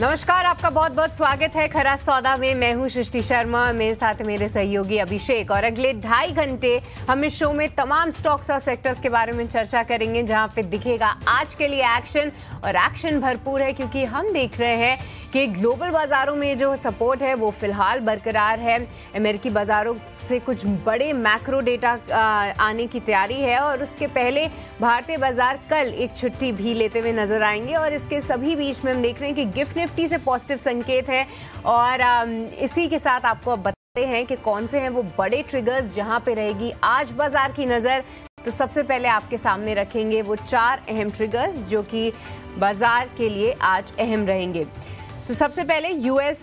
नमस्कार, आपका बहुत बहुत स्वागत है खरा सौदा में। मैं हूँ सृष्टि शर्मा, मेरे साथ मेरे सहयोगी अभिषेक और अगले ढाई घंटे हम इस शो में तमाम स्टॉक्स और सेक्टर्स के बारे में चर्चा करेंगे, जहाँ पे दिखेगा आज के लिए एक्शन और एक्शन भरपूर है, क्योंकि हम देख रहे हैं कि ग्लोबल बाजारों में जो सपोर्ट है वो फ़िलहाल बरकरार है। अमेरिकी बाजारों से कुछ बड़े मैक्रो डेटा आने की तैयारी है और उसके पहले भारतीय बाज़ार कल एक छुट्टी भी लेते हुए नज़र आएँगे और इसके सभी बीच में हम देख रहे हैं कि गिफ्ट निफ्टी से पॉजिटिव संकेत है और इसी के साथ आपको अब बताते हैं कि कौन से हैं वो बड़े ट्रिगर्स जहाँ पे रहेगी आज बाज़ार की नज़र। तो सबसे पहले आपके सामने रखेंगे वो चार अहम ट्रिगर्स जो कि बाज़ार के लिए आज अहम रहेंगे। तो सबसे पहले यूएस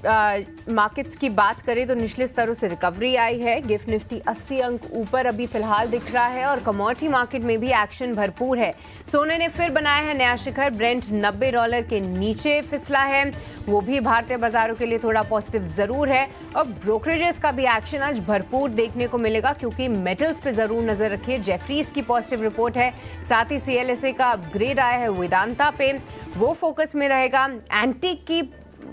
मार्केट्स की बात करें तो निचले स्तरों से रिकवरी आई है। गिफ्ट निफ्टी 80 अंक ऊपर अभी फ़िलहाल दिख रहा है और कमोडिटी मार्केट में भी एक्शन भरपूर है। सोने ने फिर बनाया है नया शिखर। ब्रेंट 90 डॉलर के नीचे फिसला है। वो भी भारतीय बाजारों के लिए थोड़ा पॉजिटिव ज़रूर है। और ब्रोकरेजेस का भी एक्शन आज भरपूर देखने को मिलेगा क्योंकि मेटल्स पे ज़रूर नज़र रखिए। जेफरीज की पॉजिटिव रिपोर्ट है। साथ ही सीएलएसए का अपग्रेड आया है वेदांता पे। वो फोकस में रहेगा। एंटीक की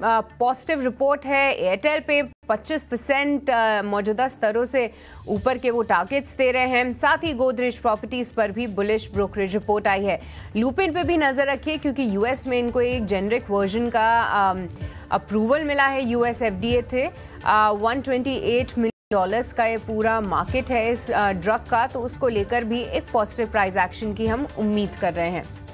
पॉजिटिव रिपोर्ट है। एयरटेल पे 25 परसेंट मौजूदा स्तरों से ऊपर के वो टारगेट्स दे रहे हैं। साथ ही गोदरेज प्रॉपर्टीज़ पर भी बुलिश ब्रोकरेज रिपोर्ट आई है। लूपिन पे भी नज़र रखिए क्योंकि यूएस में इनको एक जेनरिक वर्जन का अप्रूवल मिला है। यूएस एफडीए थे। आ, 128 मिलियन डॉलर्स का ये पूरा मार्केट है इस ड्रग का। तो उसको लेकर भी एक पॉजिटिव प्राइस एक्शन की हम उम्मीद कर रहे हैं।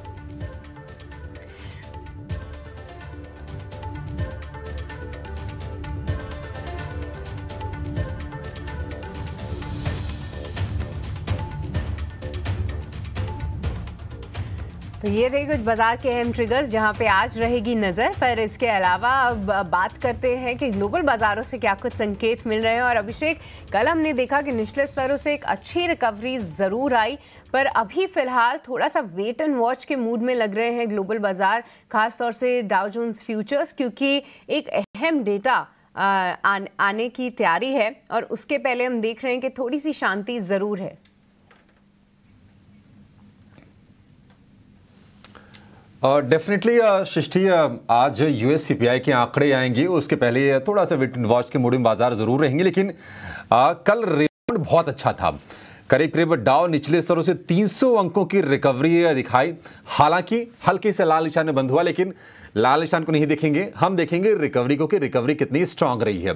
तो ये थे कुछ बाज़ार के अहम ट्रिगर्स जहाँ पे आज रहेगी नज़र पर इसके अलावा अब बात करते हैं कि ग्लोबल बाजारों से क्या कुछ संकेत मिल रहे हैं। और अभिषेक कल हमने देखा कि निचले स्तरों से एक अच्छी रिकवरी ज़रूर आई पर अभी फ़िलहाल थोड़ा सा वेट एंड वॉच के मूड में लग रहे हैं ग्लोबल बाज़ार खासतौर से डाउजोन्स फ्यूचर्स क्योंकि एक अहम डेटा आ, आने की तैयारी है। और उसके पहले हम देख रहे हैं कि थोड़ी सी शांति ज़रूर है। Definitely uh, Srishti uh, uh, आज यूएस सीपीआई के आंकड़े आएँगे। उसके पहले थोड़ा सा वेट वॉच के मूड में बाज़ार ज़रूर रहेंगे लेकिन आ, कल रिबाउंड बहुत अच्छा था। करीब करीब डाउ निचले स्तरों से 300 अंकों की रिकवरी दिखाई। हालाँकि हल्के से लाल निशान में बंद हुआ लेकिन लाल निशान को नहीं देखेंगे। हम देखेंगे रिकवरी को कि रिकवरी कितनी स्ट्रांग रही है।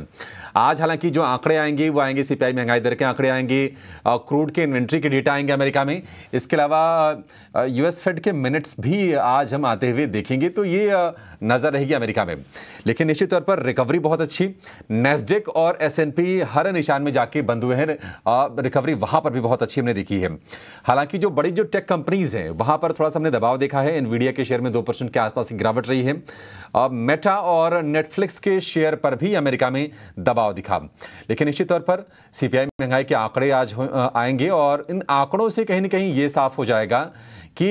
आज हालाँकि जो आंकड़े आएँगे वो आएँगे सीपीआई महँगाई दर के आंकड़े आएँगे क्रूड के इन्वेंट्री के डेटा आएँगे अमेरिका में। इसके अलावा यूएस फेड के मिनट्स भी आज हम आते हुए देखेंगे तो ये नज़र रहेगी अमेरिका में। लेकिन निश्चित तौर पर रिकवरी बहुत अच्छी। नेस्डेक और एस हर निशान में जाके बंद हुए हैं। रिकवरी वहाँ पर भी बहुत अच्छी हमने देखी है। हालाँकि जो बड़ी जो टेक कंपनीज़ हैं, वहाँ पर थोड़ा सा हमने दबाव देखा है। इनवीडिया के शेयर में दो परसेंट के आसपास गिरावट रही है। मेटा और नेटफ्लिक्स के शेयर पर भी अमेरिका में दबाव दिखा। लेकिन निश्चित तौर पर सीपीआई महँगाई के आंकड़े आज आएँगे और इन आंकड़ों से कहीं ना कहीं ये साफ़ हो जाएगा कि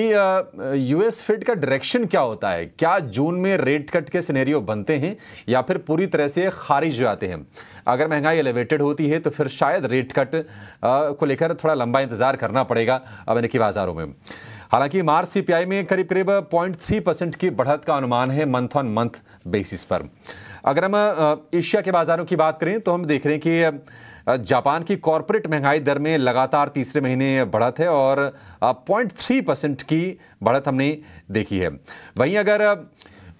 यूएस फेड का डायरेक्शन क्या होता है? क्या जून में रेट कट के सिनेरियो बनते हैं या फिर पूरी तरह से खारिज हो जाते हैं? अगर महँगाई एलिवेटेड होती है तो फिर शायद रेट कट को लेकर थोड़ा लंबा इंतज़ार करना पड़ेगा अमेरिकी बाजारों में। हालाँकि मार्च सीपीआई में करीब करीब पॉइंट थ्री परसेंट की बढ़त का अनुमान है मंथ ऑन मंथ बेसिस पर। अगर हम एशिया के बाजारों की बात करें तो हम देख रहे हैं कि जापान की कॉरपोरेट महँगाई दर में लगातार तीसरे महीने बढ़त है और पॉइंट थ्री परसेंट की बढ़त हमने देखी है। वहीं अगर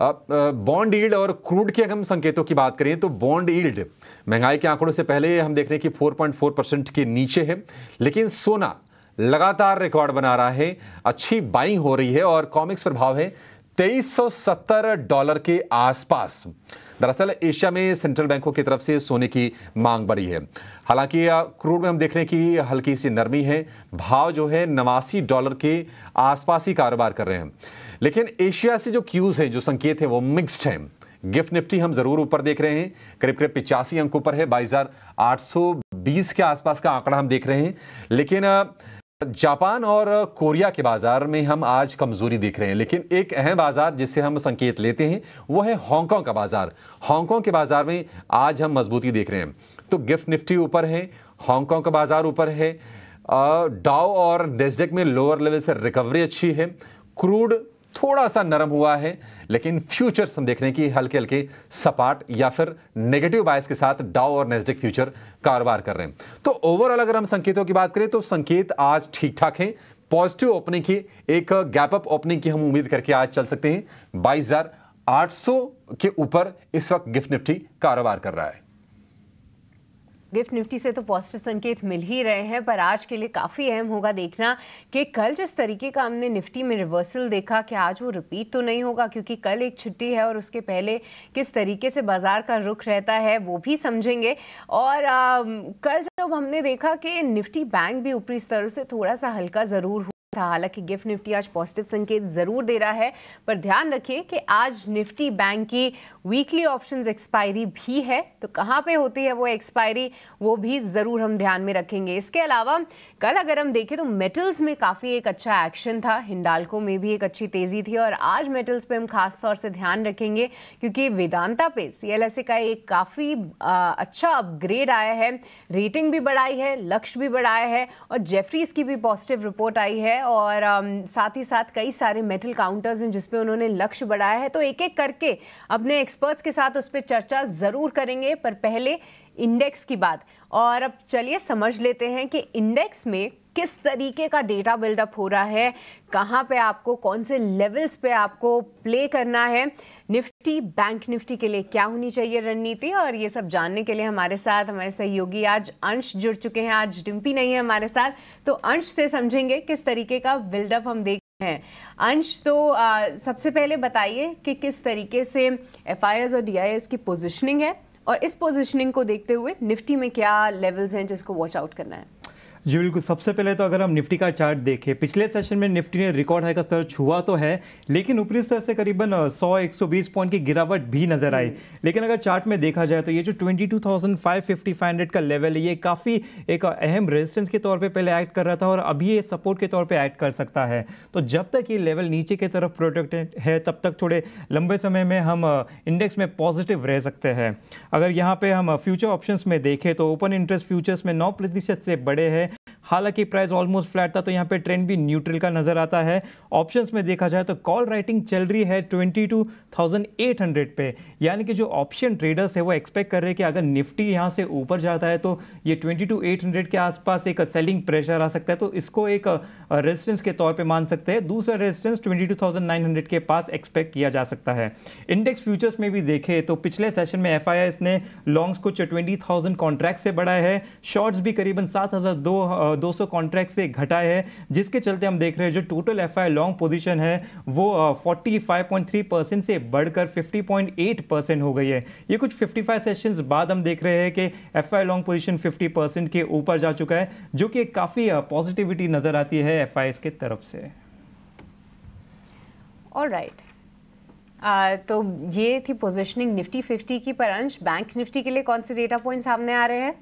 बॉन्ड ईल्ड और क्रूड के हम संकेतों की बात करें तो बॉन्ड ईल्ड महँगाई के आंकड़ों से पहले हम देख रहे हैं कि 4.4 परसेंट के नीचे है, लेकिन सोना लगातार रिकॉर्ड बना रहा है, अच्छी बाइंग हो रही है और कॉमिक्स प्रभाव है 2370 डॉलर के आसपास। दरअसल एशिया में सेंट्रल बैंकों की तरफ़ से सोने की मांग बढ़ी है। हालाँकि क्रूड में हम देख रहे हैं कि हल्की सी नरमी है। भाव जो है, नवासी डॉलर के आसपास ही कारोबार कर रहे हैं। लेकिन एशिया से जो क्यूज है, जो संकेत है, वो मिक्स्ड है। गिफ्ट निफ्टी हम ज़रूर ऊपर देख रहे हैं। करीब करीब पिचासी अंक ऊपर है। बाईस के आसपास का आंकड़ा हम देख रहे हैं। लेकिन जापान और कोरिया के बाज़ार में हम आज कमज़ोरी देख रहे हैं, लेकिन एक अहम बाज़ार जिससे हम संकेत लेते हैं वो है हांगकांग का बाज़ार। हांगकांग के बाज़ार में आज हम मजबूती देख रहे हैं। तो गिफ्ट निफ्टी ऊपर है, हांगकांग का बाज़ार ऊपर है। डाओ और नेस्डेक में लोअर लेवल से रिकवरी अच्छी है। क्रूड थोड़ा सा नरम हुआ है, लेकिन फ्यूचर्स हम देख रहे हैं कि हल्के हल्के सपाट या फिर नेगेटिव बायस के साथ डाउ और नेस्डिक फ्यूचर कारोबार कर रहे हैं। तो ओवरऑल अगर हम संकेतों की बात करें तो संकेत आज ठीक ठाक हैं। पॉजिटिव ओपनिंग की, एक गैप अप ओपनिंग की हम उम्मीद करके आज चल सकते हैं। बाईस के ऊपर इस वक्त गिफ्ट निफ्टी कारोबार कर रहा है। गिफ्ट निफ्टी से तो पॉजिटिव संकेत मिल ही रहे हैं पर आज के लिए काफ़ी अहम होगा देखना कि कल जिस तरीके का हमने निफ्टी में रिवर्सल देखा कि आज वो रिपीट तो नहीं होगा क्योंकि कल एक छुट्टी है और उसके पहले किस तरीके से बाज़ार का रुख रहता है वो भी समझेंगे। और आ, कल जब हमने देखा कि निफ्टी बैंक भी ऊपरी स्तर से थोड़ा सा हल्का ज़रूर हालाँकि गिफ्ट निफ्टी आज पॉजिटिव संकेत ज़रूर दे रहा है, पर ध्यान रखिए कि आज निफ्टी बैंक की वीकली ऑप्शंस एक्सपायरी भी है। तो कहाँ पे होती है वो एक्सपायरी वो भी ज़रूर हम ध्यान में रखेंगे। इसके अलावा, कल अगर हम देखें तो मेटल्स में काफ़ी एक अच्छा एक्शन था। हिंडालको में भी एक अच्छी तेज़ी थी और आज मेटल्स पे हम खास तौर से ध्यान रखेंगे, क्योंकि वेदांता पे सी का एक काफ़ी अच्छा अपग्रेड आया है। रेटिंग भी बढ़ाई है, लक्ष्य भी बढ़ाया है और जेफरीज की भी पॉजिटिव रिपोर्ट आई है और साथ ही साथ कई सारे मेटल काउंटर्स हैं जिसपे उन्होंने लक्ष्य बढ़ाया है। तो एक एक करके अपने एक्सपर्ट्स के साथ उस पर चर्चा ज़रूर करेंगे, पर पहले इंडेक्स की बात। और अब चलिए समझ लेते हैं कि इंडेक्स में किस तरीके का डेटा बिल्डअप हो रहा है, कहाँ पे आपको, कौन से लेवल्स पे आपको प्ले करना है। निफ्टी बैंक निफ्टी के लिए क्या होनी चाहिए रणनीति? और ये सब जानने के लिए हमारे साथ हमारे सहयोगी आज अंश जुड़ चुके हैं। आज डिम्पी नहीं है हमारे साथ तो अंश से समझेंगे किस तरीके का बिल्डअप हम देख हैं। अंश तो आ, सबसे पहले बताइए कि किस तरीके से एफ़ और डी की पोजिशनिंग है और इस पोजिशनिंग को देखते हुए निफ्टी में क्या लेवल्स हैं जिसको वॉच आउट करना है। जी बिल्कुल सबसे पहले तो अगर हम निफ्टी का चार्ट देखें पिछले सेशन में निफ्टी ने रिकॉर्ड हाई का स्तर छुआ तो है लेकिन ऊपरी स्तर से करीबन 100 120 पॉइंट की गिरावट भी नज़र आई। लेकिन अगर चार्ट में देखा जाए तो ये जो 22,550 500 का लेवल है ये काफ़ी एक अहम रेजिस्टेंस के तौर पर पहले एक्ट कर रहा था और अभी ये सपोर्ट के तौर पर एक्ट कर सकता है। तो जब तक ये लेवल नीचे की तरफ़ प्रोटेक्टेड है तब तक थोड़े लंबे समय में हम इंडेक्स में पॉजिटिव रह सकते हैं। अगर यहाँ पर हम फ्यूचर ऑप्शन में देखें तो ओपन इंटरेस्ट फ्यूचर्स में नौ प्रतिशत से बड़े हैं हालाँकि प्राइस ऑलमोस्ट फ्लैट था तो यहाँ पे ट्रेंड भी न्यूट्रल का नज़र आता है। ऑप्शंस में देखा जाए तो कॉल राइटिंग चल रही है 22,800 पे। यानी कि जो ऑप्शन ट्रेडर्स है वो एक्सपेक्ट कर रहे हैं कि अगर निफ्टी यहाँ से ऊपर जाता है तो ये 22,800 के आसपास एक सेलिंग प्रेशर आ सकता है तो इसको एक रेजिस्टेंस के तौर पर मान सकते हैं। दूसरा रेजिस्टेंस ट्वेंटी के पास एक्सपेक्ट किया जा सकता है। इंडेक्स फ्यूचर्स में भी देखे तो पिछले सेशन में एफ़ ने लॉन्ग्स कुछ ट्वेंटी कॉन्ट्रैक्ट से बढ़ाए हैं। शॉर्ट्स भी करीबन सात हज़ार दो 200 कॉन्ट्रैक्ट से घटा है जिसके चलते हम देख रहे हैं जो total F I long position है वो 45.3 परसेंट से बढ़कर 50.8 परसेंट हो गई है। ये कुछ 55 सेशंस बाद हम देख रहे हैं कि F I long position 50 percent के ऊपर जा चुका है जो कि काफ़ी पॉजिटिविटी नज़र आती है एफ़ के तरफ़ से। और राइट right. Uh, तो ये थी पोजिशनिंग निफ्टी 50 की पर अंश। बैंक निफ्टी के लिए कौन से डेटा पॉइंट सामने आ रहे हैं?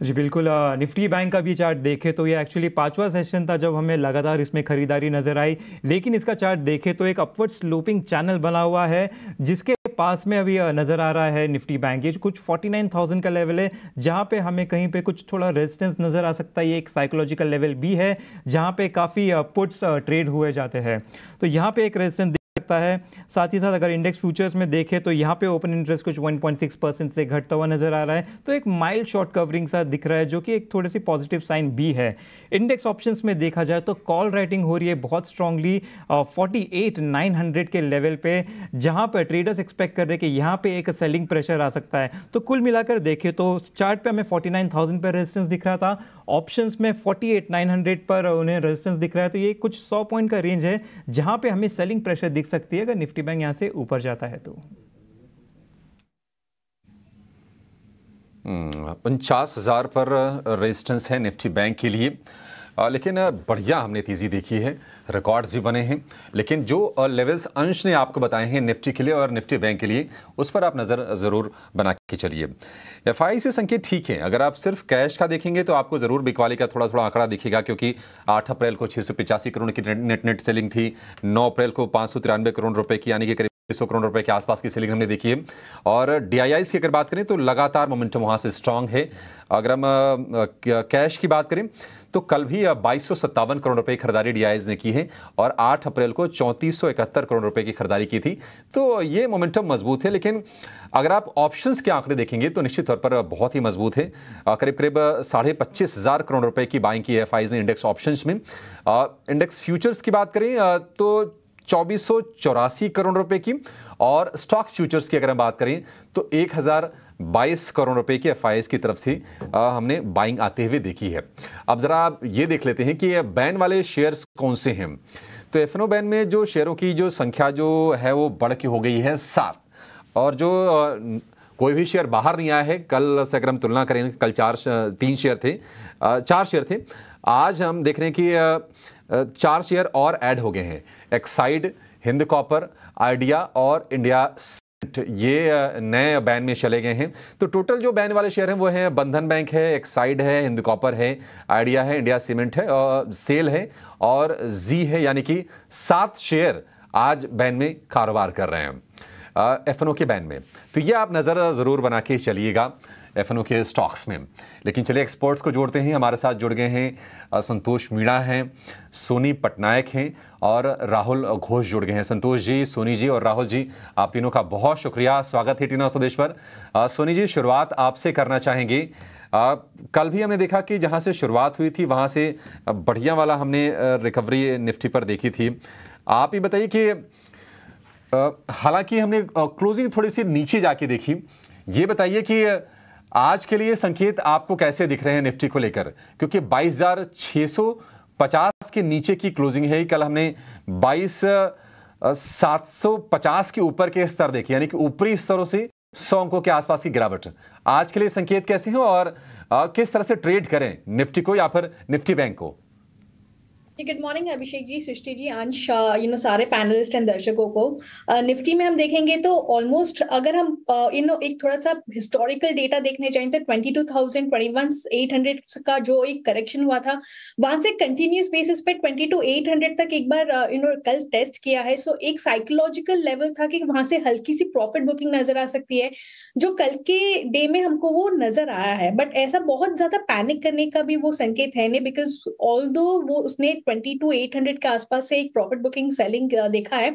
जी बिल्कुल निफ्टी बैंक का भी चार्ट देखे तो ये एक्चुअली पांचवा सेशन था जब हमें लगातार इसमें खरीदारी नज़र आई। लेकिन इसका चार्ट देखे तो एक अपवर्ड स्लोपिंग चैनल बना हुआ है जिसके पास में अभी नज़र आ रहा है निफ्टी बैंक। ये कुछ 49,000 का लेवल है जहाँ पे हमें कहीं पे कुछ थोड़ा रेजिस्टेंस नज़र आ सकता है। ये एक साइकोलॉजिकल लेवल भी है जहाँ पे काफ़ी पुट्स ट्रेड हुए जाते हैं। तो यहाँ पे एक रेजिस्टेंस सकता है। साथ ही साथ अगर इंडेक्स फ्यूचर्स में देखें तो यहाँ पे ओपन इंटरेस्ट कुछ 1.6 परसेंट से घटता हुआ नज़र आ रहा है। तो एक माइल्ड शॉर्ट कवरिंग सा दिख रहा है जो कि एक थोड़ी सी पॉजिटिव साइन भी है। इंडेक्स ऑप्शंस में देखा जाए तो कॉल राइटिंग हो रही है बहुत स्ट्रांगली फोर्टी एट के लेवल पे जहाँ पर ट्रेडर्स एक्सपेक्ट कर रहे कि यहाँ पे एक सेलिंग प्रेशर आ सकता है। तो कुल मिलाकर देखें तो चार्ट हमें 49,000 पर रेजिस्टेंस दिख रहा था। ऑप्शंस में 48,900 पर उन्हें रेजिस्टेंस दिख रहा है। तो ये कुछ 100 पॉइंट का रेंज है जहाँ पे हमें सेलिंग प्रेशर दिख सकती है अगर निफ्टी बैंक यहाँ से ऊपर जाता है तो। हम्म, उनचास हज़ार पर रेजिस्टेंस है निफ्टी बैंक के लिए। लेकिन बढ़िया हमने तेज़ी देखी है। रिकॉर्ड्स भी बने हैं। लेकिन जो लेवल्स अंश ने आपको बताए हैं निफ्टी के लिए और निफ्टी बैंक के लिए, उस पर आप नज़र ज़रूर बना के चलिए। एफ़ आई से संकेत ठीक है। अगर आप सिर्फ़ कैश का देखेंगे तो आपको ज़रूर बिकवाली का थोड़ा थोड़ा आंकड़ा दिखेगा, क्योंकि 8 अप्रैल को छः करोड़ की नेट नेट सेलिंग थी 9 अप्रैल को पाँच सौ तिरानवे करोड़ रुपये की, यानी कि करीब सौ करोड़ रुपए के आसपास की सेलिंग हमने देखी है। और डी की अगर बात करें तो लगातार मोमेंटम वहाँ से स्ट्रांग है। अगर हम कैश की बात करें तो कल भी बाईस करोड़ रुपए की खरीदारी डी ने की है और 8 अप्रैल को चौंतीस करोड़ रुपए की खरीदारी की थी। तो ये मोमेंटम मज़बूत है, लेकिन अगर आप ऑप्शंस के आंकड़े देखेंगे तो निश्चित तौर पर बहुत ही मज़बूत है। करीब करीब साढ़े पच्चीस हज़ार करोड़ रुपए की बाइंग की एफ़ ने इंडेक्स ऑप्शंस में। इंडेक्स फ्यूचर्स की बात करें तो चौबीस करोड़ रुपए की और स्टॉक फ्यूचर्स की अगर हम बात करें तो एक हज़ार बाईस करोड़ रुपए की एफआईएस की तरफ़ से हमने बाइंग आते हुए देखी है। अब ज़रा आप ये देख लेते हैं कि बैन वाले शेयर्स कौन से हैं। तो एफ़ बैन में जो शेयरों की जो संख्या जो है, वो बढ़ के हो गई है सात। और जो कोई भी शेयर बाहर नहीं आया है, कल से अगर हम तुलना करें, कल चार तीन शेयर थे चार शेयर थे। आज हम देख रहे हैं कि चार शेयर और ऐड हो गए हैं। एक्साइड हिंद कॉपर आइडिया और इंडिया ये नए बैन में चले गए हैं। तो टोटल जो बैन वाले शेयर हैं, वो हैं बंधन बैंक है, एक्साइड है हिंद कॉपर है, आइडिया है, इंडिया सीमेंट है, और सेल है, और जी है, यानी कि सात शेयर आज बैन में कारोबार कर रहे हैं एफएनओ के बैन में। तो ये आप नज़र ज़रूर बना के चलिएगा। एफ़ के स्टॉक्स में। लेकिन चलिए एक्सपर्ट्स को जोड़ते हैं। हमारे साथ जुड़ गए हैं संतोष मीणा हैं सोनी पटनायक हैं और राहुल घोष जुड़ गए हैं। संतोष जी सोनी जी और राहुल जी आप तीनों का बहुत शुक्रिया। स्वागत है टीना स्वदेश पर। सोनी जी शुरुआत आपसे करना चाहेंगे। आ, कल भी हमने देखा कि जहाँ से शुरुआत हुई थी वहाँ से बढ़िया वाला हमने रिकवरी निफ्टी पर देखी थी। आप ही बताइए कि हालाँकि हमने क्लोजिंग थोड़ी सी नीचे जाके देखी। ये बताइए कि आज के लिए संकेत आपको कैसे दिख रहे हैं निफ्टी को लेकर? क्योंकि 22,650 के नीचे की क्लोजिंग है। कल हमने 22 750 के ऊपर के स्तर देखे यानी कि ऊपरी स्तरों से सौ अंकों के आसपास की गिरावट। आज के लिए संकेत कैसे हो और किस तरह से ट्रेड करें निफ्टी को या फिर निफ्टी बैंक को? Good morning Abhishek ji Srishti ji Ansh you know सारे पैनलिस्ट एंड दर्शकों को। निफ्टी में हम देखेंगे तो ऑलमोस्ट अगर हम यू नो एक थोड़ा सा हिस्टोरिकल डेटा देखने जाए तो twenty two thousand twenty one eight hundred का जो एक करेक्शन हुआ था, वहाँ से कंटिन्यूस बेसिस पे ट्वेंटी टू एट हंड्रेड तक एक बार यू नो कल टेस्ट किया है। सो एक साइकोलॉजिकल लेवल था कि वहाँ से हल्की सी प्रॉफिट बुकिंग नज़र आ सकती है, जो कल के डे में हमको वो नज़र आया है। बट ऐसा बहुत ज़्यादा पैनिक करने का भी वो संकेत है नहीं बिकॉज़ ऑल वो उसने ट्वेंटी टू एट हंड्रेड के आसपास से एक प्रॉफिट बुकिंग सेलिंग देखा है।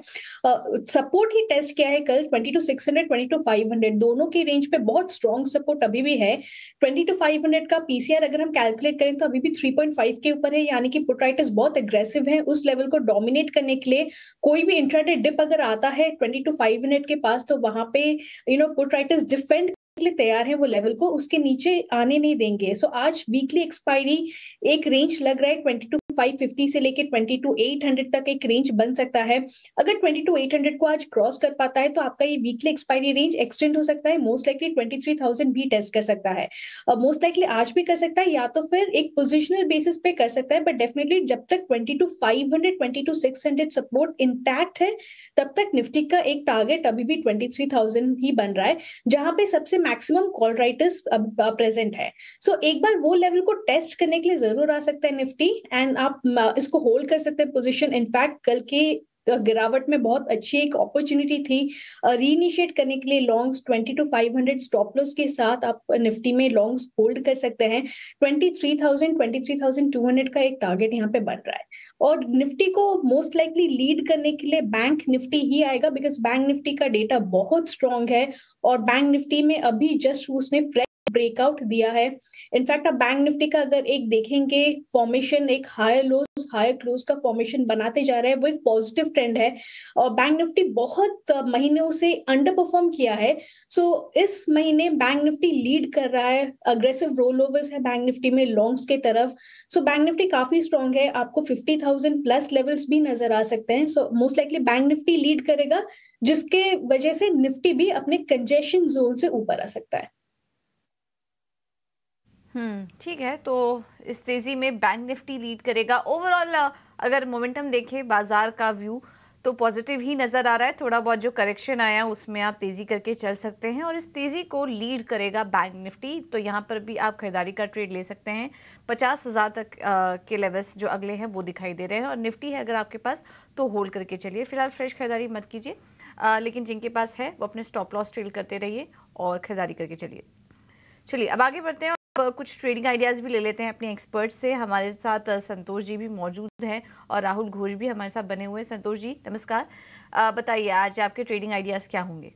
सपोर्ट ही टेस्ट किया है कल twenty two six hundred twenty two five hundred दोनों की रेंज पे बहुत स्ट्रॉन्ग सपोर्ट अभी भी है। ट्वेंटी टू फाइव हंड्रेड का पीसीआर अगर हम कैलकुलेट करें तो अभी भी थ्री पॉइंट फाइव के ऊपर है। यानी कि पुटराइटस बहुत अग्रेसिव है उस लेवल को डोमिनेट करने के लिए। कोई भी इंट्राडे डिप अगर आता है ट्वेंटी टू फाइव हंड्रेड के पास तो वहाँ पे यू नो पुटराइटस डिफेंड लिए तैयार है वो लेवल को उसके नीचे आने नहीं देंगे। सो so, आज वीकली एक्सपायरी एक रेंज लग रहा है ट्वेंटी टू फाइव फिफ्टी से लेके ट्वेंटी टू एट हंड्रेड तक एक रेंज बन सकता है। अगर ट्वेंटी टू एट हंड्रेड को आज क्रॉस कर पाता है तो आपका ये वीकली एक्सपायरी रेंज एक्सटेंड हो सकता है। Most likely twenty three thousand भी टेस्ट कर सकता है। मोस्ट लाइकली आज भी कर सकता है या तो फिर एक पोजिशनल बेसिस पे कर सकता है बट डेफिनेटली जब तक twenty two five hundred twenty two six hundred support intact है तब तक निफ्टी का एक टारगेट अभी भी ट्वेंटी थ्री थाउज़ेंड ही बन रहा है। जहाँ पे सबसे मैक्सिमम कॉल राइटर्स प्रेजेंट है। सो so, एक बार वो लेवल को टेस्ट करने के लिए ज़रूर आ सकता है निफ्टी एंड आप इसको होल्ड कर सकते हैं पोजीशन इनफैक्ट कल के गिरावट में बहुत अच्छी एक अपॉर्चुनिटी थी रीइनिशिएट करने के लिए लॉन्ग्स 20 टू 500 स्टॉप लॉस के साथ आप निफ्टी में लॉन्ग्स होल्ड कर सकते हैं। 23,000 23,200 का एक टारगेट यहाँ पे बन रहा है। और निफ्टी को मोस्ट लाइकली लीड करने के लिए बैंक निफ्टी ही आएगा बिकॉज़ बैंक निफ्टी का डेटा बहुत स्ट्रांग है और बैंक निफ्टी में अभी जस्ट उसने ब्रेकआउट दिया है। इनफैक्ट आप बैंक निफ्टी का अगर एक देखेंगे फॉर्मेशन एक हायर लोज हायर क्लोज का फॉर्मेशन बनाते जा रहे हैं वो एक पॉजिटिव ट्रेंड है। और बैंक निफ्टी बहुत महीनों से अंडर परफॉर्म किया है। सो so, इस महीने बैंक निफ्टी लीड कर रहा है। अग्रेसिव रोल ओवर्स है बैंक निफ्टी में लॉन्ग्स के तरफ़। सो बैंक निफ्टी काफ़ी स्ट्रॉन्ग है। आपको फिफ्टी थाउज़ेंड प्लस लेवल्स भी नज़र आ सकते हैं। So most likely bank Nifty lead करेगा जिसके वजह से निफ्टी भी अपने कंजेशन जोन से ऊपर आ सकता है। हम्म ठीक है तो इस तेज़ी में बैंक निफ्टी लीड करेगा। ओवरऑल अगर मोमेंटम देखें बाज़ार का व्यू तो पॉजिटिव ही नज़र आ रहा है। थोड़ा बहुत जो करेक्शन आया उसमें आप तेज़ी करके चल सकते हैं और इस तेज़ी को लीड करेगा बैंक निफ्टी तो यहाँ पर भी आप खरीदारी का ट्रेड ले सकते हैं। पचास हज़ार तक आ, के लेवल्स जो अगले हैं वो दिखाई दे रहे हैं। और निफ्टी है अगर आपके पास तो होल्ड करके चलिए। फ़िलहाल फ्रेश खरीदारी मत कीजिए। लेकिन जिनके पास है वो अपने स्टॉप लॉस ट्रेल करते रहिए और खरीदारी करके चलिए। चलिए अब आगे बढ़ते हैं कुछ ट्रेडिंग आइडियाज़ भी ले लेते हैं अपने एक्सपर्ट से। हमारे साथ संतोष जी भी मौजूद हैं और राहुल घोष भी हमारे साथ बने हुए हैं। संतोष जी, नमस्कार। बताइए, आज आपके ट्रेडिंग आइडियाज़ क्या होंगे?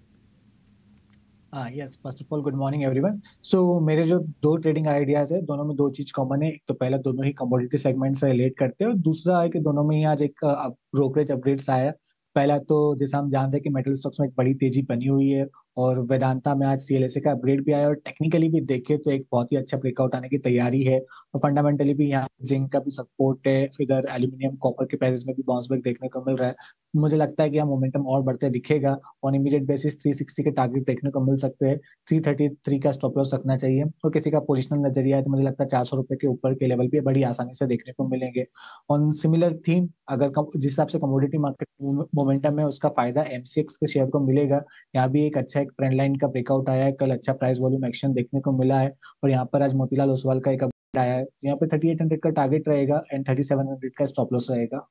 Yes first of all good morning everyone so मेरे जो दो ट्रेडिंग आइडियाज़ है, दोनों में दो चीज़ कॉमन है। एक तो पहला, दोनों ही कमोडिटी सेगमेंट से रिलेट करते हैं और दूसरा है कि दोनों में ही आज एक ब्रोकरेज अपग्रेड्स आया पहला तो जैसा हम जानते हैं कि मेटल स्टॉक्स में एक बड़ी तेज़ी बनी हुई है और वेदांता में आज सीएलएसए का अपग्रेड भी आया और टेक्निकली भी देखे तो एक बहुत ही अच्छा ब्रेकआउट आने की तैयारी है। और फंडामेंटली भी यहाँ जिंक का भी सपोर्ट है, इधर एल्यूमिनियम कॉपर के प्राइसेस में भी बाउंस बैक देखने को मिल रहा है। मुझे लगता है कि यहाँ मोमेंटम और बढ़ते दिखेगा। ऑन इमीडिएट बेसिस 360 के टारगेट देखने को मिल सकते हैं। 333 का स्टॉप लॉस रखना चाहिए। और किसी का पोजिशनल नज़रिया है तो मुझे लगता है चार सौ के ऊपर के लेवल भी बड़ी आसानी से देखने को मिलेंगे। ऑन सिमिलर थीम अगर जिस हिसाब से कमोडिटी मार्केट मोमेंटम है, उसका फ़ायदा एमसीएक्स के शेयर को मिलेगा। यहाँ भी एक अच्छा एक ट्रेंड लाइन का ब्रेकआउट आया है। कल अच्छा प्राइस वॉल्यूम एक्शन देखने को मिला है और यहाँ पर आज मोतीलाल ओसवाल का एक अपडेट आया है। यहाँ पे थर्टी एट हंड्रेड का टारगेट रहेगा एंड थर्टी सेवन हंड्रेड का स्टॉप लॉस रहेगा।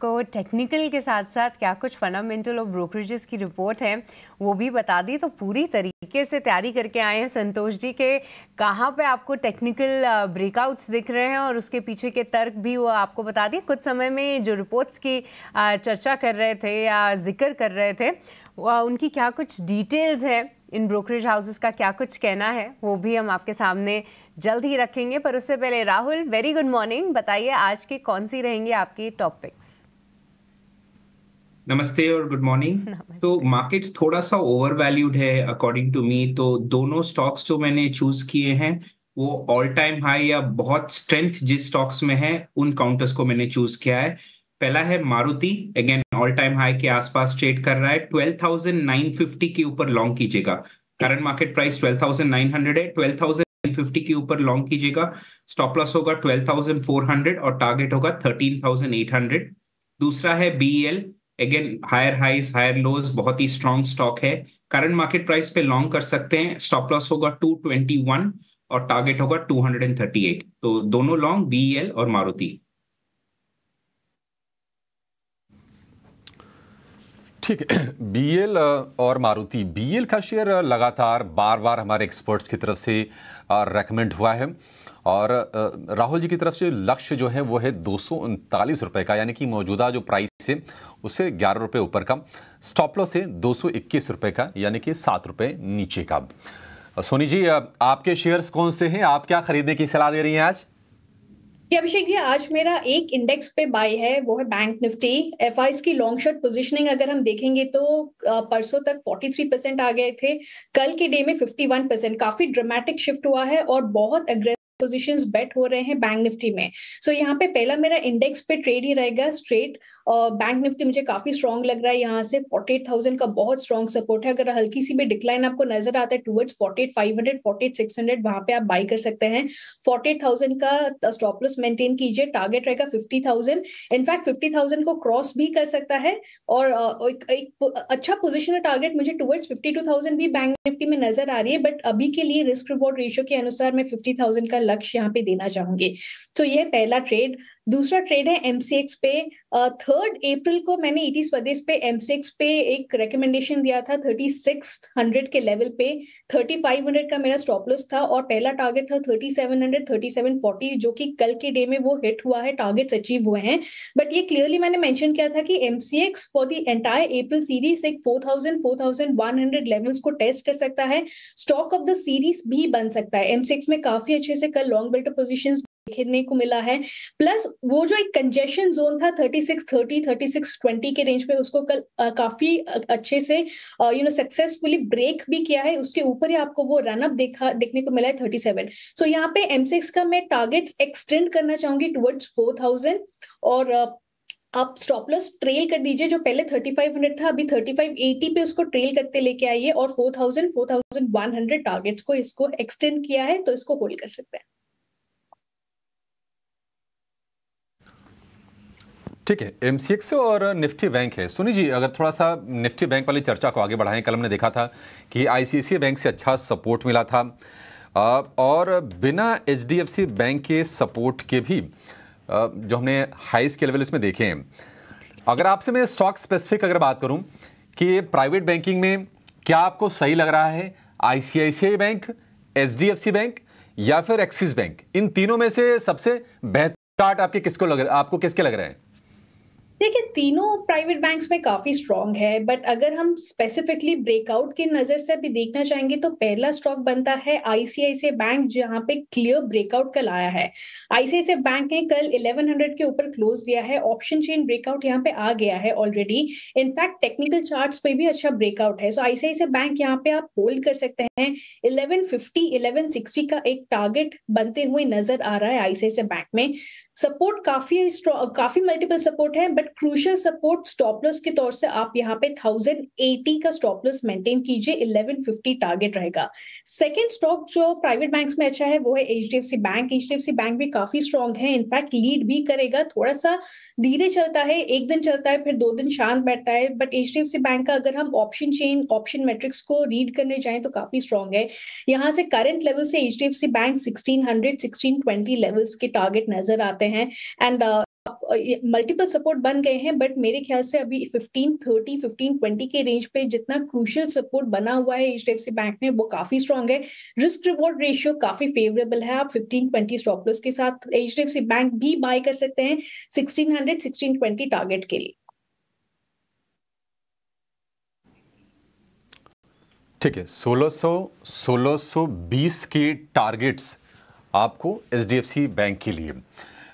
आपको टेक्निकल के साथ साथ क्या कुछ फंडामेंटल और ब्रोकरेजेस की रिपोर्ट है, वो भी बता दी। तो पूरी तरीके से तैयारी करके आए हैं संतोष जी के। कहाँ पे आपको टेक्निकल ब्रेकआउट्स दिख रहे हैं और उसके पीछे के तर्क भी वो आपको बता दिए। कुछ समय में जो रिपोर्ट्स की चर्चा कर रहे थे या ज़िक्र कर रहे थे उनकी क्या कुछ डिटेल्स है? इन ब्रोकरेज हाउसेस का क्या कुछ कहना है? वो भी हम आपके सामने जल्द ही रखेंगे। पर उससे पहले राहुल वेरी गुड मॉर्निंग बताइए आज के कौन सी रहेंगे आपकी टॉपिक्स नमस्ते और गुड मॉर्निंग तो मार्केट्स थोड़ा सा ओवर वैल्यूड है अकॉर्डिंग टू मी तो दोनों स्टॉक्स जो मैंने चूज़ किए हैं वो ऑल टाइम हाई या बहुत स्ट्रेंथ जिस स्टॉक्स में है उन काउंटर्स को मैंने चूज़ किया है। पहला है Maruti again all time high के आसपास ट्रेड कर रहा है। ट्वेल्व थाउज़ेंड नाइन फिफ्टी के ऊपर लॉन्ग कीजिएगा। Current market price twelve thousand nine hundred है। ट्वेल्व थाउज़ेंड फिफ्टी के ऊपर लॉन्ग कीजिएगा। स्टॉप लॉस होगा ट्वेल्व थाउज़ेंड फोर हंड्रेड और टारगेट होगा थर्टीन थाउज़ेंड एट हंड्रेड दूसरा है BL again higher highs higher lows बहुत ही स्ट्रॉन्ग स्टॉक है। करंट मार्केट प्राइस पे लॉन्ग कर सकते हैं। स्टॉप लॉस होगा 221 और टारगेट होगा 238 तो दोनों लॉन्ग बीएल और मारुति। ठीक है। बीएल और मारुति। बीएल का शेयर लगातार बार बार हमारे एक्सपर्ट्स की तरफ़ से रेकमेंड हुआ है। और राहुल जी की तरफ़ से लक्ष्य जो है वो है दो रुपए का, यानी कि मौजूदा जो प्राइस है उससे ग्यारह रुपये ऊपर का स्टॉप लॉस है दो रुपए का, यानी कि सात रुपये नीचे का। सोनी जी आपके शेयर्स कौन से हैं? आप क्या खरीदने की सलाह दे रही हैं आज? अभिषेक जी, आज मेरा एक इंडेक्स पे बाय है, वो है बैंक निफ्टी एफ़ की लॉन्ग शॉर्ट पोजीशनिंग अगर हम देखेंगे तो परसों तक 43 परसेंट आ गए थे। कल के डे में 51 परसेंट काफ़ी ड्रामेटिक शिफ्ट हुआ है और बहुत अग्रेसिव पोजीशंस बेट हो रहे हैं बैंक निफ्टी में। सो so, यहाँ पे पहला मेरा इंडेक्स पे ट्रेड ही रहेगा स्ट्रेट और बैंक निफ्टी मुझे काफ़ी स्ट्रॉन्ग लग रहा है यहाँ से। फोर्टी का बहुत स्ट्रॉन्ग सपोर्ट है। अगर हल्की सी भी डिक्लाइन आपको नज़र आता है towards forty eight five hundred forty eight six hundred वहाँ पे आप बाई कर सकते हैं। फोर्टी थाउज़ेंड का स्टॉपलेस मेंटेन कीजिए। टारगेट रहेगा fifty thousand in fact fifty thousand को क्रॉस भी कर सकता है। और एक, एक अच्छा पोजिशनल टारगेट मुझे टूवर्ड्स फिफ्टी टू थाउज़ेंड भी बैंक निफ्टी में नज़र आ रही है। बट अभी के लिए रिस्क रिवॉर्ड रेशियो के अनुसार मैं फिफ्टी थाउज़ेंड का लक्ष्य यहाँ पे देना चाहूँगी। तो ये पहला ट्रेड दूसरा ट्रेड है एमसीएक्स पे। थर्ड अप्रैल को मैंने इटी स्वदेश पे एमसीएक्स पे एक रिकमेंडेशन दिया था थर्टी सिक्स हंड्रेड के लेवल पे। थर्टी फाइव हंड्रेड का मेरा स्टॉप लॉस था और पहला टारगेट था thirty seven hundred thirty seven forty जो कि कल के डे में वो हिट हुआ है टारगेट्स अचीव हुए हैं। बट ये क्लियरली मैंने मैंशन किया था कि MCX for the entire April series एक four thousand four thousand one hundred levels को टेस्ट कर सकता है। स्टॉक ऑफ़ द सीरीज़ भी बन सकता है। एमसीएक्स में काफ़ी अच्छे से कल लॉन्ग बेल्ट पोजिशन देखने को मिला है। प्लस वो जो एक कंजेशन जोन था 36 30 36 20 के रेंज पे उसको कल आ, काफ़ी अच्छे से यू नो सक्सेसफुली ब्रेक भी किया है। उसके ऊपर ही आपको वो रनअप देखा देखने को मिला है 37 सो so, यहाँ पे एमसिक्स का मैं टारगेट्स एक्सटेंड करना चाहूँगी टुवर्ड्स 4000 और आप स्टॉपलस ट्रेल कर दीजिए जो पहले 3500 था अभी 3580 पे उसको ट्रेल करते लेके आइए और 4000 4100 टारगेट्स को इसको एक्सटेंड किया है तो इसको होल्ड कर सकते हैं। ठीक है एमसीएक्स और निफ्टी बैंक है। सुनी जी, अगर थोड़ा सा निफ्टी बैंक वाली चर्चा को आगे बढ़ाएँ, कल हमने देखा था कि आईसीआईसीआई बैंक से अच्छा सपोर्ट मिला था। और बिना एचडीएफसी बैंक के सपोर्ट के भी जो हमने हाइस के लेवल इसमें देखे हैं। अगर आपसे मैं स्टॉक स्पेसिफिक अगर बात करूँ, कि प्राइवेट बैंकिंग में क्या आपको सही लग रहा है? आईसीआईसीआई बैंक एचडीएफसी बैंक या फिर एक्सिस बैंक इन तीनों में से सबसे बेहतर आपके किसको लग रहा है आपको किसके लग रहे हैं? देखिए तीनों प्राइवेट बैंक्स में काफ़ी स्ट्रांग है बट अगर हम स्पेसिफिकली ब्रेकआउट की नज़र से भी देखना चाहेंगे तो पहला स्टॉक बनता है आईसीआईसीआई बैंक जहाँ पे क्लियर ब्रेकआउट कल आया है आईसीआईसीआई बैंक ने कल 1100 के ऊपर क्लोज दिया है ऑप्शन चेन ब्रेकआउट यहाँ पे आ गया है ऑलरेडी इनफैक्ट टेक्निकल चार्ट पे भी अच्छा ब्रेकआउट है सो आईसीआईसीआई बैंक यहाँ पे आप होल्ड कर सकते हैं इलेवन फिफ्टी का एक टारगेट बनते हुए नज़र आ रहा है आईसीआईसीआई बैंक में सपोर्ट काफ़ी काफ़ी मल्टीपल सपोर्ट है but crucial support stop loss के तौर से आप यहाँ पे 1080 का स्टॉपलस मेंटेन कीजिए 1150 टारगेट रहेगा। सेकेंड स्टॉक जो प्राइवेट बैंक में अच्छा है, वो है H D F C bank H D F C bank भी काफ़ी स्ट्रॉन्ग है इनफैक्ट लीड भी करेगा थोड़ा सा धीरे चलता है, एक दिन चलता है, फिर दो दिन शांत बैठता है but H D F C bank का अगर हम ऑप्शन चेन ऑप्शन मेट्रिक्स को रीड करने जाए तो काफ़ी स्ट्रॉन्ग है। यहाँ से करंट लेवल से H D F C bank sixteen hundred sixteen twenty levels के टारगेट नज़र आते हैं। एंड मल्टीपल सपोर्ट बन गए हैं बट मेरे ख्याल से अभी 15 30 15 20 के रेंज पे जितना क्रूशियल सपोर्ट बना हुआ है एच डी बैंक में, वो काफ़ी स्ट्रॉन्ग है। रिस्क रिवॉर्ड रेशियो काफ़ी फेवरेबल है। आप 15 20 स्टॉप लॉस के साथ एच डी बैंक भी बाय कर सकते हैं 1600 1620 टारगेट के लिए। ठीक है 1600 1620 के टारगेट्स आपको एच बैंक के लिए।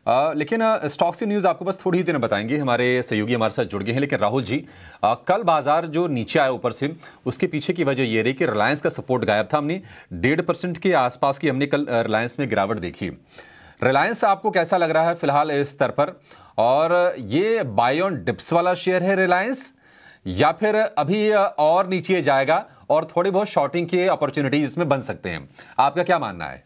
आ, लेकिन स्टॉक से न्यूज़ आपको बस थोड़ी ही देर बताएँगे। हमारे सहयोगी हमारे साथ जुड़ गए हैं लेकिन राहुल जी आ, कल बाज़ार जो नीचे आया ऊपर से उसके पीछे की वजह ये रही कि रिलायंस का सपोर्ट गायब था। हमने डेढ़ परसेंट के आसपास की हमने कल रिलायंस में गिरावट देखी। रिलायंस आपको कैसा लग रहा है फ़िलहाल इस स्तर पर? और ये बाय ऑन डिप्स वाला शेयर है रिलायंस? या फिर अभी और नीचे जाएगा और थोड़ी बहुत शॉर्टिंग के अपॉर्चुनिटीज़ इसमें बन सकते हैं? आपका क्या मानना है?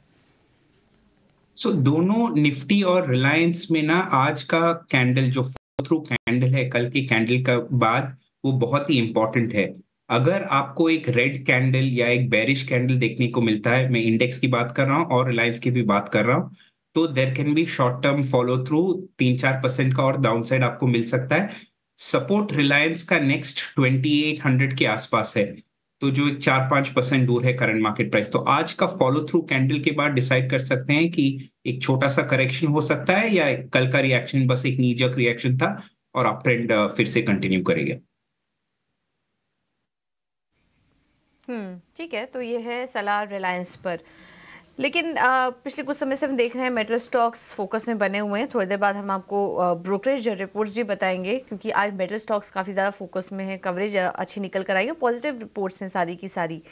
सो दोनों निफ्टी और रिलायंस में ना आज का कैंडल जो थ्रू कैंडल है, कल के कैंडल का बाद, वो बहुत ही इंपॉर्टेंट है। अगर आपको एक रेड कैंडल या एक बेरिश कैंडल देखने को मिलता है, मैं इंडेक्स की बात कर रहा हूँ और रिलायंस की भी बात कर रहा हूँ तो there can be short term follow through तीन चार परसेंट का और डाउन साइड आपको मिल सकता है। सपोर्ट रिलायंस का नेक्स्ट ट्वेंटी एट हंड्रेड के आसपास है। तो जो एक चार पाँच परसेंट दूर है करंट मार्केट प्राइस तो आज का फॉलो थ्रू कैंडल के बाद डिसाइड कर सकते हैं कि एक छोटा सा करेक्शन हो सकता है या कल का रिएक्शन बस एक नीजक रिएक्शन था और आप ट्रेंड फिर से कंटिन्यू करेंगे। हम्म ठीक है तो ये है सलाह रिलायंस पर। लेकिन पिछले कुछ समय से हम देख रहे हैं मेटल स्टॉक्स फोकस में बने हुए हैं। थोड़ी देर बाद हम आपको ब्रोकरेज रिपोर्ट्स भी बताएँगे, क्योंकि आज मेटल स्टॉक्स काफ़ी ज़्यादा फोकस में है, कवरेज अच्छी निकल कर आई है, पॉजिटिव रिपोर्ट्स हैं सारी की सारी।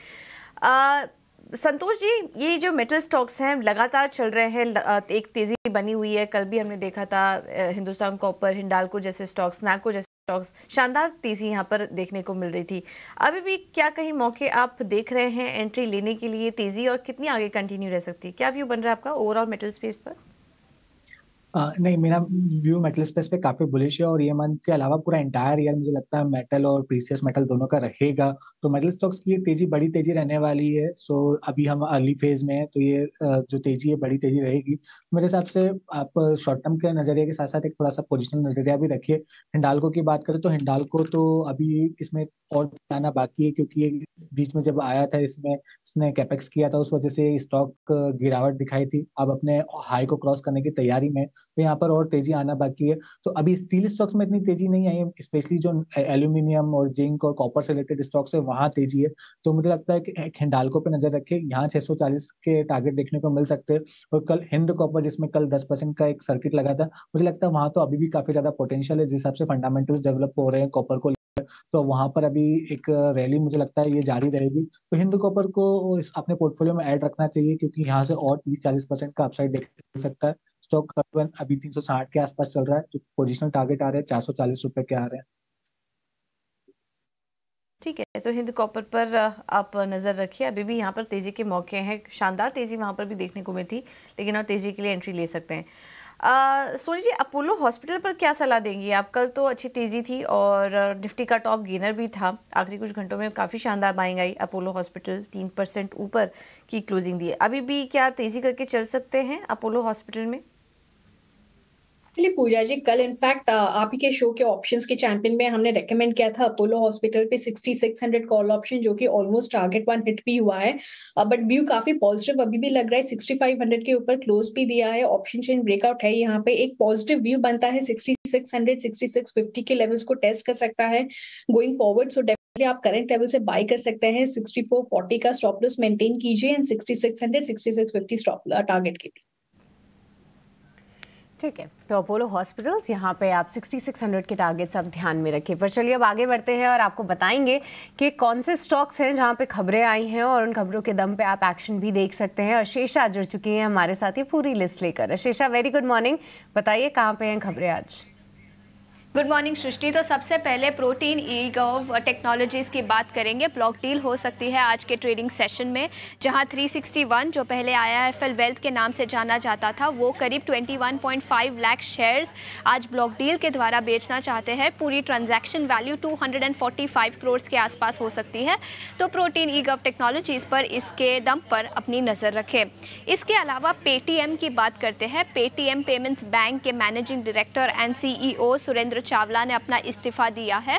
संतोष जी, ये जो मेटल स्टॉक्स हैं, लगातार चल रहे हैं एक तेज़ी बनी हुई है। कल भी हमने देखा था हिंदुस्तान कॉपर, हिंडालको जैसे स्टॉक्स, नैको जैसे स्टॉक्स, शानदार तेज़ी यहाँ पर देखने को मिल रही थी। अभी भी क्या कहीं मौके आप देख रहे हैं एंट्री लेने के लिए तेज़ी और कितनी आगे कंटिन्यू रह सकती है? क्या व्यू बन रहा है आपका ओवरऑल मेटल स्पेस पर? नहीं, मेरा व्यू मेटल स्पेस पे काफ़ी बुलिश है और ये मंथ के अलावा पूरा एंटायर ईयर मुझे लगता है मेटल और प्रीसियस मेटल दोनों का रहेगा। तो मेटल स्टॉक्स की तेज़ी, बड़ी तेज़ी रहने वाली है। सो अभी हम अर्ली फ़ेज़ में है तो ये जो तेज़ी है, बड़ी तेज़ी रहेगी। मेरे हिसाब से आप शॉर्ट टर्म के नज़रिए के साथ साथ एक थोड़ा सा पोजिशनल नज़रिया भी रखिए। हिंडालको की बात करें तो हिंडालको तो अभी इसमें और जाना बाकी है, क्योंकि बीच में जब आया था, इसमें इसने कैपेक्स किया था, उस वजह से स्टॉक गिरावट दिखाई थी। अब अपने हाई को क्रॉस करने की तैयारी में तो यहाँ पर और तेज़ी आना बाकी है। तो अभी स्टील स्टॉक्स में इतनी तेज़ी नहीं आई है, स्पेशली जो एल्यूमिनियम और जिंक और कॉपर से रिलेटेड स्टॉक्स है, वहाँ तेज़ी है। तो मुझे लगता है कि हिंडालको पे नज़र रखे, यहाँ 640 के टारगेट देखने को मिल सकते हैं। और कल हिंद कॉपर, जिसमें कल 10 परसेंट का एक सर्किट लगा था, मुझे लगता है वहाँ तो अभी भी काफ़ी ज़्यादा पोटेंशियल है, जिस हिसाब से फंडामेंटल्स डेवलप हो रहे हैं कॉपर को तो वहाँ पर अभी एक रैली मुझे लगता है ये जारी रहेगी। तो हिंद कॉपर को अपने पोर्टफोलियो में ऐड रखना चाहिए, क्योंकि यहाँ से और तीस चालीस परसेंट का अपसाइड देख सकता है। स्टॉक अभी 360 के आसपास चल रहा है, जो पोजिशनल टारगेट आ रहे हैं, चार सौ चालीस रुपए के आ रहे हैं। ठीक है तो हिंद कॉपर पर आप नज़र रखिए। अभी भी यहाँ पर तेज़ी के मौके हैं। शानदार तेज़ी वहाँ पर भी देखने को मिली, लेकिन और तेज़ी के लिए एंट्री ले सकते हैं। सोनी जी, अपोलो हॉस्पिटल पर क्या सलाह देंगी? आप कल तो अच्छी तेज़ी थी और निफ्टी का टॉप गेनर भी था। आखिरी कुछ घंटों में काफ़ी शानदार बाइंग आई अपोलो हॉस्पिटल तीन परसेंट ऊपर की क्लोजिंग दी। अभी भी क्या तेज़ी करके चल सकते हैं अपोलो हॉस्पिटल में? एक्चुअली पूजा जी, कल इनफैक्ट आप ही के शो के ऑप्शंस के चैंपियन में हमने रेकमेंड किया था अपोलो हॉस्पिटल पे 6600 कॉल ऑप्शन जो कि ऑलमोस्ट टारगेट वन हिट भी हुआ है। बट व्यू काफ़ी पॉजिटिव अभी भी लग रहा है 6500 के ऊपर क्लोज भी दिया है ऑप्शन चेन ब्रेकआउट है यहाँ पे। एक पॉजिटिव व्यू बनता है 6600 6650 के लेवल्स को टेस्ट कर सकता है। गोइंग फॉरवर्ड सो आप करंट लेवल से बाय कर सकते हैं 6440 का स्टॉप लॉस मेंटेन कीजिए एंड 6600 6650 स्टॉप टारगेट के लिए। ठीक है तो अपोलो हॉस्पिटल्स, यहाँ पे आप 6600 के टारगेट्स आप ध्यान में रखिए पर चलिए अब आगे बढ़ते हैं और आपको बताएँगे कि कौन से स्टॉक्स हैं जहाँ पे खबरें आई हैं और उन खबरों के दम पे आप एक्शन भी देख सकते हैं। अशेषा जुड़ चुकी हैं हमारे साथ ये पूरी लिस्ट लेकर। अशेषा वेरी गुड मॉर्निंग बताइए कहाँ पे हैं खबरें आज? गुड मॉर्निंग सृष्टि तो सबसे पहले प्रोटीन ई गव टेक्नोलॉजीज़ की बात करेंगे। ब्लॉक डील हो सकती है आज के ट्रेडिंग सेशन में, जहाँ 361 जो पहले आईआईएफएल वेल्थ के नाम से जाना जाता था, वो करीब 21.5 लाख शेयर्स आज ब्लॉक डील के द्वारा बेचना चाहते हैं। पूरी ट्रांजैक्शन वैल्यू 245 करोड़ के आसपास हो सकती है। तो प्रोटीन ई गव टेक्नोलॉजीज़ पर इसके दम पर अपनी नज़र रखें। इसके अलावा पेटीएम की बात करते हैं। पेटीएम पेमेंट्स बैंक के managing director and CEO Surendra Chawla ने अपना इस्तीफ़ा दिया है।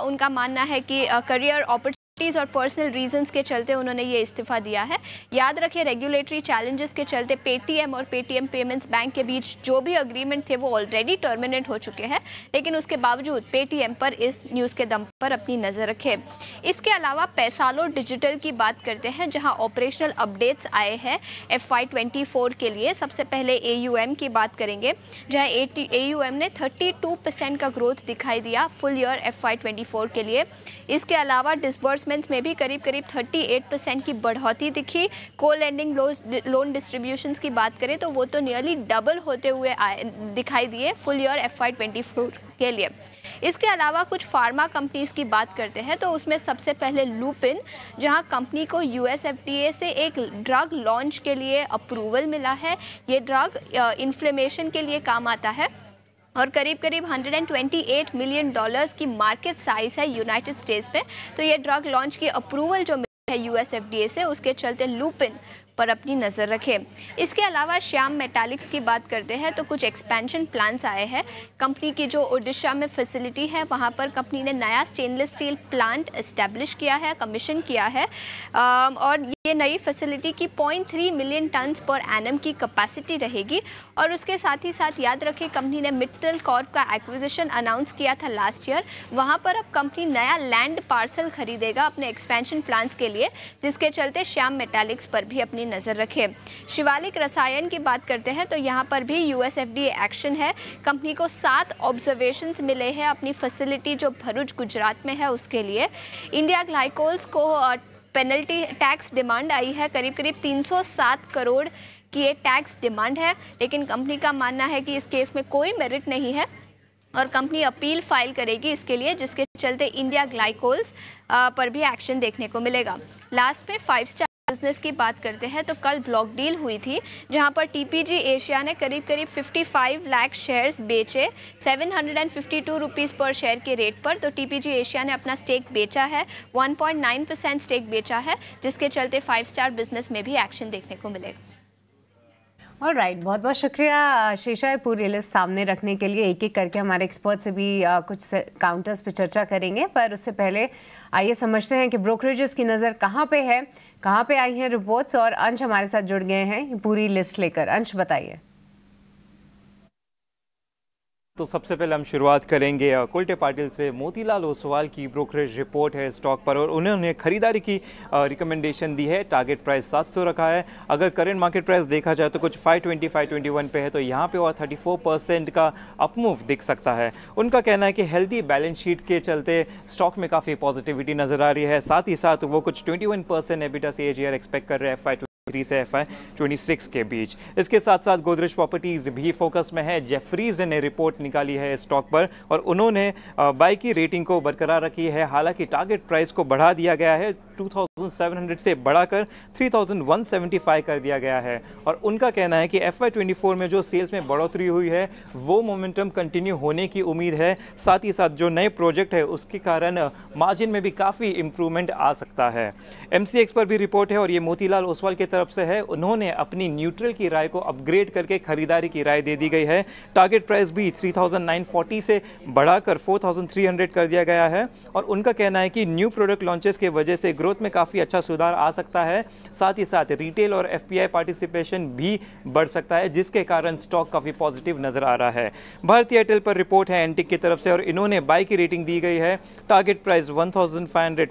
उनका मानना है कि करियर अपॉर्चुनिटी और पर्सनल रीजंस के चलते उन्होंने ये इस्तीफा दिया है। याद रखें रेगुलेटरी चैलेंजेस के चलते पेटीएम और पेटीएम पेमेंट्स बैंक के बीच जो भी अग्रीमेंट थे, वो ऑलरेडी टर्मिनेट हो चुके हैं। लेकिन उसके बावजूद पेटीएम पर इस न्यूज़ के दम पर अपनी नज़र रखें। इसके अलावा पैसालो डिजिटल की बात करते हैं, जहाँ ऑपरेशनल अपडेट्स आए हैं एफ़ के लिए। सबसे पहले एयूएम की बात करेंगे, जहाँ ए ने थर्टी का ग्रोथ दिखाई दिया फुल ईयर एफ़ के लिए। इसके अलावा डिसबर्स इन्वेस्टमेंट्स में भी करीब करीब 38 परसेंट की बढ़ोतरी दिखी। को लैंडिंग लोन डिस्ट्रीब्यूशन की बात करें तो वो तो नियरली डबल होते हुए दिखाई दिए फुल ईयर एफ़ आई के लिए। इसके अलावा कुछ फार्मा कंपनीज़ की बात करते हैं तो उसमें सबसे पहले लूपिन जहाँ कंपनी को यूएस एफडीए से एक ड्रग लॉन्च के लिए अप्रूवल मिला है। ये ड्रग इन्फ्लेमेशन के लिए काम आता है। और करीब करीब 128 मिलियन डॉलर्स की मार्केट साइज़ है यूनाइटेड स्टेट्स में तो ये ड्रग लॉन्च की अप्रूवल जो है यूएस एफडीए से, उसके चलते लूपिन पर अपनी नज़र रखें। इसके अलावा श्याम मेटालिक्स की बात करते हैं तो कुछ एक्सपेंशन प्लान्स आए हैं। कंपनी की जो ओडिशा में फैसिलिटी है, वहाँ पर कंपनी ने नया स्टेनलेस स्टील प्लांट इस्टेब्लिश किया है कमीशन किया है। और ये नई फैसिलिटी की 0.3 मिलियन टन्स पर एनम की कैपेसिटी रहेगी। और उसके साथ ही साथ याद रखें कंपनी ने मिट्टल कॉर्प का एक्विजिशन अनाउंस किया था लास्ट ईयर वहाँ पर अब कंपनी नया लैंड पार्सल खरीदेगा अपने एक्सपेंशन प्लान्स के लिए, जिसके चलते श्याम मेटालिक्स पर भी अपनी नज़र रखे। शिवालिक रसायन की बात करते हैं तो यहाँ पर भी यूएसएफडीए एक्शन है। कंपनी को सात ऑब्जर्वेशन मिले हैं अपनी फैसिलिटी जो भरूच गुजरात में है उसके लिए। इंडिया ग्लाइकोल्स को पेनल्टी टैक्स डिमांड आई है। करीब करीब 307 करोड़ की ये टैक्स डिमांड है, लेकिन कंपनी का मानना है कि इस केस में कोई मेरिट नहीं है और कंपनी अपील फ़ाइल करेगी इसके लिए, जिसके चलते इंडिया ग्लाइकोल्स पर भी एक्शन देखने को मिलेगा। लास्ट में फाइव स्टार बिज़नेस की बात करते हैं तो कल ब्लॉक डील हुई थी जहाँ पर टीपीजी एशिया ने करीब करीब 55 लाख शेयर्स बेचे 752 रुपीस पर शेयर के रेट पर। तो टीपीजी एशिया ने अपना स्टेक बेचा है 1.9 परसेंट स्टेक बेचा है जिसके चलते फाइव स्टार बिज़नेस में भी एक्शन देखने को मिलेगा और राइट बहुत बहुत शुक्रिया शीशा पूरी लिस्ट सामने रखने के लिए एक एक करके हमारे एक्सपर्ट से भी आ, कुछ से, काउंटर्स पे चर्चा करेंगे। पर उससे पहले आइए समझते हैं कि ब्रोकरेजेस की नज़र कहाँ पे है। कहाँ पे आई है रिपोर्ट्स और अंश हमारे साथ जुड़ गए हैं। पूरी लिस्ट लेकर। अंश, बताइए। तो सबसे पहले हम शुरुआत करेंगे कुल्टे पाटिल से मोतीलाल ओसवाल की ब्रोकरेज रिपोर्ट है स्टॉक पर और उन्होंने खरीदारी की रिकमेंडेशन दी है। टारगेट प्राइस 700 रखा है। अगर करंट मार्केट प्राइस देखा जाए तो कुछ 520 521 पे है तो यहाँ पे और 34 परसेंट का अपमूव दिख सकता है। उनका कहना है कि हेल्दी बैलेंस शीट के चलते स्टॉक में काफ़ी पॉजिटिविटी नज़र आ रही है। साथ ही साथ वो कुछ ट्वेंटी वन एबिटा से एक्सपेक्ट कर रहे हैं three F I twenty six के बीच। इसके साथ साथ गोदरेज प्रॉपर्टीज़ भी फोकस में है। जेफरीज ने रिपोर्ट निकाली है स्टॉक पर और उन्होंने बाई की रेटिंग को बरकरार रखी है। हालाँकि टारगेट प्राइस को बढ़ा दिया गया है। 2700 से बढ़ाकर 3175 कर दिया गया है। और उनका कहना है कि एफ़ में जो सेल्स में बढ़ोतरी हुई है वो मोमेंटम कंटिन्यू होने की उम्मीद है। साथ ही साथ जो नए प्रोजेक्ट है उसके कारण मार्जिन में भी काफ़ी इंप्रूवमेंट आ सकता है। एमसीएक्स पर भी रिपोर्ट है और ये मोतीलाल ओसवाल की तरफ़ से है। उन्होंने अपनी न्यूट्रल की राय को अपग्रेड करके खरीदारी की राय दे दी गई है। टारगेट प्राइस भी 3,940 से बढ़ाकर 4,300 कर दिया गया है। और उनका कहना है कि न्यू प्रोडक्ट लॉन्चेस के वजह से ग्रोथ में काफ़ी अच्छा सुधार आ सकता है। साथ ही साथ रिटेल और एफपीआई पार्टिसिपेशन भी बढ़ सकता है, जिसके कारण स्टॉक काफ़ी पॉजिटिव नज़र आ रहा है। भारतीय एयरटेल पर रिपोर्ट है एंटिक की तरफ़ से, और इन्होंने बाई की रेटिंग दी गई है। टारगेट प्राइस वन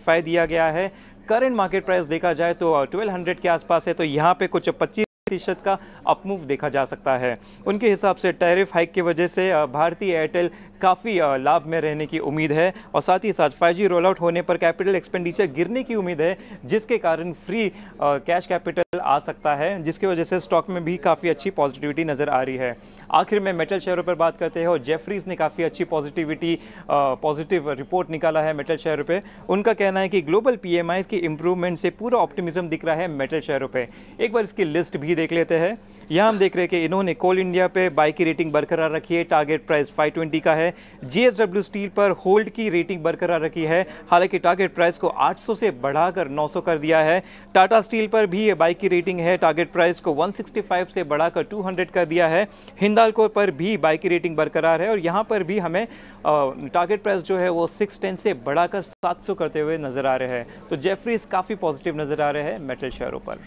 दिया गया है। करंट मार्केट प्राइस देखा जाए तो 1200 के आसपास है तो यहाँ पे कुछ 25 प्रतिशत का अपमूव देखा जा सकता है। उनके हिसाब से टैरिफ हाइक की वजह से भारतीय एयरटेल काफ़ी लाभ में रहने की उम्मीद है और साथ ही साथ 5G रोल आउट होने पर कैपिटल एक्सपेंडिचर गिरने की उम्मीद है, जिसके कारण फ्री कैश कैपिटल आ सकता है, जिसकी वजह से स्टॉक में भी काफ़ी अच्छी पॉजिटिविटी नज़र आ रही है। आखिर में मेटल शेयरों पर बात करते हैं और जेफरीज ने काफ़ी अच्छी पॉजिटिविटी पॉजिटिव रिपोर्ट निकाला है मेटल शेयरों पर उनका कहना है कि ग्लोबल पी की इंप्रूवमेंट से पूरा ऑप्टिमिज्म दिख रहा है मेटल शेयरों पर एक बार इसकी लिस्ट भी देख लेते हैं। यहाँ हम देख रहे हैं कि इन्होंने कोल इंडिया पे बाई की रेटिंग बरकरार रखी है। टारगेट प्राइस 520 का है। जीएसडब्ल्यू स्टील पर होल्ड की रेटिंग बरकरार रखी है। हालाँकि टारगेट प्राइस को 800 से बढ़ाकर 900 कर दिया है। टाटा स्टील पर भी बाई की रेटिंग है। टारगेट प्राइस को 165 से बढ़ाकर 200 कर दिया है। हिंदालको पर भी बाई की रेटिंग बरकरार है और यहाँ पर भी हमें टारगेट प्राइस जो है वो सिक्स से बढ़ाकर सात सौ करते हुए नज़र आ रहे हैं। तो जेफरीज काफ़ी पॉजिटिव नज़र आ रहे हैं मेटल शेयरों पर।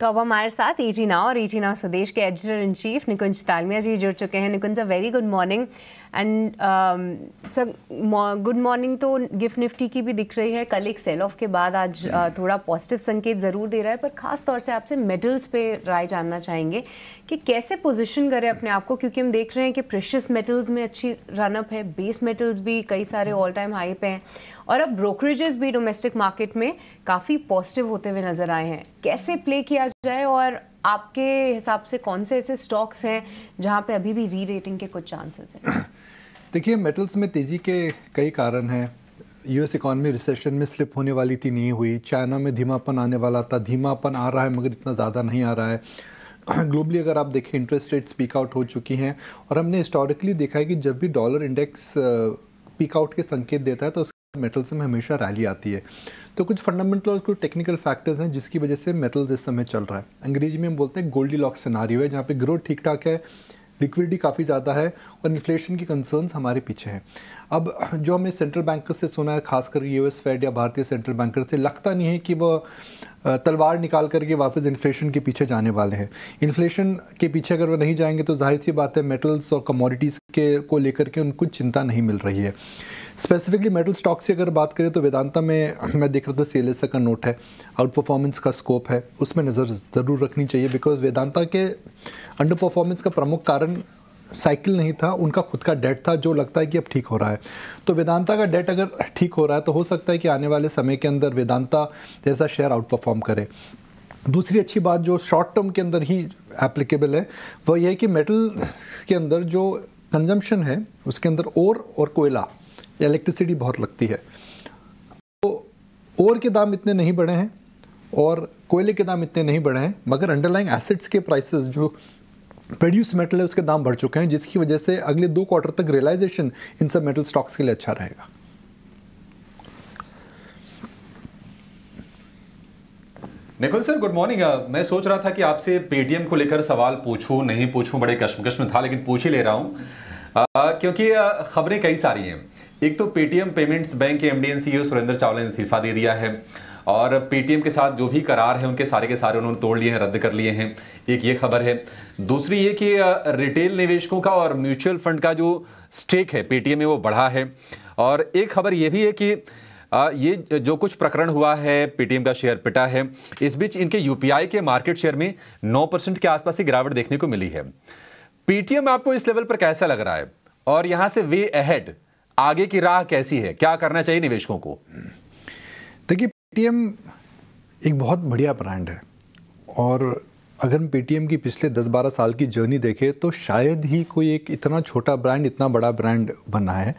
तो अब हमारे साथ ईजी नाव और ईजी नाव स्वदेश के एडिटर इन चीफ निकुंज तालमिया जी जुड़ चुके हैं। Nikunj a very good morning and sir good morning तो गिफ्ट निफ्टी की भी दिख रही है। कल एक सेल ऑफ़ के बाद आज uh, थोड़ा पॉजिटिव संकेत ज़रूर दे रहा है पर खास तौर से आपसे मेटल्स पे राय जानना चाहेंगे कि कैसे पोजीशन करें अपने आप को क्योंकि हम देख रहे हैं कि प्रेशियस मेटल्स में अच्छी रनअप है बेस मेटल्स भी कई सारे ऑल टाइम हाई पे हैं। और अब ब्रोकरेजेस भी डोमेस्टिक मार्केट में काफ़ी पॉजिटिव होते हुए नज़र आए हैं। कैसे प्ले किया जाए और आपके हिसाब से कौन से ऐसे स्टॉक्स हैं जहाँ पे अभी भी री रेटिंग के कुछ चांसेस हैं? देखिए मेटल्स में तेज़ी के कई कारण हैं। यूएस इकॉनमी रिसेशन में स्लिप होने वाली थी, नहीं हुई। चाइना में धीमापन आने वाला था। धीमापन आ रहा है, मगर इतना ज़्यादा नहीं आ रहा है। ग्लोबली अगर आप देखें इंटरेस्ट रेट स्पीक आउट हो चुकी हैं। और हमने हिस्टोरिकली देखा है कि जब भी डॉलर इंडेक्स पीक आउट के संकेत देता है तो मेटल्स में हमेशा रैली आती है। तो कुछ फंडामेंटल और कुछ टेक्निकल फैक्टर्स हैं जिसकी वजह से मेटल्स इस समय चल रहा है। अंग्रेज़ी में हम बोलते हैं गोल्डी लॉक सिनारियो है, जहाँ पे ग्रोथ ठीक ठाक है लिक्विडिटी काफ़ी ज़्यादा है और इन्फ्लेशन की कंसर्न्स हमारे पीछे हैं। अब, जो हमने सेंट्रल बैंकर से सुना है, खासकर यूएस फेड या भारतीय सेंट्रल बैंकर से, लगता नहीं है कि वह तलवार निकाल करके वापस इन्फ्लेशन के पीछे जाने वाले हैं। इन्फ्लेशन के पीछे अगर वह नहीं जाएँगे तो ज़ाहिर सी बात है मेटल्स और कमोडिटीज़ के, को लेकर के उनको चिंता नहीं मिल रही है। स्पेसिफिकली मेटल स्टॉक से अगर बात करें तो वेदांता में मैं देख रहा था सी का नोट है आउट परफॉर्मेंस का स्कोप है, उसमें नज़र ज़रूर रखनी चाहिए बिकॉज़ वेदांता के अंडर परफॉर्मेंस का प्रमुख कारण साइकिल नहीं था, उनका खुद का डेट था जो लगता है कि अब ठीक हो रहा है। तो वेदांता का डेट अगर ठीक हो रहा है तो हो सकता है कि आने वाले समय के अंदर वेदांता जैसा शेयर आउट परफॉर्म करे। दूसरी अच्छी बात जो शॉर्ट टर्म के अंदर ही एप्लीकेबल है, वह यह है कि मेटल के अंदर जो कंजम्पशन है, उसके अंदर ओर और कोयला इलेक्ट्रिसिटी बहुत लगती है। तो ओर के दाम इतने नहीं बढ़े हैं और कोयले के दाम इतने नहीं बढ़े हैं मगर अंडरलाइंग एसिड्स के प्राइसेस जो प्रोड्यूस मेटल है उसके दाम बढ़ चुके हैं जिसकी वजह से अगले दो क्वार्टर तक रियलाइजेशन इन सब मेटल स्टॉक्स के लिए अच्छा रहेगा। निकुल सर गुड मॉर्निंग मैं सोच रहा था कि आपसे पेटीएम को लेकर सवाल पूछूँ नहीं पूछूँ बड़े कश्मकश में था लेकिन पूछ ही ले रहा हूँ। आ, क्योंकि खबरें कई सारी हैं। एक तो पेटीएम पेमेंट्स बैंक के एमडी सीईओ सुरेंद्र चावला ने इस्तीफा दे दिया है और पेटीएम के साथ जो भी करार है, उनके सारे के सारे उन्होंने तोड़ लिए हैं, रद्द कर लिए हैं। एक ये खबर है। दूसरी ये कि रिटेल निवेशकों का और म्यूचुअल फंड का जो स्टेक है पेटीएम में वो बढ़ा है। और एक खबर ये भी है कि ये जो कुछ प्रकरण हुआ है पेटीएम का शेयर पिटा है, इस बीच इनके यूपीआई के मार्केट शेयर में 9 परसेंट के आसपास ही गिरावट देखने को मिली है। पेटीएम आपको इस लेवल पर कैसा लग रहा है? और यहाँ से वे अहेड आगे की राह कैसी है? क्या करना चाहिए निवेशकों को? देखिए पेटीएम एक बहुत बढ़िया ब्रांड है। और अगर हम पेटीएम की पिछले 10-12 साल की जर्नी देखें तो शायद ही कोई एक इतना छोटा ब्रांड इतना बड़ा ब्रांड बना है,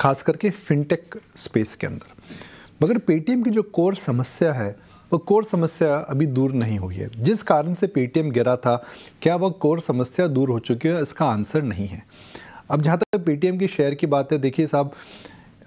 खास करके फिनटेक स्पेस के अंदर। मगर पेटीएम की जो कोर समस्या है, वो कोर समस्या अभी दूर नहीं हुई है। जिस कारण से पेटीएम गिरा था, क्या वह कोर समस्या दूर हो चुकी है, इसका आंसर नहीं है। अब जहाँ तक पेटीएम की शेयर की बात है, देखिए साहब,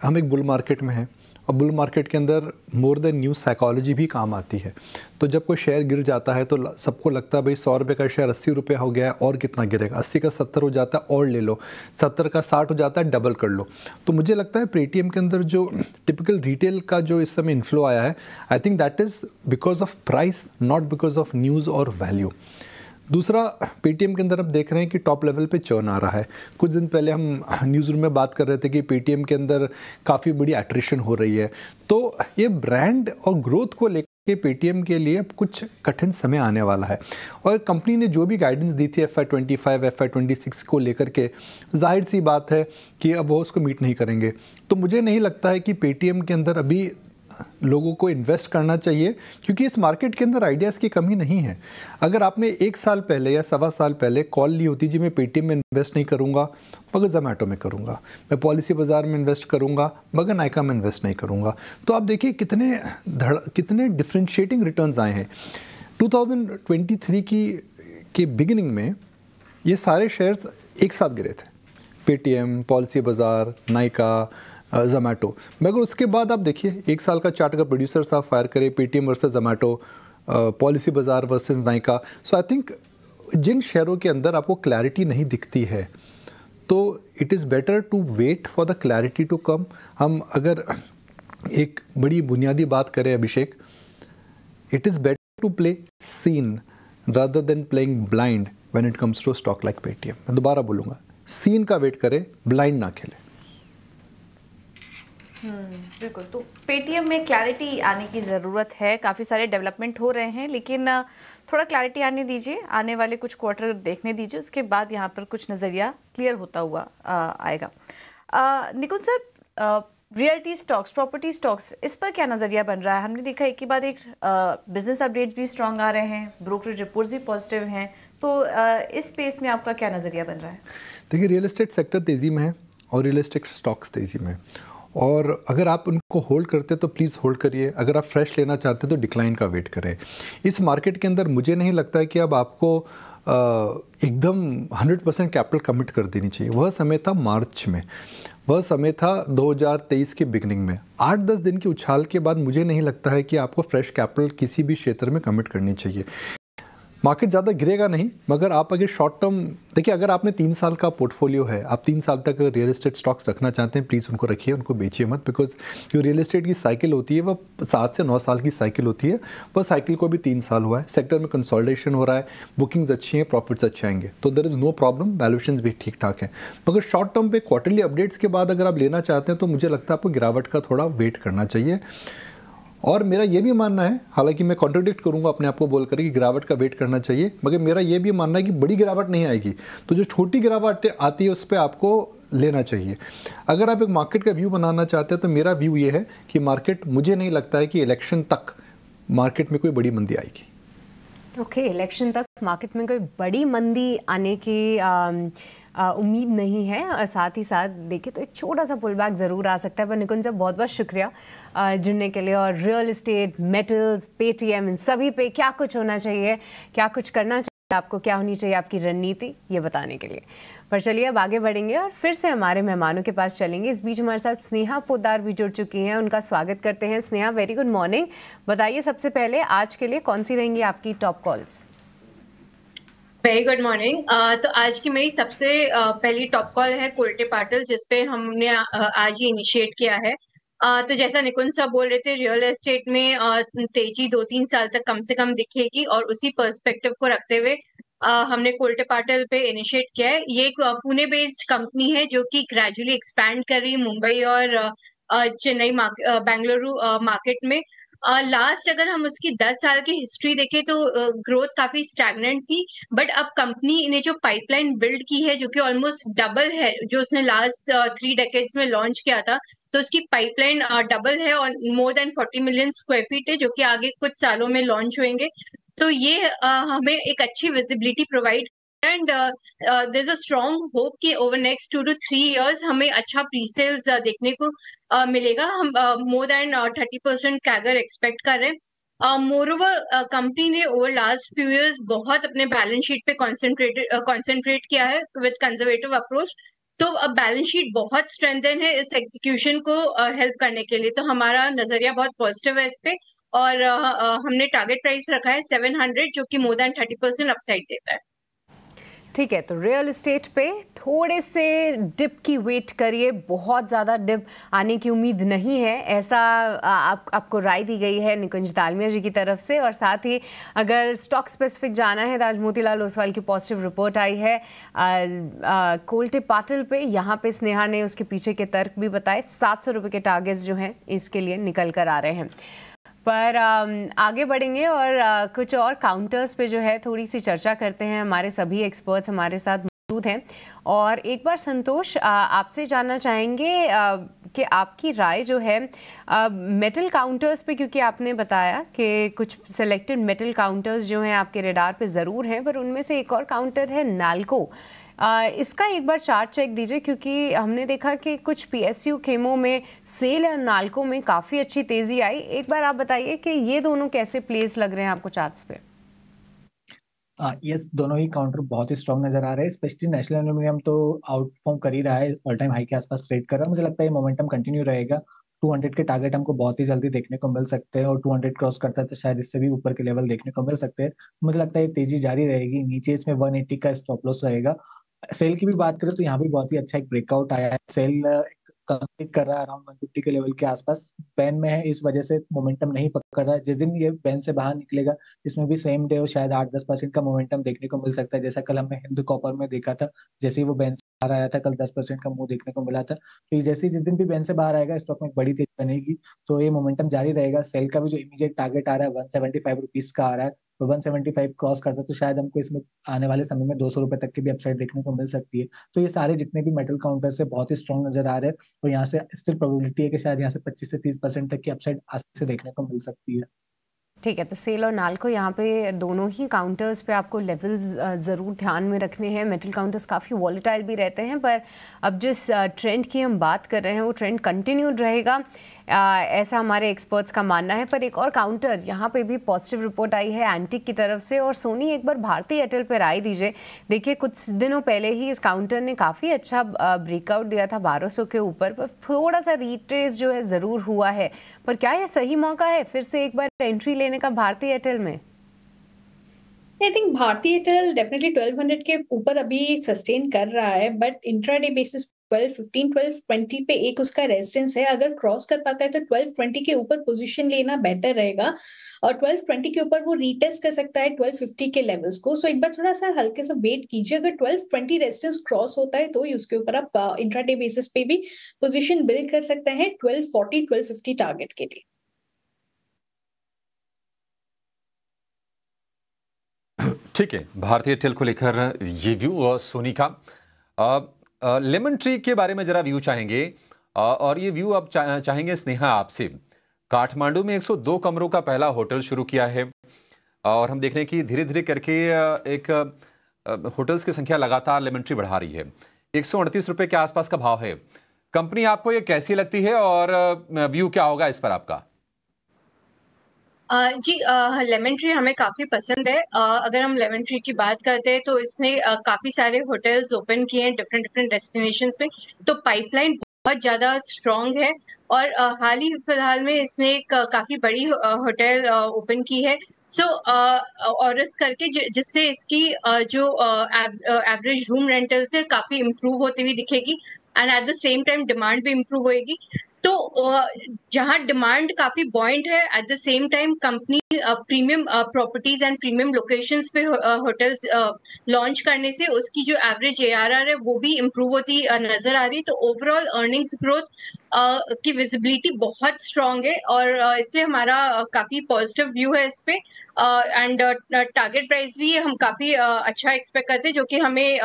हम एक बुल मार्केट में हैं और बुल मार्केट के अंदर मोर देन न्यूज़ साइकोलॉजी भी काम आती है। तो जब कोई शेयर गिर जाता है तो सबको लगता है, भाई, सौ रुपये का शेयर अस्सी रुपये हो गया है, और कितना गिरेगा? अस्सी का सत्तर हो जाता है, और ले लो। सत्तर का साठ हो जाता है डबल कर लो। तो मुझे लगता है पेटीएम के अंदर जो टिपिकल रिटेल का जो इस समय इन्फ्लो आया है I think that is because of price not because of news और वैल्यू दूसरा पेटीएम के अंदर अब देख रहे हैं कि टॉप लेवल पे चर्न आ रहा है। कुछ दिन पहले हम न्यूज़ रूम में बात कर रहे थे कि पेटीएम के अंदर काफ़ी बड़ी एट्रिशन हो रही है। तो ये ब्रांड और ग्रोथ को लेकर के पेटीएम के लिए अब कुछ कठिन समय आने वाला है। और कंपनी ने जो भी गाइडेंस दी थी F I twenty five F I twenty six को लेकर के, ज़ाहिर सी बात है कि अब वो उसको मीट नहीं करेंगे। तो मुझे नहीं लगता है कि पेटीएम के अंदर अभी लोगों को इन्वेस्ट करना चाहिए, क्योंकि इस मार्केट के अंदर आइडियाज़ की कमी नहीं है। अगर आपने एक साल पहले या सवा साल पहले कॉल ली होती, जी, मैं पेटीएम में इन्वेस्ट नहीं करूँगा, मगर जोमेटो में करूँगा, मैं पॉलिसी बाज़ार में इन्वेस्ट करूँगा, मगर नायका में इन्वेस्ट नहीं करूँगा। तो आप देखिए कितने धड़, कितने डिफ्रेंशिएटिंग रिटर्न आए हैं। टू की, के बिगिनिंग में ये सारे शेयर्स एक साथ गिरे थे। पेटीएम पॉलिसी बाज़ार नायका जोमेटो मगर उसके बाद आप देखिए, एक साल का चार्ट अगर प्रोड्यूसर साहब फायर करे Paytm versus Zomato policybazaar versus Nykaa so I think जिन शेयरों के अंदर आपको क्लैरिटी नहीं दिखती है तो it is better to wait for the clarity to come हम अगर एक बड़ी बुनियादी बात करें Abhishek it is better to play seen rather than playing blind when it comes to stock like Paytm मैं दोबारा बोलूँगा सीन का वेट करें ब्लाइंड ना खेलें। बिल्कुल। तो पेटीएम में क्लैरिटी आने की ज़रूरत है। काफ़ी सारे डेवलपमेंट हो रहे हैं लेकिन थोड़ा क्लैरिटी आने दीजिए। आने वाले कुछ क्वार्टर देखने दीजिए। उसके बाद यहाँ पर कुछ नज़रिया क्लियर होता हुआ आएगा। Nikunj sir realty stocks property stocks इस पर क्या नज़रिया बन रहा है? हमने देखा एक के बाद एक बिज़नेस अपडेट भी स्ट्रांग आ रहे हैं। ब्रोकरेज रिपोर्ट्स भी पॉजिटिव हैं। तो आ, इस स्पेस में आपका क्या नज़रिया बन रहा है? देखिए रियल एस्टेट सेक्टर तेज़ी में है और रियल एस्टेट स्टॉक्स तेज़ी में और अगर आप उनको होल्ड करते तो प्लीज़ होल्ड करिए। अगर आप फ्रेश लेना चाहते तो डिक्लाइन का वेट करें। इस मार्केट के अंदर मुझे नहीं लगता है कि अब आपको एकदम 100 परसेंट कैपिटल कमिट कर देनी चाहिए। वह समय था मार्च में। वह समय था 2023 के बिगनिंग में। आठ दस दिन की उछाल के बाद मुझे नहीं लगता है कि आपको फ्रेश कैपिटल किसी भी क्षेत्र में कमिट करनी चाहिए। मार्केट ज़्यादा गिरेगा नहीं, मगर आप अगर शॉर्ट टर्म देखिए, अगर आपने तीन साल का पोर्टफोलियो है, आप तीन साल तक रियल एस्टेट स्टॉक्स रखना चाहते हैं प्लीज़ उनको रखिए, उनको बेचिए मत बिकॉज़ जो रियल एस्टेट की साइकिल होती है वह सात से नौ साल की साइकिल होती है वह साइकिल को भी तीन साल हुआ है। सेक्टर में कंसोलिडेशन हो रहा है बुकिंग्स अच्छी हैं प्रॉफिट्स अच्छे आएँगे तो there is no problem valuation भी ठीक ठाक है। मगर शॉर्ट टर्म पे क्वार्टरली अपडेट्स के बाद अगर आप लेना चाहते हैं तो मुझे लगता है आपको गिरावट का थोड़ा वेट करना चाहिए। और मेरा ये भी मानना है हालाँकि मैं कॉन्ट्रोडिक्ट करूँगा अपने आप को बोलकर कि गिरावट का वेट करना चाहिए मगर मेरा ये भी मानना है कि बड़ी गिरावट नहीं आएगी। तो जो छोटी गिरावट आती है उस पर आपको लेना चाहिए। अगर आप एक मार्केट का व्यू बनाना चाहते हैं तो मेरा व्यू ये है कि मार्केट मुझे नहीं लगता है कि इलेक्शन तक मार्केट में कोई बड़ी मंदी आएगी। ओके okay, इलेक्शन तक मार्केट में कोई बड़ी मंदी आने की उम्मीद नहीं है। और साथ ही साथ देखिए तो एक छोटा सा पुल बैक ज़रूर आ सकता है पर निकुंज साहब बहुत बहुत शुक्रिया। जुड़ने के लिए और रियल इस्टेट मेटल्स पेटीएम इन सभी पे क्या कुछ होना चाहिए क्या कुछ करना चाहिए आपको क्या होनी चाहिए आपकी रणनीति ये बताने के लिए। पर चलिए अब आगे बढ़ेंगे और फिर से हमारे मेहमानों के पास चलेंगे। इस बीच हमारे साथ स्नेहा पोदार भी जुड़ चुकी हैं उनका स्वागत करते हैं। स्नेहा वेरी गुड मॉर्निंग बताइए सबसे पहले आज के लिए कौन सी रहेंगी आपकी top calls very good morning तो आज की मेरी सबसे uh, पहली टॉप कॉल है कोल्टे पाटिल जिसपे हमने uh, आज ही इनिशिएट किया है। तो जैसा निकुंज साहब बोल रहे थे रियल एस्टेट में तेज़ी दो तीन साल तक कम से कम दिखेगी और उसी पर्सपेक्टिव को रखते हुए हमने कोल्टे पाटल पे इनिशिएट किया है। ये एक पुणे बेस्ड कंपनी है जो कि ग्रेजुअली एक्सपैंड कर रही है मुंबई और चेन्नई बेंगलुरु मार्केट में। लास्ट अगर हम उसकी दस साल की हिस्ट्री देखें तो ग्रोथ काफ़ी स्टैगनेंट थी बट अब कंपनी ने जो पाइपलाइन बिल्ड की है, जो कि ऑलमोस्ट डबल है, जो उसने लास्ट थ्री डेकेड्स में लॉन्च किया था तो उसकी पाइपलाइन डबल है और more than forty million square feet है, जो कि आगे कुछ सालों में लॉन्च होंगे तो ये हमें एक अच्छी visibility provide and there a strong hope कि over next two two three years हमें अच्छा प्री सेल्स uh, देखने को uh, मिलेगा। हम more than thirty percent CAGR expect कर रहे हैं। मोर ओवर कंपनी ने ओवर लास्ट फ्यू इयर्स बहुत अपने बैलेंस शीट पे कॉन्सेंट्रेटेड कॉन्सेंट्रेट किया है विद कंजर्वेटिव अप्रोच तो अब बैलेंस शीट बहुत स्ट्रेंथन है इस एग्जीक्यूशन को हेल्प uh, करने के लिए। तो हमारा नज़रिया बहुत पॉजिटिव है इस पे। और uh, uh, हमने टारगेट प्राइस रखा है 700 जो कि मोर देन 30 परसेंट अपसाइड देता है। ठीक है तो रियल इस्टेट पे थोड़े से डिप की वेट करिए बहुत ज़्यादा डिप आने की उम्मीद नहीं है। ऐसा आप, आपको राय दी गई है निकुंज दालमिया जी की तरफ़ से और साथ ही अगर स्टॉक स्पेसिफिक जाना है तो आज मोतीलाल ओसवाल की पॉजिटिव रिपोर्ट आई है। कोल्टे पाटिल पे यहाँ पे स्नेहा ने उसके पीछे के तर्क भी बताए। सात सौ के टारगेट्स जो हैं इसके लिए निकल कर आ रहे हैं। पर आगे बढ़ेंगे और कुछ और काउंटर्स पे जो है थोड़ी सी चर्चा करते हैं। हमारे सभी एक्सपर्ट्स हमारे साथ मौजूद हैं। और एक बार संतोष आपसे जानना चाहेंगे कि आपकी राय जो है मेटल काउंटर्स पे, क्योंकि आपने बताया कि कुछ सिलेक्टेड मेटल काउंटर्स जो हैं आपके रेडार पे ज़रूर हैं, पर उनमें से एक और काउंटर है नालको। इसका एक बार चार्ट चेक दीजिए, क्योंकि हमने देखा कि कुछ पीएसयू खेमों में सेल और नालको में काफ़ी अच्छी तेज़ी आई। एक बार आप बताइए कि ये दोनों कैसे प्लेस लग रहे हैं आपको चार्ट्स पे? यस दोनों ही काउंटर बहुत ही स्ट्रॉन्ग नज़र आ रहे हैं। स्पेशली नेशनल एल्यूमिनियम तो आउटफॉर्म कर ही रहा है ऑल टाइम हाई के आसपास ट्रेड कर रहा है। मुझे लगता है मोमेंटम कंटिन्यू रहेगा। 200 के टारगेट हमको बहुत ही जल्दी देखने को मिल सकते हैं, और 200 क्रॉस करता है तो शायद इससे भी ऊपर के लेवल देखने को मिल सकते हैं। मुझे लगता है तेज़ी जारी रहेगी। नीचे इसमें 180 का स्टॉप लॉस रहेगा। सेल की भी बात करें तो यहाँ भी बहुत ही अच्छा एक ब्रेकआउट आया है। सेल कर रहा है अराउंड 150 के लेवल के आसपास। बैन में है, इस वजह से मोमेंटम नहीं पकड़ रहा है। जिस दिन ये बैन से बाहर निकलेगा, इसमें भी सेम डे और शायद आठ दस परसेंट का मोमेंटम देखने को मिल सकता है। जैसा कल हमने हिंद कॉपर में देखा था, जैसे ही वो बैन से बाहर आया था, कल दस परसेंट का मुँह देखने को मिला था। तो जैसे जिस दिन भी बैन से बाहर आएगा स्टॉक में बड़ी तेज बनेगी। तो ये मोमेंटम जारी रहेगा। सेल का भी जो इमीडिएट टारगेट आ रहा है वन सेवेंटी फाइव रुपीज़ का आ रहा है। तो 175 क्रॉस करता है तो शायद हमको इसमें आने वाले समय में दो सौ रुपए तक की भी अपसाइड देखने को मिल सकती है। तो ये सारे जितने भी मेटल काउंटर्स है, बहुत ही स्ट्रॉन्ग नज़र आ रहे हैं और यहाँ से स्टिल प्रोबेबिलिटी है कि शायद यहाँ से 25 से 30 परसेंट तक की अपसाइड आज से देखने को मिल सकती है। ठीक है तो सेल और नाल को यहाँ पे दोनों ही काउंटर्स पे आपको लेवल्स ज़रूर ध्यान में रखने हैं। मेटल काउंटर्स काफ़ी वॉलेटाइल भी रहते हैं, पर अब जिस ट्रेंड की हम बात कर रहे हैं, वो ट्रेंड कंटिन्यूड रहेगा। ऐसा हमारे एक्सपर्ट्स का मानना है, पर एक और काउंटर यहाँ पे भी पॉजिटिव रिपोर्ट आई है एंटिक की तरफ़ से, और सोनी एक बार भारतीय एयरटेल पर राय दीजिए। देखिए, कुछ दिनों पहले ही इस काउंटर ने काफ़ी अच्छा ब्रेकआउट दिया था 1200 के ऊपर, पर थोड़ा सा रिट्रेस जो है ज़रूर हुआ है। पर क्या यह सही मौका है फिर से एक बार एंट्री लेने का भारतीय एयरटेल में? I think Bharti Airtel definitely 1200 के ऊपर अभी सस्टेन कर रहा है but intraday basis twelve fifteen twelve twenty पे एक उसका रेजिडेंस है। अगर क्रॉस कर पाता है तो ट्वेल्व ट्वेंटी के ऊपर पोजीशन लेना बेटर रहेगा। और ट्वेल्व ट्वेंटी के ऊपर वो रीटेस्ट कर सकता है ट्वेल्व फिफ्टी के लेवल्स को। सो एक बार थोड़ा सा हल्के सा वेट कीजिए। अगर ट्वेल्व ट्वेंटी रेजिडेंस क्रॉस होता है तो उसके ऊपर आप इंट्राडे बेसिस पे भी पोजिशन बिल्ड कर सकते हैं twelve forty twelve fifty target के लिए। ठीक है, भारतीय टेल को लेकर ये व्यू सोनी का। लेमन ट्री के बारे में जरा व्यू चाहेंगे। और ये व्यू अब चाहेंगे स्नेहा आपसे। काठमांडू में 102 कमरों का पहला होटल शुरू किया है। और हम देख रहे हैं कि धीरे धीरे करके एक होटल्स की संख्या लगातार लेमन ट्री बढ़ा रही है। एक रुपए के आसपास का भाव है। कंपनी आपको ये कैसी लगती है और व्यू क्या होगा इस पर आपका? जी लेमन ट्री हमें काफ़ी पसंद है। अगर हम लेमन ट्री की बात करते हैं तो इसने काफ़ी सारे होटल्स ओपन किए हैं डिफरेंट डिफरेंट डेस्टिनेशन पे। तो पाइपलाइन बहुत ज़्यादा स्ट्रॉन्ग है और हाल ही फ़िलहाल में इसने एक काफ़ी बड़ी होटल ओपन की है। सो और करके जिससे इसकी जो एवरेज रूम रेंटल से काफ़ी इम्प्रूव होती हुई दिखेगी। And at the same time demand भी इम्प्रूव होएगी। तो जहाँ डिमांड काफ़ी बॉइंट है at the same time company premium properties and premium locations पे होटल्स लॉन्च करने से उसकी जो एवरेज एआरआर है, वो भी इम्प्रूव होती नज़र आ रही तो ओवरऑल अर्निंग्स ग्रोथ की विजिबिलिटी बहुत स्ट्रांग है और इसलिए हमारा काफ़ी पॉजिटिव व्यू है इस पे। एंड टारगेट प्राइस भी हम काफ़ी अच्छा एक्सपेक्ट करते हैं, जो कि हमें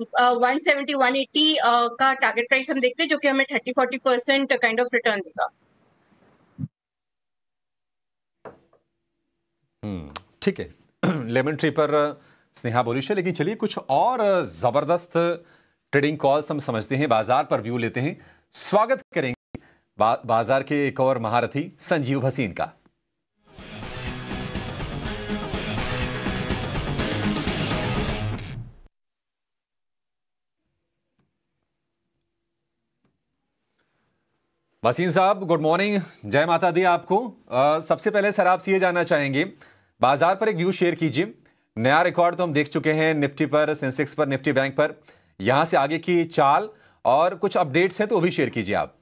वन सेवेंटी वन एट्टी का टारगेट प्राइस हम देखते हैं जो कि हमें thirty forty percent kind of return देगा। ठीक है। लेमन ट्री पर स्नेहा बोलिश है लेकिन चलिए कुछ और ज़बरदस्त ट्रेडिंग कॉल्स हम समझते हैं बाज़ार पर व्यू लेते हैं। स्वागत करेंगे बा, बाज़ार के एक और महारथी संजीव भसीन का। वसीम साहब गुड मॉर्निंग जय माता दी आपको। आ, सबसे पहले सर आपसे ये जानना चाहेंगे। बाज़ार पर एक व्यू शेयर कीजिए। नया रिकॉर्ड तो हम देख चुके हैं निफ्टी पर सेंसेक्स पर निफ्टी बैंक पर। यहाँ से आगे की चाल और कुछ अपडेट्स हैं तो वो भी शेयर कीजिए आप।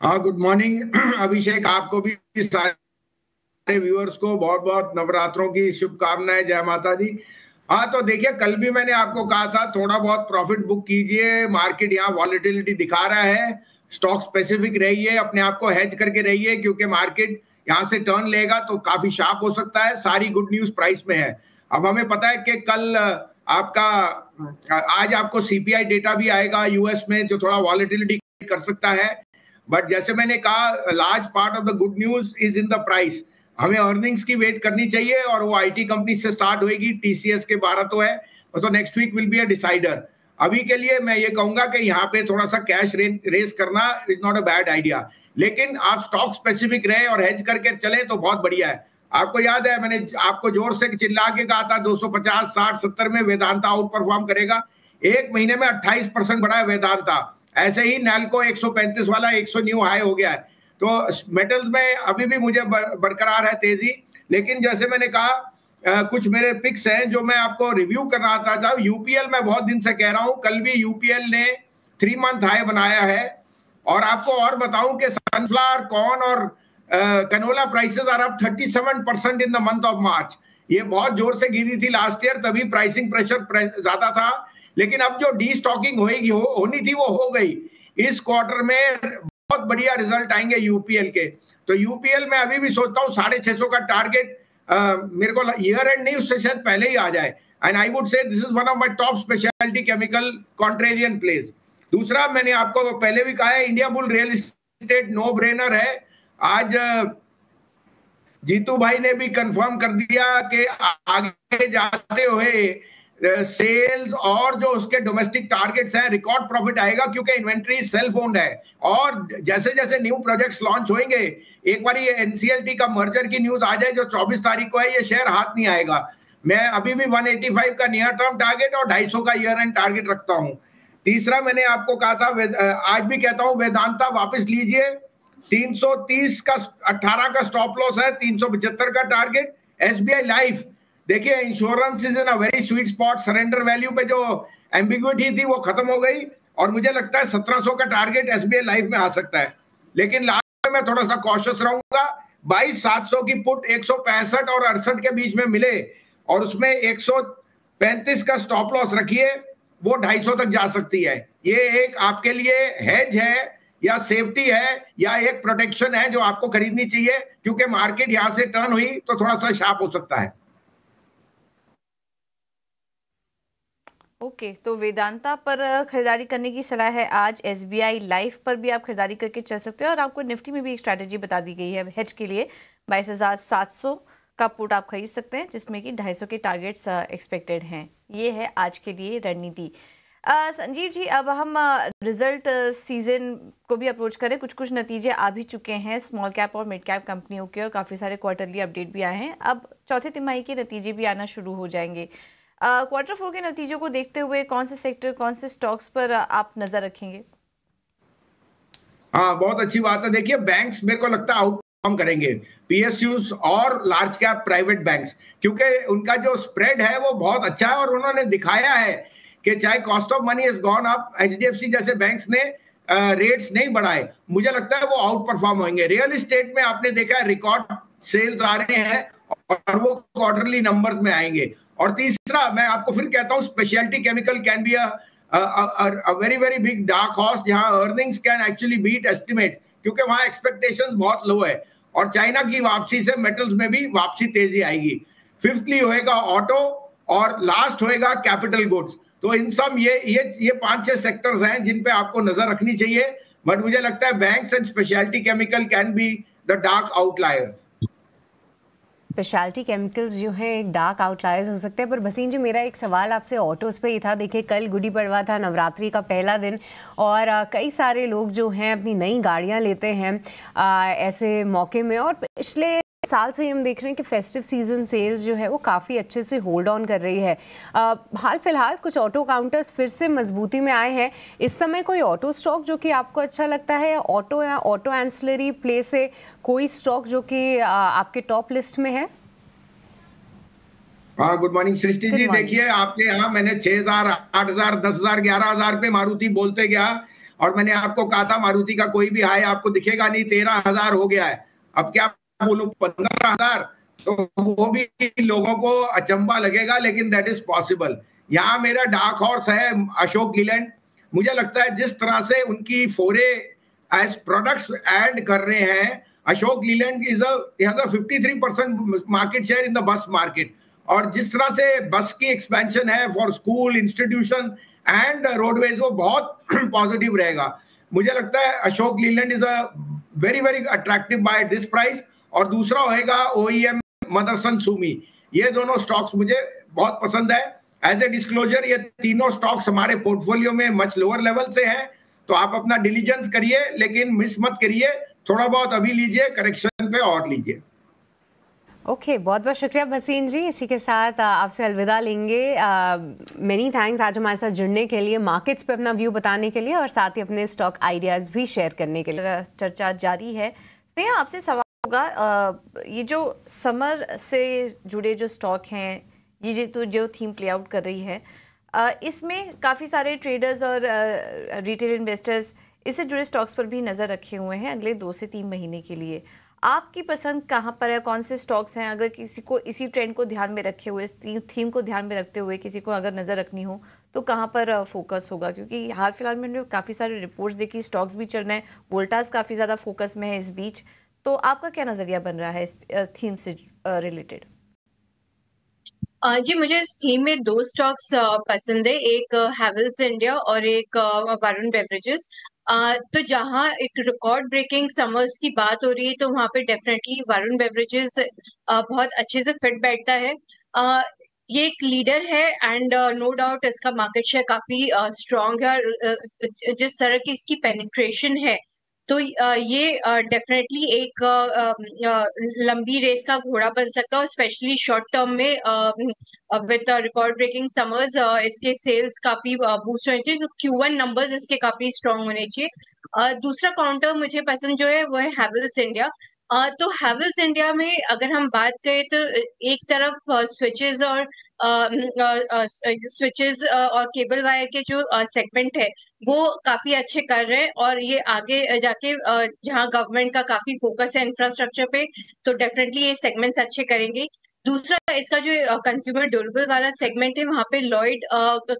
हाँ गुड मॉर्निंग अभिषेक आपको भी सारे व्यूअर्स को बहुत बहुत नवरात्रों की शुभकामनाएँ। जय माता दी। हाँ तो देखिए, कल भी मैंने आपको कहा था, थोड़ा बहुत प्रॉफिट बुक कीजिए मार्केट यहाँ वॉलिटिलिटी दिखा रहा है स्टॉक स्पेसिफिक रहिए, अपने आप को हेज करके रहिए, क्योंकि मार्केट यहाँ से टर्न लेगा तो काफ़ी शार्प हो सकता है, सारी गुड न्यूज़ प्राइस में है। अब हमें पता है कि कल आपका आज आपको सीपीआई डेटा भी आएगा यूएस में, जो थोड़ा वॉलिटिलिटी कर सकता है। बट जैसे मैंने कहा large part of the good news is in the price हमें अर्निंग्स की वेट करनी चाहिए और वो आईटी कंपनी से स्टार्ट होएगी टीसीएस के बारह तो है तो next week will be a decider अभी के लिए मैं ये कहूँगा कि यहाँ पे थोड़ा सा कैश रेस करना is not a bad idea लेकिन आप स्टॉक स्पेसिफिक रहे और हेज करके चले तो बहुत बढ़िया है। आपको याद है, मैंने आपको ज़ोर से चिल्ला के कहा था 250 60 70 में वेदांता आउट परफॉर्म करेगा। एक महीने में 28 परसेंट बढ़ा है वेदांता। ऐसे ही नैलको 135 वाला 100 न्यू हाई हो गया है। तो मेटल्स में अभी भी मुझे बरकरार है तेज़ी। लेकिन जैसे मैंने कहा आ, कुछ मेरे पिक्स हैं जो मैं आपको रिव्यू कर रहा था, था यूपीएल मैं बहुत दिन से कह रहा हूँ। कल भी यूपीएल ने थ्री मंथ हाई बनाया है। और आपको और बताऊँ कि सनफ्लावर कॉर्न और canola prices are up 37 percent in the month of March ये बहुत ज़ोर से गिरी थी लास्ट ईयर तभी प्राइसिंग प्रेशर ज़्यादा था। लेकिन अब जो डी स्टॉकिंग होगी हो, होनी थी वो हो गई। इस क्वार्टर में बहुत बढ़िया रिज़ल्ट आएँगे यूपीएल के। तो यूपीएल में अभी भी सोचता हूँ साढ़े छह सौ का टारगेट मेरे को ईयर एंड नहीं, उससे शायद पहले ही आ जाए। And I would say this is one of my top speciality chemical contrarian place दूसरा, मैंने आपको पहले भी कहा है India bull real estate no brainer है। आज जीतू भाई ने भी कंफर्म कर दिया कि आगे जाते हुए सेल्स और जो उसके डोमेस्टिक टारगेट्स हैं रिकॉर्ड प्रॉफिट आएगा क्योंकि इन्वेंट्री सेल्फ ओन्ड है। और जैसे जैसे न्यू प्रोजेक्ट्स लॉन्च होंगे एक बार ये एनसीएलटी का मर्जर की न्यूज़ आ जाए, जो 24 तारीख को है, ये शेयर हाथ नहीं आएगा। मैं अभी भी 185 का नियर टर्म टारगेट और 250 का ईयर एंड टारगेट रखता हूँ। तीसरा मैंने आपको कहा था आज भी कहता हूँ, वेदांता वापस लीजिए। 330 का 18 का स्टॉप लॉस है 375 का टारगेट एसबीआई लाइफ देखिए insurance is in a very sweet spot surrender value पे जो एम्बिग्विटी थी, वो खत्म हो गई और मुझे लगता है 1700 का टारगेट एसबीआई लाइफ में आ सकता है। लेकिन लास्ट में मैं थोड़ा सा कॉशियस रहूँगा। बाईस, सात सौ की पुट एक सौ पैंसठ और अड़सठ के बीच में मिले और उसमें एक सौ पैंतीस का स्टॉप लॉस रखिए, वो 250 तक जा सकती है। ये एक आपके लिए हेज है या सेफ्टी है या एक प्रोटेक्शन है जो आपको खरीदनी चाहिए, क्योंकि मार्केट यहाँ से टर्न हुई तो थोड़ा सा शार्प हो सकता है। ओके तो वेदांता पर खरीदारी करने की सलाह है आज एस बी आई लाइफ पर भी आप खरीदारी करके चल सकते हो और आपको निफ्टी में भी एक स्ट्रैटेजी बता दी गई है हेज के लिए। बाईस हज़ार सात सौ का पुट आप खरीद सकते हैं, जिसमें कि ढाई सौ के टारगेट्स एक्सपेक्टेड हैं। ये है आज के लिए रणनीति। संजीव जी, अब हम रिज़ल्ट सीज़न को भी अप्रोच करें। कुछ कुछ नतीजे आ भी चुके हैं स्मॉल कैप और मिड कैप कंपनियों के और काफ़ी सारे क्वार्टरली अपडेट भी आए हैं। अब चौथे तिमाही के नतीजे भी आना शुरू हो जाएँगे। क्वार्टर फोर के नतीजों को देखते हुए कौन से सेक्टर कौन से स्टॉक्स पर आप नज़र रखेंगे? हाँ बहुत अच्छी बात है। देखिए बैंक्स मेरे को लगता है आउट परफॉर्म करेंगे पीएसयूज और लार्ज कैप प्राइवेट बैंक्स क्योंकि उनका जो स्प्रेड है वो बहुत अच्छा है और उन्होंने दिखाया है कि चाहे cost of money is gone up HDFC जैसे बैंक्स ने रेट्स नहीं बढ़ाए, मुझे लगता है वो आउट परफॉर्म होंगे। रियल एस्टेट में आपने देखा है रिकॉर्ड सेल्स आ रहे हैं और वो क्वार्टरली नंबर में आएँगे। और तीसरा, मैं आपको फिर कहता हूँ speciality chemical can be a very very big dark horse जहाँ earnings can actually beat estimate क्योंकि वहाँ एक्सपेक्टेशन बहुत लो है, और चाइना की वापसी से मेटल्स में भी वापसी तेज़ी आएगी। फिफ्थली होएगा ऑटो और लास्ट होएगा कैपिटल गुड्स तो इन सब ये ये ये पाँच छह सेक्टर्स हैं जिन पे आपको नज़र रखनी चाहिए बट मुझे लगता है banks and speciality chemical can be the dark outliers speciality chemicals जो हैं, एक डार्क आउटलायर्स हो सकते हैं। पर भसीन जी, मेरा एक सवाल आपसे ऑटोज़ पे ही था। देखिए, कल गुड़ी पड़वा था, नवरात्रि का पहला दिन। और कई सारे लोग जो हैं, अपनी नई गाड़ियाँ लेते हैं ऐसे मौके में। और पिछले साल से हम देख रहे हैं कि फेस्टिव सीज़न सेल्स जो है वो काफ़ी अच्छे से होल्ड ऑन कर रही है। आ, हाल फ़िलहाल कुछ ऑटो काउंटर्स फिर से मजबूती में आए हैं। इस समय कोई ऑटो स्टॉक जो कि आपको अच्छा लगता है ऑटो या ऑटो एंसलरी प्ले से कोई स्टॉक जो कि आपके टॉप लिस्ट में है? हाँ गुड मॉर्निंग सृष्टि जी। देखिए आपके यहाँ मैंने छह हज़ार आठ हज़ार दस हज़ार ग्यारह हज़ार पे मारुति बोलते गया और मैंने आपको कहा था मारुति का कोई भी हाई आपको दिखेगा नहीं तेरह हज़ार हो गया है। अब क्या बोलू, पंद्रह हज़ार तो वो भी लोगों को अचंबा लगेगा, लेकिन दैट इज़ पॉसिबल यहाँ मेरा डार्क हॉर्स है, अशोक लीलैंड। मुझे लगता है जिस तरह से उनकी फोरे एज प्रोडक्ट्स ऐड कर रहे हैं, Ashok Leyland is a fifty three percent market share in the bus market और जिस तरह से बस की एक्सपेंशन है for school institution and roadways वो बहुत पॉजिटिव रहेगा। मुझे लगता है Ashok Leyland is a very very attractive by this price और दूसरा होएगा ओईएम मदरसन सुमी ये दोनों स्टॉक्स मुझे बहुत पसंद है. एज ए डिस्क्लोजर ये तीनों स्टॉक्स हमारे पोर्टफोलियो में मच लोअर लेवल से हैं. तो आप अपना डिलीजेंस करिए लेकिन मिस मत करिए. थोड़ा बहुत अभी लीजिए करेक्शन पे और लीजिए. ओके okay, बहुत बहुत शुक्रिया भसीन जी. इसी के साथ आपसे अलविदा लेंगे. मेनी थैंक्स आज हमारे साथ जुड़ने के लिए मार्केट्स पे अपना व्यू बताने के लिए और साथ ही अपने स्टॉक आइडियाज़ भी शेयर करने के लिए. चर्चा जारी है. आपसे सवाल होगा ये जो समर से जुड़े जो स्टॉक हैं, ये तो जो थीम प्ले आउट कर रही है इसमें काफ़ी सारे ट्रेडर्स और रिटेल इन्वेस्टर्स इससे जुड़े स्टॉक्स पर भी नज़र रखे हुए हैं अगले दो से तीन महीने के लिए। आपकी पसंद कहाँ पर है? कौन से स्टॉक्स हैं? अगर किसी को इसी ट्रेंड को ध्यान में रखे हुए थीम को ध्यान में रखते हुए किसी को अगर नज़र रखनी हो तो कहाँ पर फोकस होगा? क्योंकि हाल फ़िलहाल में काफ़ी सारे रिपोर्ट्स देखी स्टॉक्स भी चल रहे हैं वोल्टास काफ़ी ज़्यादा फोकस में है इस बीच। तो आपका क्या नज़रिया बन रहा है इस थीम से रिलेटेड जी, मुझे इस थीम में दो स्टॉक्स पसंद है। एक हैवल्स इंडिया और एक वरुण बेवरेजेस तो जहाँ एक रिकॉर्ड ब्रेकिंग समर्स की बात हो रही है तो वहाँ पे डेफिनेटली वरुण बेवरेजेस बहुत अच्छे से फिट बैठता है। ये एक लीडर है एंड नो डाउट इसका मार्केट शेयर काफ़ी स्ट्रांग है और जिस तरह की इसकी पेनिट्रेशन है तो ये डेफिनेटली एक लंबी रेस का घोड़ा बन सकता है स्पेशली शॉर्ट टर्म में विथ रिकॉर्ड ब्रेकिंग समर्स इसके सेल्स काफ़ी बूस्ट होने चाहिए तो क्यू वन नंबर्स इसके काफ़ी स्ट्रॉन्ग होने चाहिए। दूसरा काउंटर मुझे पसंद जो है, वो है हैवल्स इंडिया तो हैवल्स इंडिया में अगर हम बात करें तो एक तरफ़ स्विचेस और स्विचेस और केबल वायर के जो सेगमेंट है, वो काफ़ी अच्छे कर रहे हैं और ये आगे जाके जहाँ गवर्नमेंट का काफ़ी फोकस है इंफ्रास्ट्रक्चर पे तो डेफिनेटली ये सेगमेंट्स अच्छे करेंगे। दूसरा, इसका जो कंज्यूमर ड्यूरेबल वाला सेगमेंट है, वहाँ पे लॉयड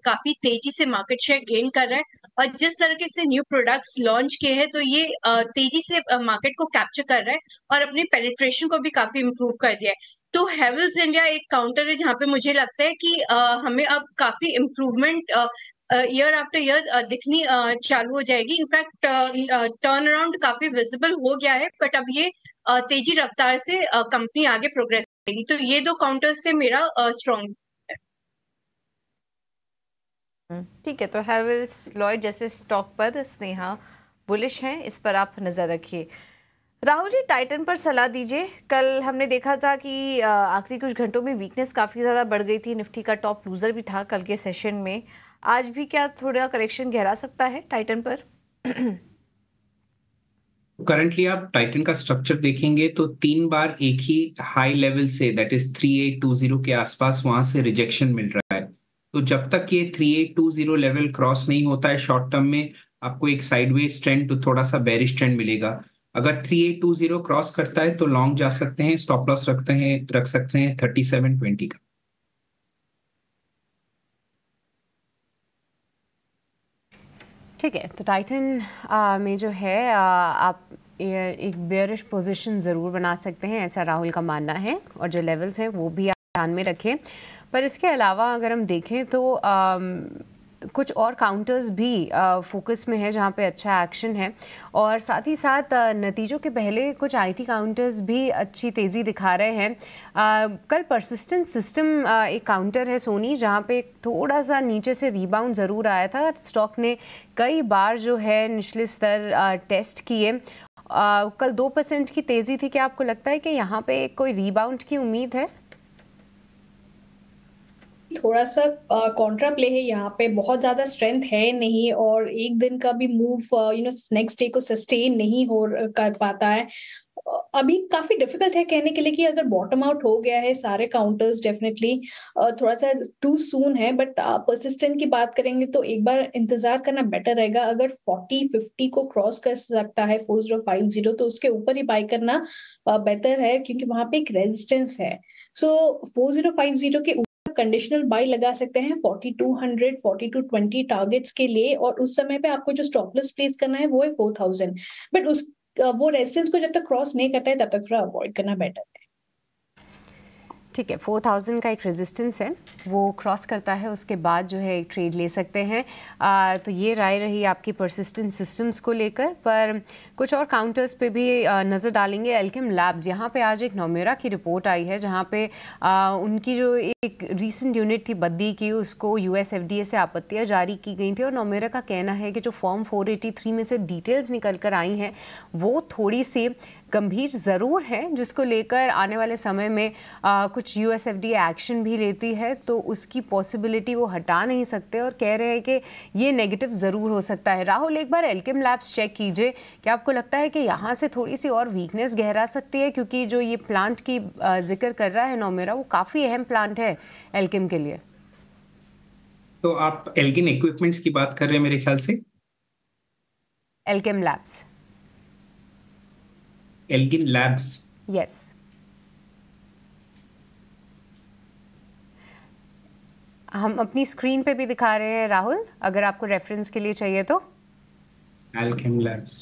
काफ़ी तेज़ी से मार्केट शेयर गेन कर रहा है। और जिस तरीके से न्यू प्रोडक्ट्स लॉन्च किए हैं तो ये तेज़ी से मार्केट को कैप्चर कर रहा है और अपने पेनिट्रेशन को भी काफ़ी इम्प्रूव कर दिया है। तो हेवल्स इंडिया एक काउंटर है, जहाँ पे मुझे लगता है कि हमें अब काफ़ी इम्प्रूवमेंट ईयर आफ्टर ईयर दिखनी चालू हो जाएगी। इनफैक्ट टर्न अराउंड काफ़ी विजिबल हो गया है बट अब ये तेज़ी रफ्तार से कंपनी आगे प्रोग्रेस करेगी। तो ये दो काउंटर से मेरा स्ट्रॉन्ग हम्म, ठीक है तो हैवल्स लॉयड जैसे स्टॉक पर स्नेहा बुलिश हैं इस पर आप नज़र रखिए। राहुल जी टाइटन पर सलाह दीजिए। कल हमने देखा था कि आखिरी कुछ घंटों में वीकनेस काफ़ी ज़्यादा बढ़ गई थी। निफ्टी का टॉप लूज़र भी था कल के सेशन में। आज भी क्या थोड़ा करेक्शन गहरा सकता है टाइटन पर? करंटली आप टाइटन का स्ट्रक्चर देखेंगे तो तीन बार एक ही हाई लेवल से दैट इज़ 3820 के आसपास वहाँ से रिजेक्शन मिल रहा है। तो जब तक ये 3820 लेवल क्रॉस नहीं होता है शॉर्ट टर्म में, आपको एक साइडवेज ट्रेंड तो थोड़ा सा बेरिश ट्रेंड मिलेगा। अगर 3820 क्रॉस करता है तो लॉन्ग जा सकते हैं स्टॉप लॉस रखते हैं, रख सकते हैं 3720 का। ठीक है तो टाइटन में जो है आ, आप एक बेयरिश पोजीशन ज़रूर बना सकते हैं ऐसा राहुल का मानना है और जो लेवल्स हैं वो भी आप ध्यान में रखें। पर इसके अलावा अगर हम देखें तो कुछ और काउंटर्स भी फोकस में है जहाँ पे अच्छा एक्शन है। और साथ ही साथ नतीजों के पहले कुछ आईटी काउंटर्स भी अच्छी तेज़ी दिखा रहे हैं। कल परसिस्टेंट सिस्टम एक काउंटर है सोनी जहाँ पे थोड़ा सा नीचे से रीबाउंड ज़रूर आया था। स्टॉक ने कई बार जो है निचले स्तर टेस्ट किए। कल दो परसेंट की तेज़ी थी। क्या आपको लगता है कि यहाँ पे कोई रीबाउंड की उम्मीद है? थोड़ा सा कॉन्ट्रा प्ले है यहाँ पे। बहुत ज़्यादा स्ट्रेंथ है नहीं और एक दिन का भी move you know next day को सस्टेन नहीं हो कर पाता है। अभी काफ़ी डिफ़िकल्ट है कहने के लिए कि अगर बॉटम आउट हो गया है सारे काउंटर्स डेफिनेटली थोड़ा सा टू सून है बट परसिस्टेंट की बात करेंगे तो एक बार इंतज़ार करना बेटर रहेगा। अगर 40 50 को क्रॉस कर सकता है 4050 तो उसके ऊपर ही बाय करना बेटर है क्योंकि वहाँ पे एक रेजिस्टेंस है। सो so, 4050 के कंडीशनल बाई लगा सकते हैं 4200 4220 टारगेट्स के लिए और उस समय पे आपको जो स्टॉपलेस प्लेस करना है, वो है 4000 बट उस वो रेजिस्टेंस को जब तक क्रॉस नहीं करता है, तब तक थोड़ा अवॉइड करना बेटर है। ठीक है फोर थाउज़ेंड का एक रेजिस्टेंस है वो क्रॉस करता है उसके बाद जो है एक ट्रेड ले सकते हैं। आ, तो ये राय रही आपकी परसिस्टेंट सिस्टम्स को लेकर पर कुछ और काउंटर्स पे भी नज़र डालेंगे एल्केम लैब्स यहाँ पे आज एक नोमेरा की रिपोर्ट आई है जहाँ पे आ, उनकी जो एक रीसेंट यूनिट थी बद्दी की उसको यू एस से आपत्तियाँ जारी की गई थी और नोमेरा का कहना है कि जो फॉर्म 483 में से डिटेल्स निकल कर आई हैं वो थोड़ी सी गंभीर ज़रूर है जिसको लेकर आने वाले समय में आ, कुछ यू एस एक्शन भी लेती है तो उसकी पॉसिबिलिटी वो हटा नहीं सकते और कह रहे हैं कि ये नेगेटिव ज़रूर हो सकता है। राहुल एक बार एल्केम लैब्स चेक कीजिए। क्या आपको लगता है कि यहाँ से थोड़ी सी और वीकनेस गहरा सकती है? क्योंकि जो ये प्लांट की ज़िक्र कर रहा है नोमेरा वो काफ़ी अहम प्लांट है एल्केम के लिए। तो आप एल्गिन इक्विपमेंट्स की बात कर रहे हैं मेरे ख्याल से? Alkem labs Elgin Labs. Yes. हम अपनी स्क्रीन पे भी दिखा रहे हैं राहुल अगर आपको रेफरेंस के लिए चाहिए तो Alchem Labs.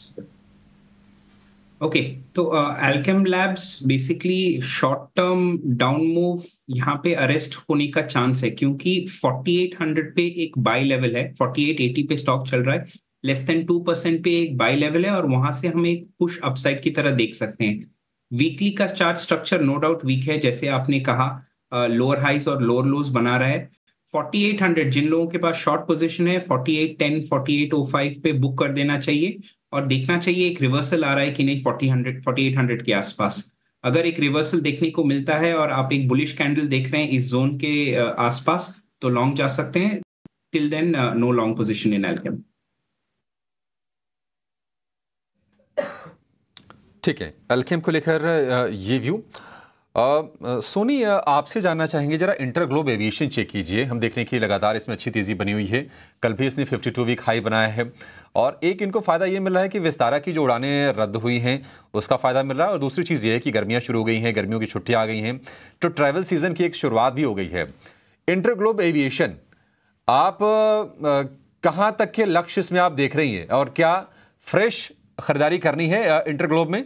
ओके तो Alkem labs basically short term down move यहाँ पे अरेस्ट होने का चांस है क्योंकि 4800 पे एक बाय लेवल है 4880 पे स्टॉक चल रहा है लेस देन टू परसेंट पे एक बाई लेवल है और वहाँ से हम एक पुश अपसाइड की तरह देख सकते हैं। वीकली का chart structure no doubt weak है, जैसे आपने कहा लोअर हाइस और लोअर लोज बना रहा है। 4800 जिन लोगों के पास शॉर्ट पोजीशन है 4810 4805 पे बुक कर देना चाहिए और देखना चाहिए एक रिवर्सल आ रहा है कि नहीं 4000 4800 के आसपास। अगर एक रिवर्सल देखने को मिलता है और आप एक बुलिश कैंडल देख रहे हैं इस जोन के आसपास तो लॉन्ग जा सकते हैं। Till then no long position in Alkem ठीक है अल्केम को लेकर ये व्यू सोनी आपसे जानना चाहेंगे, जरा इंटर ग्लोब एविएशन चेक कीजिए। हम देखने हैं लगातार इसमें अच्छी तेज़ी बनी हुई है। कल भी इसने 52 वीक हाई बनाया है। और एक इनको फ़ायदा ये मिल रहा है कि विस्तारा की जो उड़ानें रद्द हुई हैं, उसका फ़ायदा मिल रहा है। और दूसरी चीज़ ये है कि गर्मियाँ शुरू हो गई हैं, गर्मियों की छुट्टियाँ आ गई हैं तो ट्रैवल सीज़न की एक शुरुआत भी हो गई है। इंटर ग्लोब एविएशन आप कहाँ तक के लक्ष्य इसमें आप देख रही हैं? और क्या फ्रेश खरीदारी करनी है इंटर ग्लोब में?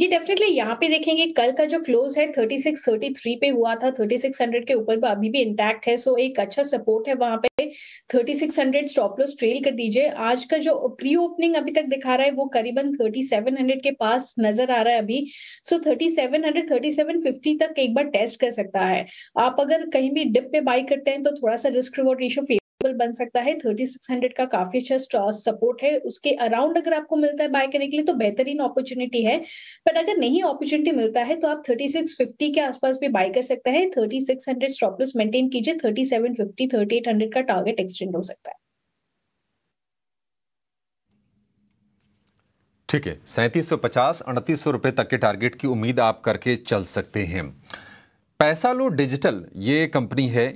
जी डेफिनेटली यहाँ पे देखेंगे, कल का जो क्लोज है 36 33 पे हुआ था 3600 के ऊपर अभी भी इंटैक्ट है सो एक अच्छा सपोर्ट है वहाँ पे। 3600 स्टॉप लॉस ट्रेल कर दीजिए। आज का जो प्री ओपनिंग अभी तक दिखा रहा है, वो करीबन 3700 के पास नज़र आ रहा है अभी। सो so 3700 3750 तक एक बार टेस्ट कर सकता है। आप अगर कहीं भी डिप पे बाई करते हैं तो थोड़ा सा रिस्क रिवॉर्ड रेशियो बन सकता है। 3600 का काफ़ी अच्छा सपोर्ट है। उसके अराउंड अगर आपको मिलता है बाय करने के लिए तो बेहतरीन अपॉर्चुनिटी है। बट अगर नहीं अपॉर्चुनिटी मिलता है तो आप 3650 के आसपास भी बाय कर सकते हैं। 3600 स्टॉप लॉस मेंटेन कीजिए। 3750 3800 का टारगेट एक्सटेंड हो सकता है। ठीक है। सैंतीस सौ पचास, अड़तीस सौ रुपए तक के टारगेट की उम्मीद आप करके चल सकते हैं। पैसा लो डिजिटल ये कंपनी है।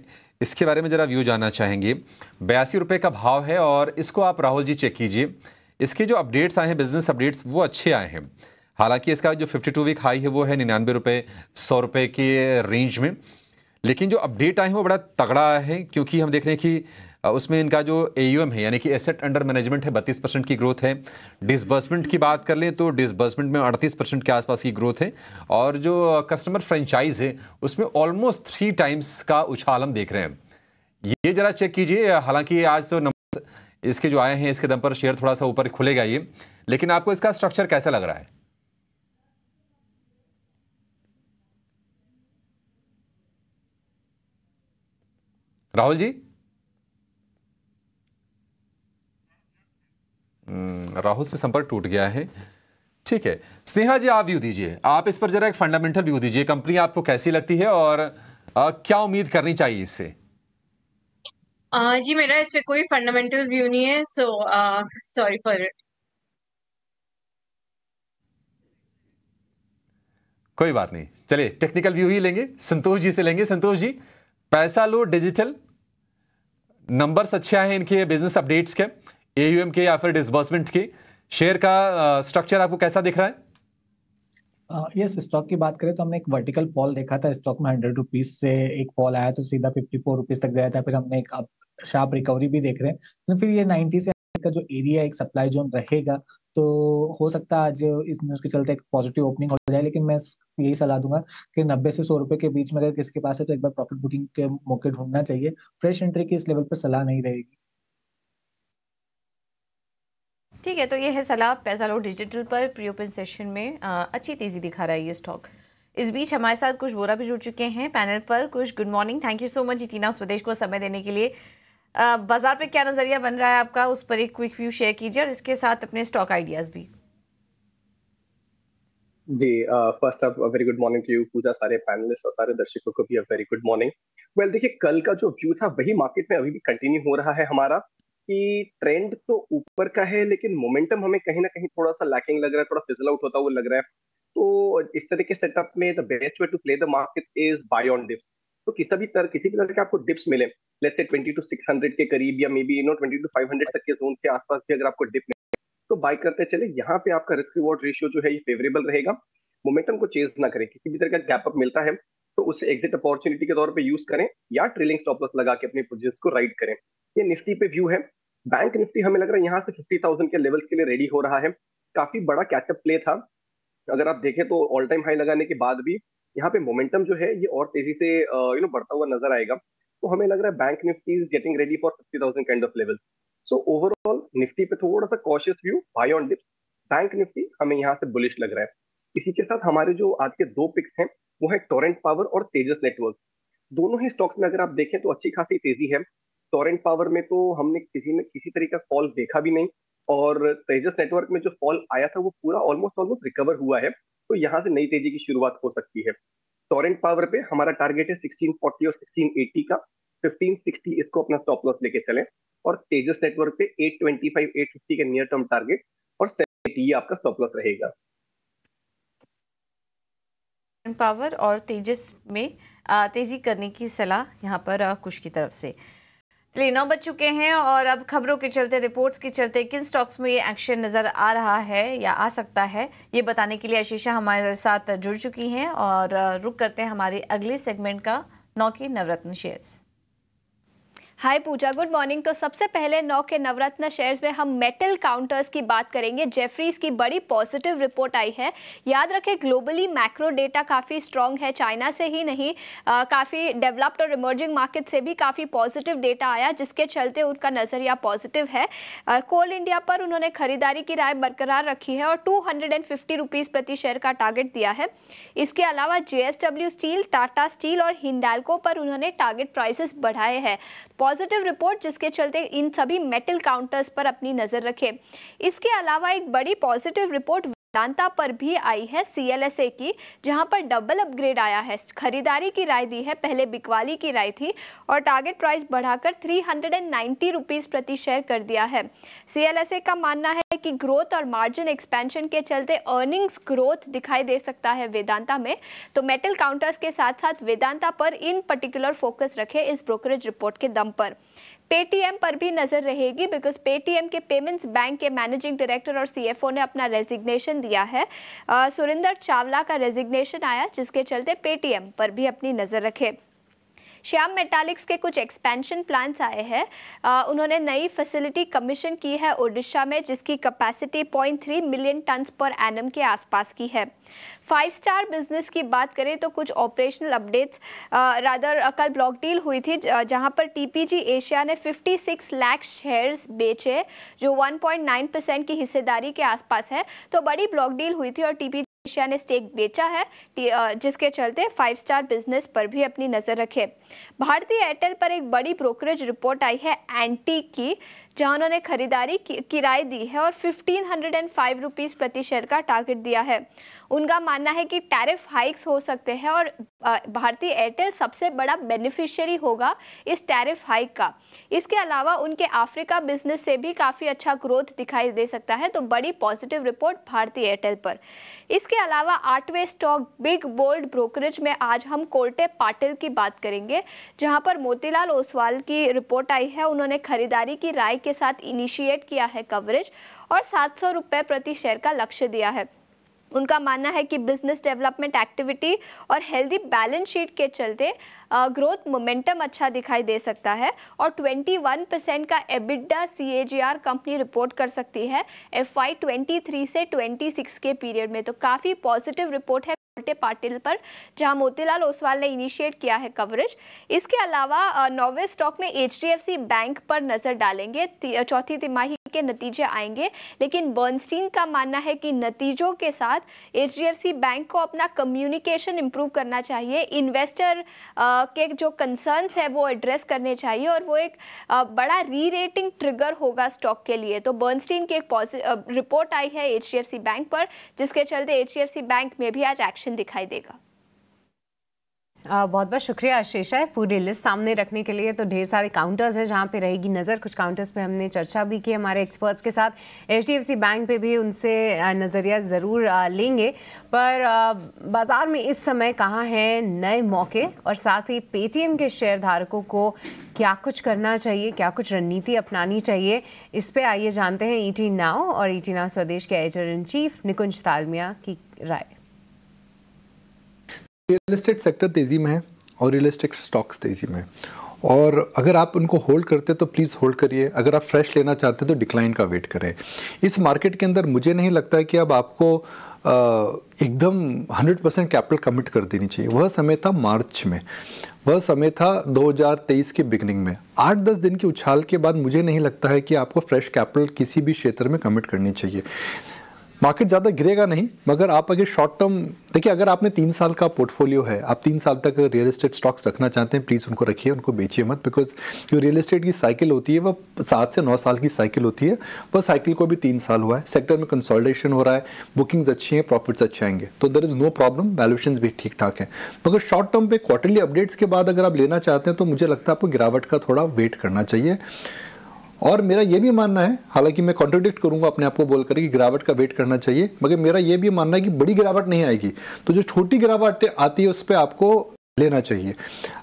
इसके बारे में ज़रा व्यू जानना चाहेंगे। बयासी रुपये का भाव है और इसको आप राहुल जी चेक कीजिए। इसके जो अपडेट्स आए हैं बिज़नेस अपडेट्स वो अच्छे आए हैं। हालाँकि इसका जो 52 वीक हाई है, वो है निन्यानवे रुपये सौ रुपये के रेंज में। लेकिन जो अपडेट आए हैं, वो बड़ा तगड़ा है, क्योंकि हम देख रहे हैं कि उसमें इनका जो एयूएम है, यानी कि एसेट अंडर मैनेजमेंट है, बत्तीस परसेंट की ग्रोथ है। डिसबर्समेंट की बात कर लें तो डिसबर्समेंट में अड़तीस परसेंट के आसपास की ग्रोथ है। और जो कस्टमर फ्रेंचाइज है, उसमें ऑलमोस्ट थ्री टाइम्स का उछाल हम देख रहे हैं। ये जरा चेक कीजिए, हालाँकि आज तो नंबर इसके जो आए हैं, इसके दम पर शेयर थोड़ा सा ऊपर खुलेगा ये। लेकिन आपको इसका स्ट्रक्चर कैसा लग रहा है? राहुल जी? राहुल से संपर्क टूट गया है। ठीक है। स्नेहा जी आप व्यू दीजिए। आप इस पर जरा एक फंडामेंटल व्यू दीजिए। कंपनी आपको कैसी लगती है और आ, क्या उम्मीद करनी चाहिए इससे? जी मेरा इस पे कोई फंडामेंटल व्यू नहीं है सो सॉरी फॉर इट कोई बात नहीं। चलिए टेक्निकल व्यू ही लेंगे। संतोष जी से लेंगे। संतोष जी पैसा लो डिजिटल नंबर्स अच्छे आए हैं इनके बिज़नेस अपडेट्स के। एयूएम के या फिर डिसबर्समेंट के? शेयर का स्ट्रक्चर आपको कैसा दिख रहा है? यस uh, स्टॉक की बात करें तो हमने एक वर्टिकल फॉल देखा था स्टॉक में हंड्रेड रुपीज़ से एक फॉल आया तो सीधा फिफ्टी फोर रुपीज़ तक गया था फिर हमने एक शार्प रिकवरी भी देख रहे हैं। तो फिर ये नाइन्टी से का जो एरिया एक सप्लाई जोन रहेगा तो हो सकता है आज इस न्यूज़ के चलते एक पॉजिटिव ओपनिंग हो जाए लेकिन मैं यही सलाह दूँगा कि नब्बे से सौ रुपए के बीच में अगर किसके पास है तो एक बार प्रॉफिट बुकिंग के मौके ढूंढना चाहिए। फ्रेश एंट्री की इस लेवल पर सलाह नहीं रहेगी। ठीक है तो ये है सलाह पैसा लो डिजिटल पर। प्री ओपन सेशन में आ, अच्छी तेज़ी दिखा रहा है ये स्टॉक इस बीच हमारे साथ कुछ बोरा भी जुड़ चुके हैं पैनल पर। कुछ good morning thank you so much इटीना Swadesh को समय देने के लिए। बाज़ार पे क्या नज़रिया बन रहा है आपका? उस पर एक क्विक व्यू शेयर कीजिए और इसके साथ अपने स्टॉक आइडियाज़ भी। जी first of very good morning to you Pooja सारे पैनलिस्ट और सारे दर्शकों को भी वेरी गुड मॉर्निंग वेल देखिए कल का जो व्यू था वही मार्केट में अभी भी कंटिन्यू हो रहा है हमारा। कि ट्रेंड तो ऊपर का है, लेकिन मोमेंटम हमें कहीं ना कहीं थोड़ा सा लैकिंग लग रहा है, थोड़ा फिजल आउट होता हुआ लग रहा है। तो इस तरह के सेटअप में the best way to play the market is buy on dips तो किसी भी तरह, किसी भी तरह के आपको डिप्स मिले लेट्स से 20 टू 600 के करीब या मे बी नो 20 टू 500 तक के जोन के आसपास भी अगर आपको डिप मिले तो बाय करते चले। यहाँ पे आपका रिस्क रिवॉर्ड रेशियो जो है ये फेवरेबल रहेगा। मोमेंटम को चेंज ना करें। किसी भी तरह का गैप अप मिलता है तो उसे एग्जिट अपॉर्चुनिटी के तौर पर यूज़ करें या ट्रेलिंग स्टॉप लगा के अपनी पोजीशन को राइड करें। ये निफ्टी पे व्यू है। बैंक निफ्टी हमें लग रहा है यहाँ से फिफ्टी थाउज़ेंड के लेवल के लिए रेडी हो रहा है। काफ़ी बड़ा कैचअप प्ले था। अगर आप देखें तो ऑल टाइम हाई लगाने के बाद भी यहाँ पे मोमेंटम जो है, ये और तेज़ी से यू नो बढ़ता हुआ नज़र आएगा। तो हमें लग रहा है bank Nifty is getting ready for fifty thousand kind of level so overall Nifty पे थोड़ा सा cautious view buy on dips bank Nifty हमें यहाँ से बुलिश लग रहा है। इसी के साथ हमारे जो आज के दो पिक्स हैं, वो है टोरेंट पावर और तेजस नेटवर्क दोनों ही स्टॉक्स में अगर आप देखें तो अच्छी खासी तेज़ी है। टोरेंट पावर में तो हमने किसी में किसी तरीके का फॉल देखा भी नहीं और तेजस नेटवर्क में जो फॉल आया था वो पूरा ऑलमोस्ट ऑलमोस्ट रिकवर हुआ है। तो यहाँ से नई तेज़ी की शुरुआत हो सकती है। टोरेंट पावर पे हमारा टारगेट है 1640 और 1680 का। 1560 इसको अपना स्टॉप लॉस लेके चलें और तेजस नेटवर्क पे 825 850 के नियर टर्म टारगेट और 70 ये आपका स्टॉप लॉस रहेगा। पावर और तेजस में तेज़ी करने की सलाह यहाँ पर कुछ की तरफ़ से। चलिए नौ बज चुके हैं और अब खबरों के चलते, रिपोर्ट्स के चलते किन स्टॉक्स में ये एक्शन नज़र आ रहा है या आ सकता है, ये बताने के लिए आशीषा हमारे साथ जुड़ चुकी हैं और रुक करते हैं हमारे अगले सेगमेंट का, नौ की Navratna shares. Hi Pooja, good morning. तो सबसे पहले नौ के नवरत्न शेयर्स में हम मेटल काउंटर्स की बात करेंगे। जेफरीज की बड़ी पॉजिटिव रिपोर्ट आई है। याद रखें ग्लोबली मैक्रो डेटा काफ़ी स्ट्रॉन्ग है। चाइना से ही नहीं काफ़ी डेवलप्ड और इमर्जिंग मार्केट से भी काफ़ी पॉजिटिव डेटा आया, जिसके चलते उनका नज़रिया पॉजिटिव है। कोल इंडिया पर उन्होंने खरीदारी की राय बरकरार रखी है और टू हंड्रेड प्रति शेयर का टारगेट दिया है। इसके अलावा जेएसडब्ल्यू स्टील टाटा स्टील और हिंडालको पर उन्होंने टारगेट प्राइसेस बढ़ाए हैं। पॉजिटिव रिपोर्ट जिसके चलते इन सभी मेटल काउंटर्स पर अपनी नज़र रखें। इसके अलावा एक बड़ी पॉजिटिव रिपोर्ट वेदांता पर भी आई है सीएलएसए की, जहाँ पर डबल अपग्रेड आया है। खरीदारी की राय दी है, पहले बिकवाली की राय थी और टारगेट प्राइस बढ़ाकर थ्री हंड्रेड प्रति शेयर कर दिया है। सीएलएसए का मानना है कि ग्रोथ और मार्जिन एक्सपेंशन के चलते अर्निंग्स ग्रोथ दिखाई दे सकता है वेदांता में। तो मेटल काउंटर्स के साथ साथ वेदांता पर इन पर्टिकुलर फोकस रखे इस ब्रोकरेज रिपोर्ट के दम पर। पेटीएम पर भी नज़र रहेगी बिकॉज़ पेटीएम के पेमेंट्स बैंक के मैनेजिंग डायरेक्टर और सीएफओ ने अपना रेजिग्नेशन दिया है। सुरेंद्र चावला का रेजिग्नेशन आया, जिसके चलते पेटीएम पर भी अपनी नज़र रखे। श्याम मेटालिक्स के कुछ एक्सपेंशन प्लान्स आए हैं। उन्होंने नई फैसिलिटी कमीशन की है ओडिशा में, जिसकी capacity 0.3 million tonne per annum के आसपास की है। फाइव स्टार बिज़नेस की बात करें तो कुछ ऑपरेशनल अपडेट्स रादर कल ब्लॉक डील हुई थी जहाँ पर टीपीजी एशिया ने 56 लाख शेयर्स बेचे, जो 1.9 परसेंट की हिस्सेदारी के आसपास है। तो बड़ी ब्लॉक डील हुई थी और टीपीजी एशिया ने स्टेक बेचा है जिसके चलते फाइव स्टार बिज़नेस पर भी अपनी नज़र रखे। भारतीय एयरटेल पर एक बड़ी ब्रोकरेज रिपोर्ट आई है एंटी की। जहाँ उन्होंने खरीदारी किराए दी है और fifteen hundred and five rupees प्रति शेयर का टारगेट दिया है। उनका मानना है कि टैरिफ हाइक्स हो सकते हैं और भारतीय एयरटेल सबसे बड़ा बेनिफिशियरी होगा इस टैरिफ हाइक का। इसके अलावा उनके अफ्रीका बिज़नेस से भी काफ़ी अच्छा ग्रोथ दिखाई दे सकता है तो बड़ी पॉजिटिव रिपोर्ट भारतीय एयरटेल पर। इसके अलावा आठवें स्टॉक बिग बोल्ड ब्रोकरेज में आज हम कोल्टे पाटिल की बात करेंगे, जहाँ पर मोतीलाल ओसवाल की रिपोर्ट आई है। उन्होंने खरीदारी की राय के साथ इनिशिएट किया है कवरेज और सात सौ प्रति शेयर का लक्ष्य दिया है। उनका मानना है कि बिज़नेस डेवलपमेंट एक्टिविटी और हेल्दी बैलेंस शीट के चलते ग्रोथ मोमेंटम अच्छा दिखाई दे सकता है और 21 परसेंट का एबिडा सी कंपनी रिपोर्ट कर सकती है एफ़ वाई से 26 के पीरियड में। तो काफ़ी पॉजिटिव रिपोर्ट है उल्टे पाटिल पर, जहाँ मोतीलाल ओसवाल ने इनिशिएट किया है कवरेज इसके अलावा नौवे स्टॉक में एचडीएफसी बैंक पर नज़र डालेंगे। चौथी तिमाही के नतीजे आएँगे। लेकिन बर्नस्टीन का मानना है कि नतीजों के साथ एच बैंक को अपना कम्युनिकेशन इंप्रूव करना चाहिए। इन्वेस्टर के जो कंसर्न्स है वो एड्रेस करने चाहिए और वो एक बड़ा री रेटिंग ट्रिगर होगा स्टॉक के लिए। तो बर्नस्टीन की एक रिपोर्ट आई है एचडीएफसी बैंक पर, जिसके चलते HDFC बैंक में भी आज एक्शन दिखाई देगा। बहुत बहुत शुक्रिया आशीषा पूरी लिस्ट सामने रखने के लिए। तो ढेर सारे काउंटर्स हैं जहाँ पे रहेगी नज़र। कुछ काउंटर्स पे हमने चर्चा भी की हमारे एक्सपर्ट्स के साथ। एच बैंक पे भी उनसे नज़रिया ज़रूर लेंगे। पर बाज़ार में इस समय कहाँ हैं नए मौके? और साथ ही पेटीएम के शेयर धारकों को क्या कुछ करना चाहिए, क्या कुछ रणनीति अपनानी चाहिए? इस पर आइए जानते हैं ई नाव और ई नाव स्वदेश के एडिटर इन चीफ निकुंज तालमिया की राय। रियल इस्टेट सेक्टर तेज़ी में है और रियल एस्टेट स्टॉक्स तेज़ी में है। और अगर आप उनको होल्ड करते हैं तो प्लीज़ होल्ड करिए। अगर आप फ्रेश लेना चाहते हैं तो डिक्लाइन का वेट करें। इस मार्केट के अंदर मुझे नहीं लगता है कि अब आपको एकदम 100 परसेंट कैपिटल कमिट कर देनी चाहिए। वह समय था मार्च में। वह समय था 2023 के बिगनिंग में। आठ दस दिन की उछाल के बाद मुझे नहीं लगता है कि आपको फ्रेश कैपिटल किसी भी क्षेत्र में कमिट करनी चाहिए। मार्केट ज़्यादा गिरेगा नहीं, मगर आप अगर शॉर्ट टर्म देखिए, अगर आपने तीन साल का पोर्टफोलियो है, आप तीन साल तक रियल एस्टेट स्टॉक्स रखना चाहते हैं प्लीज़ उनको रखिए, उनको बेचिए मत बिकॉज़ जो रियल एस्टेट की साइकिल होती है, वह सात से नौ साल की साइकिल होती है, वह साइकिल को भी तीन साल हुआ है। सेक्टर में कंसोलिडेशन हो रहा है बुकिंग्स अच्छी हैं प्रॉफिट्स अच्छे आएँगे तो there is no problem valuation भी ठीक ठाक है। मगर शॉर्ट टर्म पे क्वार्टरली अपडेट्स के बाद अगर आप लेना चाहते हैं तो मुझे लगता है आपको गिरावट का थोड़ा वेट करना चाहिए। और मेरा ये भी मानना है, हालाँकि मैं कॉन्ट्रोडिक्ट करूँगा अपने आप को बोलकर कि गिरावट का वेट करना चाहिए, मगर मेरा ये भी मानना है कि बड़ी गिरावट नहीं आएगी। तो जो छोटी गिरावट आती है, उस पर आपको लेना चाहिए।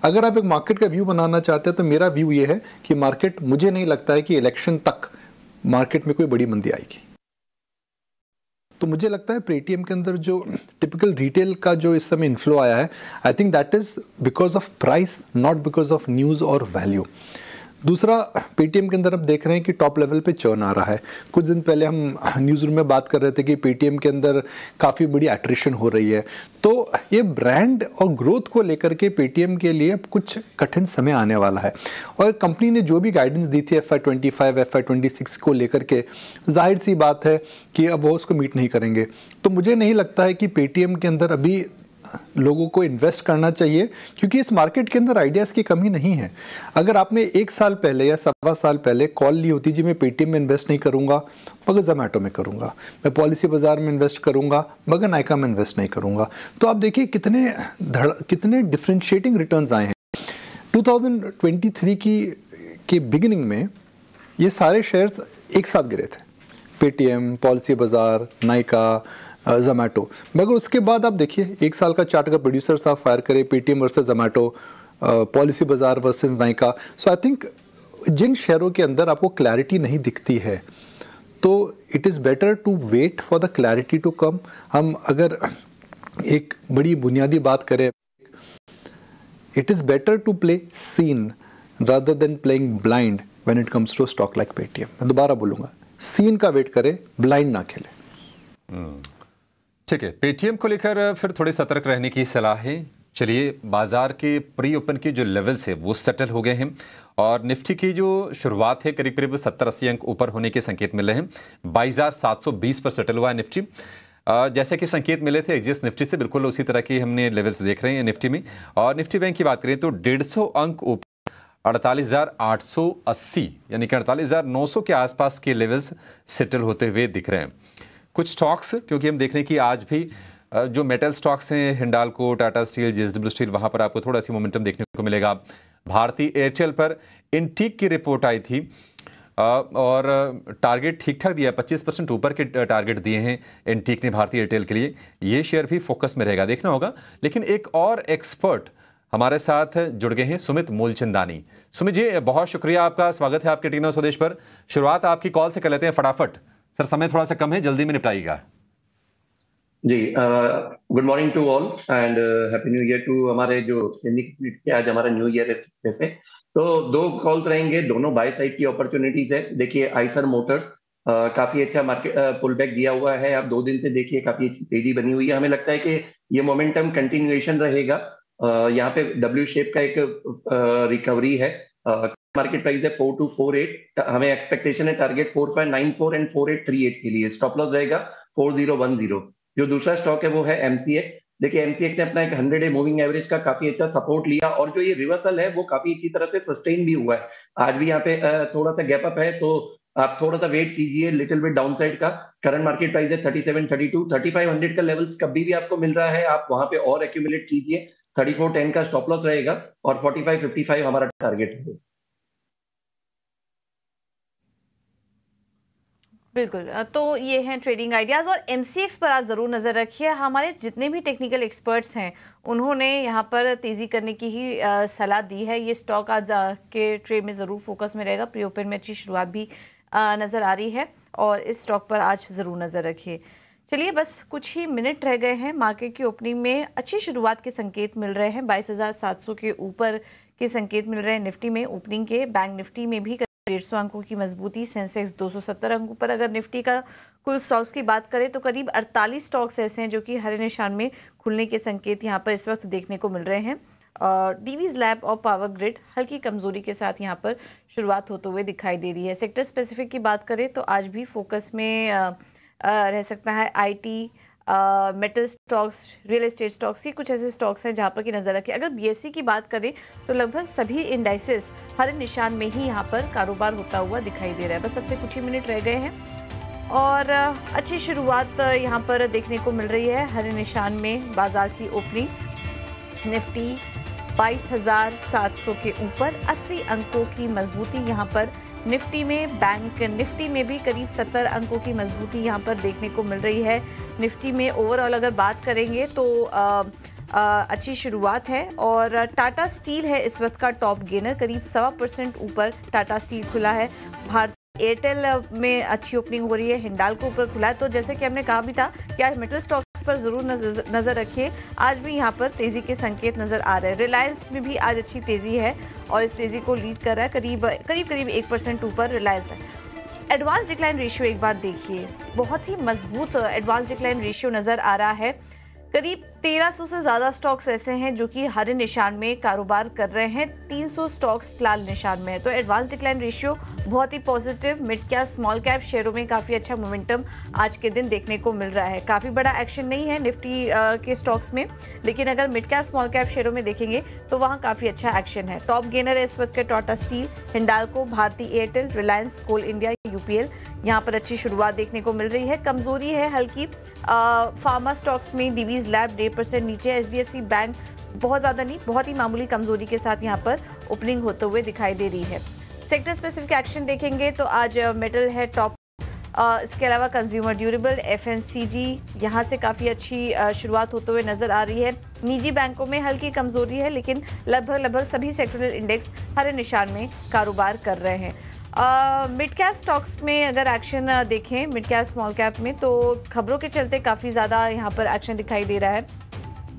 अगर आप एक मार्केट का व्यू बनाना चाहते हैं तो मेरा व्यू ये है कि मार्केट मुझे नहीं लगता है कि इलेक्शन तक मार्केट में कोई बड़ी मंदी आएगी। तो मुझे लगता है पेटीएम के अंदर जो टिपिकल रिटेल का जो इस समय इन्फ्लो आया है I think that is because of price not because of news और वैल्यू दूसरा पेटीएम के अंदर अब देख रहे हैं कि टॉप लेवल पे चर्न आ रहा है। कुछ दिन पहले हम न्यूज़ रूम में बात कर रहे थे कि पेटीएम के अंदर काफ़ी बड़ी एट्रिशन हो रही है। तो ये ब्रांड और ग्रोथ को लेकर के पेटीएम के लिए अब कुछ कठिन समय आने वाला है। और कंपनी ने जो भी गाइडेंस दी थी F Y twenty five F Y twenty six को लेकर के, ज़ाहिर सी बात है कि अब वो उसको मीट नहीं करेंगे। तो मुझे नहीं लगता है कि पेटीएम के अंदर अभी लोगों को इन्वेस्ट करना चाहिए, क्योंकि इस मार्केट के अंदर आइडियाज़ की कमी नहीं है। अगर आपने एक साल पहले या सवा साल पहले कॉल ली होती, जी, मैं पेटीएम में इन्वेस्ट नहीं करूँगा, मगर जोमेटो में करूँगा, मैं पॉलिसी बाज़ार में इन्वेस्ट करूँगा, मगर नायका में इन्वेस्ट नहीं करूँगा। तो आप देखिए कितने धड़, कितने डिफ्रेंशिएटिंग रिटर्न आए हैं। 2023 की के बिगिनिंग में ये सारे शेयर्स एक साथ गिरे थे। पेटीएम पॉलिसी बाज़ार नाइका जोमेटो मगर उसके बाद आप देखिए, एक साल का चार्ट अगर प्रोड्यूसर आप फायर करें Paytm versus Zomato Policybazaar versus Nykaa so I think जिन शेयरों के अंदर आपको क्लैरिटी नहीं दिखती है तो it is better to wait for the clarity to come हम अगर एक बड़ी बुनियादी बात करें it is better to play seen rather than playing blind when it comes to stock like Paytm मैं दोबारा बोलूँगा सीन का वेट करें ब्लाइंड ना खेले। हम्म। ठीक है पेटीएम को लेकर फिर थोड़े सतर्क रहने की सलाह है। चलिए, बाज़ार के प्री ओपन के जो लेवल्स है, वो सेटल हो गए हैं और निफ्टी की जो शुरुआत है, करीब करीब सत्तर अस्सी अंक ऊपर होने के संकेत मिले हैं। बाईस हज़ार सात सौ बीस पर सेटल हुआ है निफ्टी। जैसे कि संकेत मिले थे एक्जिस निफ्टी से बिल्कुल उसी तरह की हमने लेवल्स देख रहे हैं निफ्टी में। और निफ्टी बैंक की बात करें तो डेढ़ सौ अंक ऊपर, अड़तालीस हज़ार आठ सौ अस्सी, यानी कि अड़तालीस हज़ार नौ सौ के आसपास के लेवल्स सेटल होते हुए दिख रहे हैं। कुछ स्टॉक्स, क्योंकि हम देख रहे हैं कि आज भी जो मेटल स्टॉक्स हैं, Hindalco, Tata steel, JSW steel, वहाँ पर आपको थोड़ा सी मोमेंटम देखने को मिलेगा। भारतीय एयरटेल पर इंटीक की रिपोर्ट आई थी। और टारगेट ठीक ठाक दिया पच्चीस परसेंट ऊपर के टारगेट दिए हैं एंटीक ने भारतीय एयरटेल के लिए। ये शेयर भी फोकस में रहेगा, देखना होगा। लेकिन एक और एक्सपर्ट हमारे साथ जुड़ गए हैं, सुमित मूलचंदानी। सुमित जी, बहुत शुक्रिया आपका, स्वागत है आपके टीनो स्वदेश पर। शुरुआत आपकी कॉल से कर लेते हैं फटाफट। सर, समय थोड़ा सा कम है, जल्दी में निपटाइएगा। जी good morning to all and happy new year to हमारे जो के आज हमारा न्यू ईयर है से। तो दो कॉल्स रहेंगे, दोनों बाय साइड की अपॉर्चुनिटीज़ है। देखिए आइसर मोटर्स काफ़ी अच्छा मार्केट पुल बैक दिया हुआ है। आप दो दिन से देखिए, काफ़ी अच्छी तेज़ी बनी हुई है। हमें लगता है कि ये मोमेंटम कंटिन्यूएशन रहेगा। यहाँ पे डब्ल्यू शेप का एक रिकवरी है। मार्केट प्राइस है फोर टू फोर एट हमें एक्सपेक्टेशन है target four five nine four and four eight three eight के लिए। स्टॉप लॉस रहेगा फोर ज़ीरो वन ज़ीरो जो दूसरा स्टॉक है वो है एमसीएक्स देखिए एमसीएक्स ने अपना एक हंड्रेड मूविंग एवरेज का काफ़ी अच्छा सपोर्ट लिया और जो ये रिवर्सल है वो काफ़ी अच्छी तरह से सस्टेन भी हुआ है। आज भी यहाँ पे थोड़ा सा गैप अप है तो आप थोड़ा सा वेट कीजिए लिटिल बिट डाउन साइड का। करंट मार्केट प्राइस है thirty seven thirty two thirty five hundred का लेवल्स कभी भी आपको मिल रहा है, आप वहाँ पे और एक्यूमुलेट कीजिए। थर्टी फोर टेन का स्टॉप लॉस रहेगा और फोर्टी फाइव फिफ्टी फाइव हमारा टारगेट है। बिल्कुल तो ये हैं ट्रेडिंग आइडियाज़ और एमसीएक्स पर आज ज़रूर नज़र रखिए। हमारे जितने भी टेक्निकल एक्सपर्ट्स हैं, उन्होंने यहाँ पर तेज़ी करने की ही सलाह दी है। ये स्टॉक आज के ट्रेड में ज़रूर फोकस में रहेगा। प्री ओपन में अच्छी शुरुआत भी नज़र आ रही है और इस स्टॉक पर आज ज़रूर नज़र रखिए। चलिए बस कुछ ही मिनट रह गए हैं। मार्केट की ओपनिंग में अच्छी शुरुआत के संकेत मिल रहे हैं। बाईस के ऊपर के संकेत मिल रहे हैं निफ्टी में। ओपनिंग के बैंक निफ्टी में भी डेढ़ सौ अंकों की मजबूती सेंसेक्स 270 अंकों पर अगर निफ्टी का कुल स्टॉक्स की बात करें तो करीब 48 स्टॉक्स ऐसे हैं जो कि हरे निशान में खुलने के संकेत यहाँ पर इस वक्त देखने को मिल रहे हैं। और डीवीज लैब और पावर ग्रिड हल्की कमज़ोरी के साथ यहाँ पर शुरुआत होते हुए दिखाई दे रही है। सेक्टर स्पेसिफिक की बात करें तो आज भी फोकस में रह सकता है IT metal stocks real estate stocks ये कुछ ऐसे स्टॉक्स हैं जहाँ पर की नज़र रखें। अगर बीएससी की बात करें तो लगभग सभी इंडाइसिस हर निशान में ही यहाँ पर कारोबार होता हुआ दिखाई दे रहा है। बस सबसे कुछ ही मिनट रह गए हैं। और अच्छी शुरुआत यहाँ पर देखने को मिल रही है हर निशान में बाज़ार की ओपनिंग। निफ्टी बाईस के ऊपर 80 अंकों की मजबूती यहाँ पर निफ्टी में बैंक निफ्टी में भी करीब सत्तर अंकों की मजबूती यहाँ पर देखने को मिल रही है। निफ्टी में ओवरऑल अगर बात करेंगे तो आ, आ, अच्छी शुरुआत है और टाटा स्टील है इस वक्त का टॉप गेनर करीब सवा परसेंट ऊपर टाटा स्टील खुला है। भारत एयरटेल में अच्छी ओपनिंग हो रही है, हिंडाल को ऊपर खुला है। तो जैसे कि हमने कहा भी था कि आज मेटल स्टॉक्स पर ज़रूर नज़र रखिए। आज भी यहाँ पर तेज़ी के संकेत नज़र आ रहे हैं। रिलायंस में भी आज अच्छी तेज़ी है और इस तेज़ी को लीड कर रहा है। करीब करीब करीब एक परसेंट ऊपर रिलायंस है। एडवांस डिक्लाइन रेशियो एक बार देखिए। बहुत ही मज़बूत एडवांस डिक्लाइन रेशियो नज़र आ रहा है। करीब 1300 से ज़्यादा स्टॉक्स ऐसे हैं जो कि हरे निशान में कारोबार कर रहे हैं। 300 स्टॉक्स लाल निशान में है। तो एडवांस डिक्लाइन रेशियो बहुत ही positive, mid cap, small cap शेयरों में काफ़ी अच्छा मोमेंटम आज के दिन देखने को मिल रहा है। काफ़ी बड़ा एक्शन नहीं है निफ्टी के स्टॉक्स में, लेकिन अगर मिड कैप, स्मॉल कैप शेयरों में देखेंगे तो वहाँ काफ़ी अच्छा एक्शन है। टॉप गेनर है इस वक्त के Tata steel, Hindalco, Bharti Airtel, Reliance, coal India, UPL. यहाँ पर अच्छी शुरुआत देखने को मिल रही है। कमज़ोरी है हल्की फार्मा स्टॉक्स में, डीवीज लैब डेढ़ परसेंट नीचे एच बैंक बहुत ज़्यादा नहीं, बहुत ही मामूली कमज़ोरी के साथ यहाँ पर ओपनिंग होते हुए दिखाई दे रही है। सेक्टर स्पेसिफिक एक्शन देखेंगे तो आज मेटल है टॉप इसके अलावा consumer durable F M C G यहाँ से काफ़ी अच्छी शुरुआत होते हुए नज़र आ रही है। निजी बैंकों में हल्की कमज़ोरी है, लेकिन लगभग लगभग सभी सेक्टरल इंडेक्स हरे निशान में कारोबार कर रहे हैं। मिड कैप स्टॉक्स में अगर एक्शन देखें मिड कैप स्मॉल कैप में तो खबरों के चलते काफ़ी ज़्यादा यहाँ पर एक्शन दिखाई दे रहा है।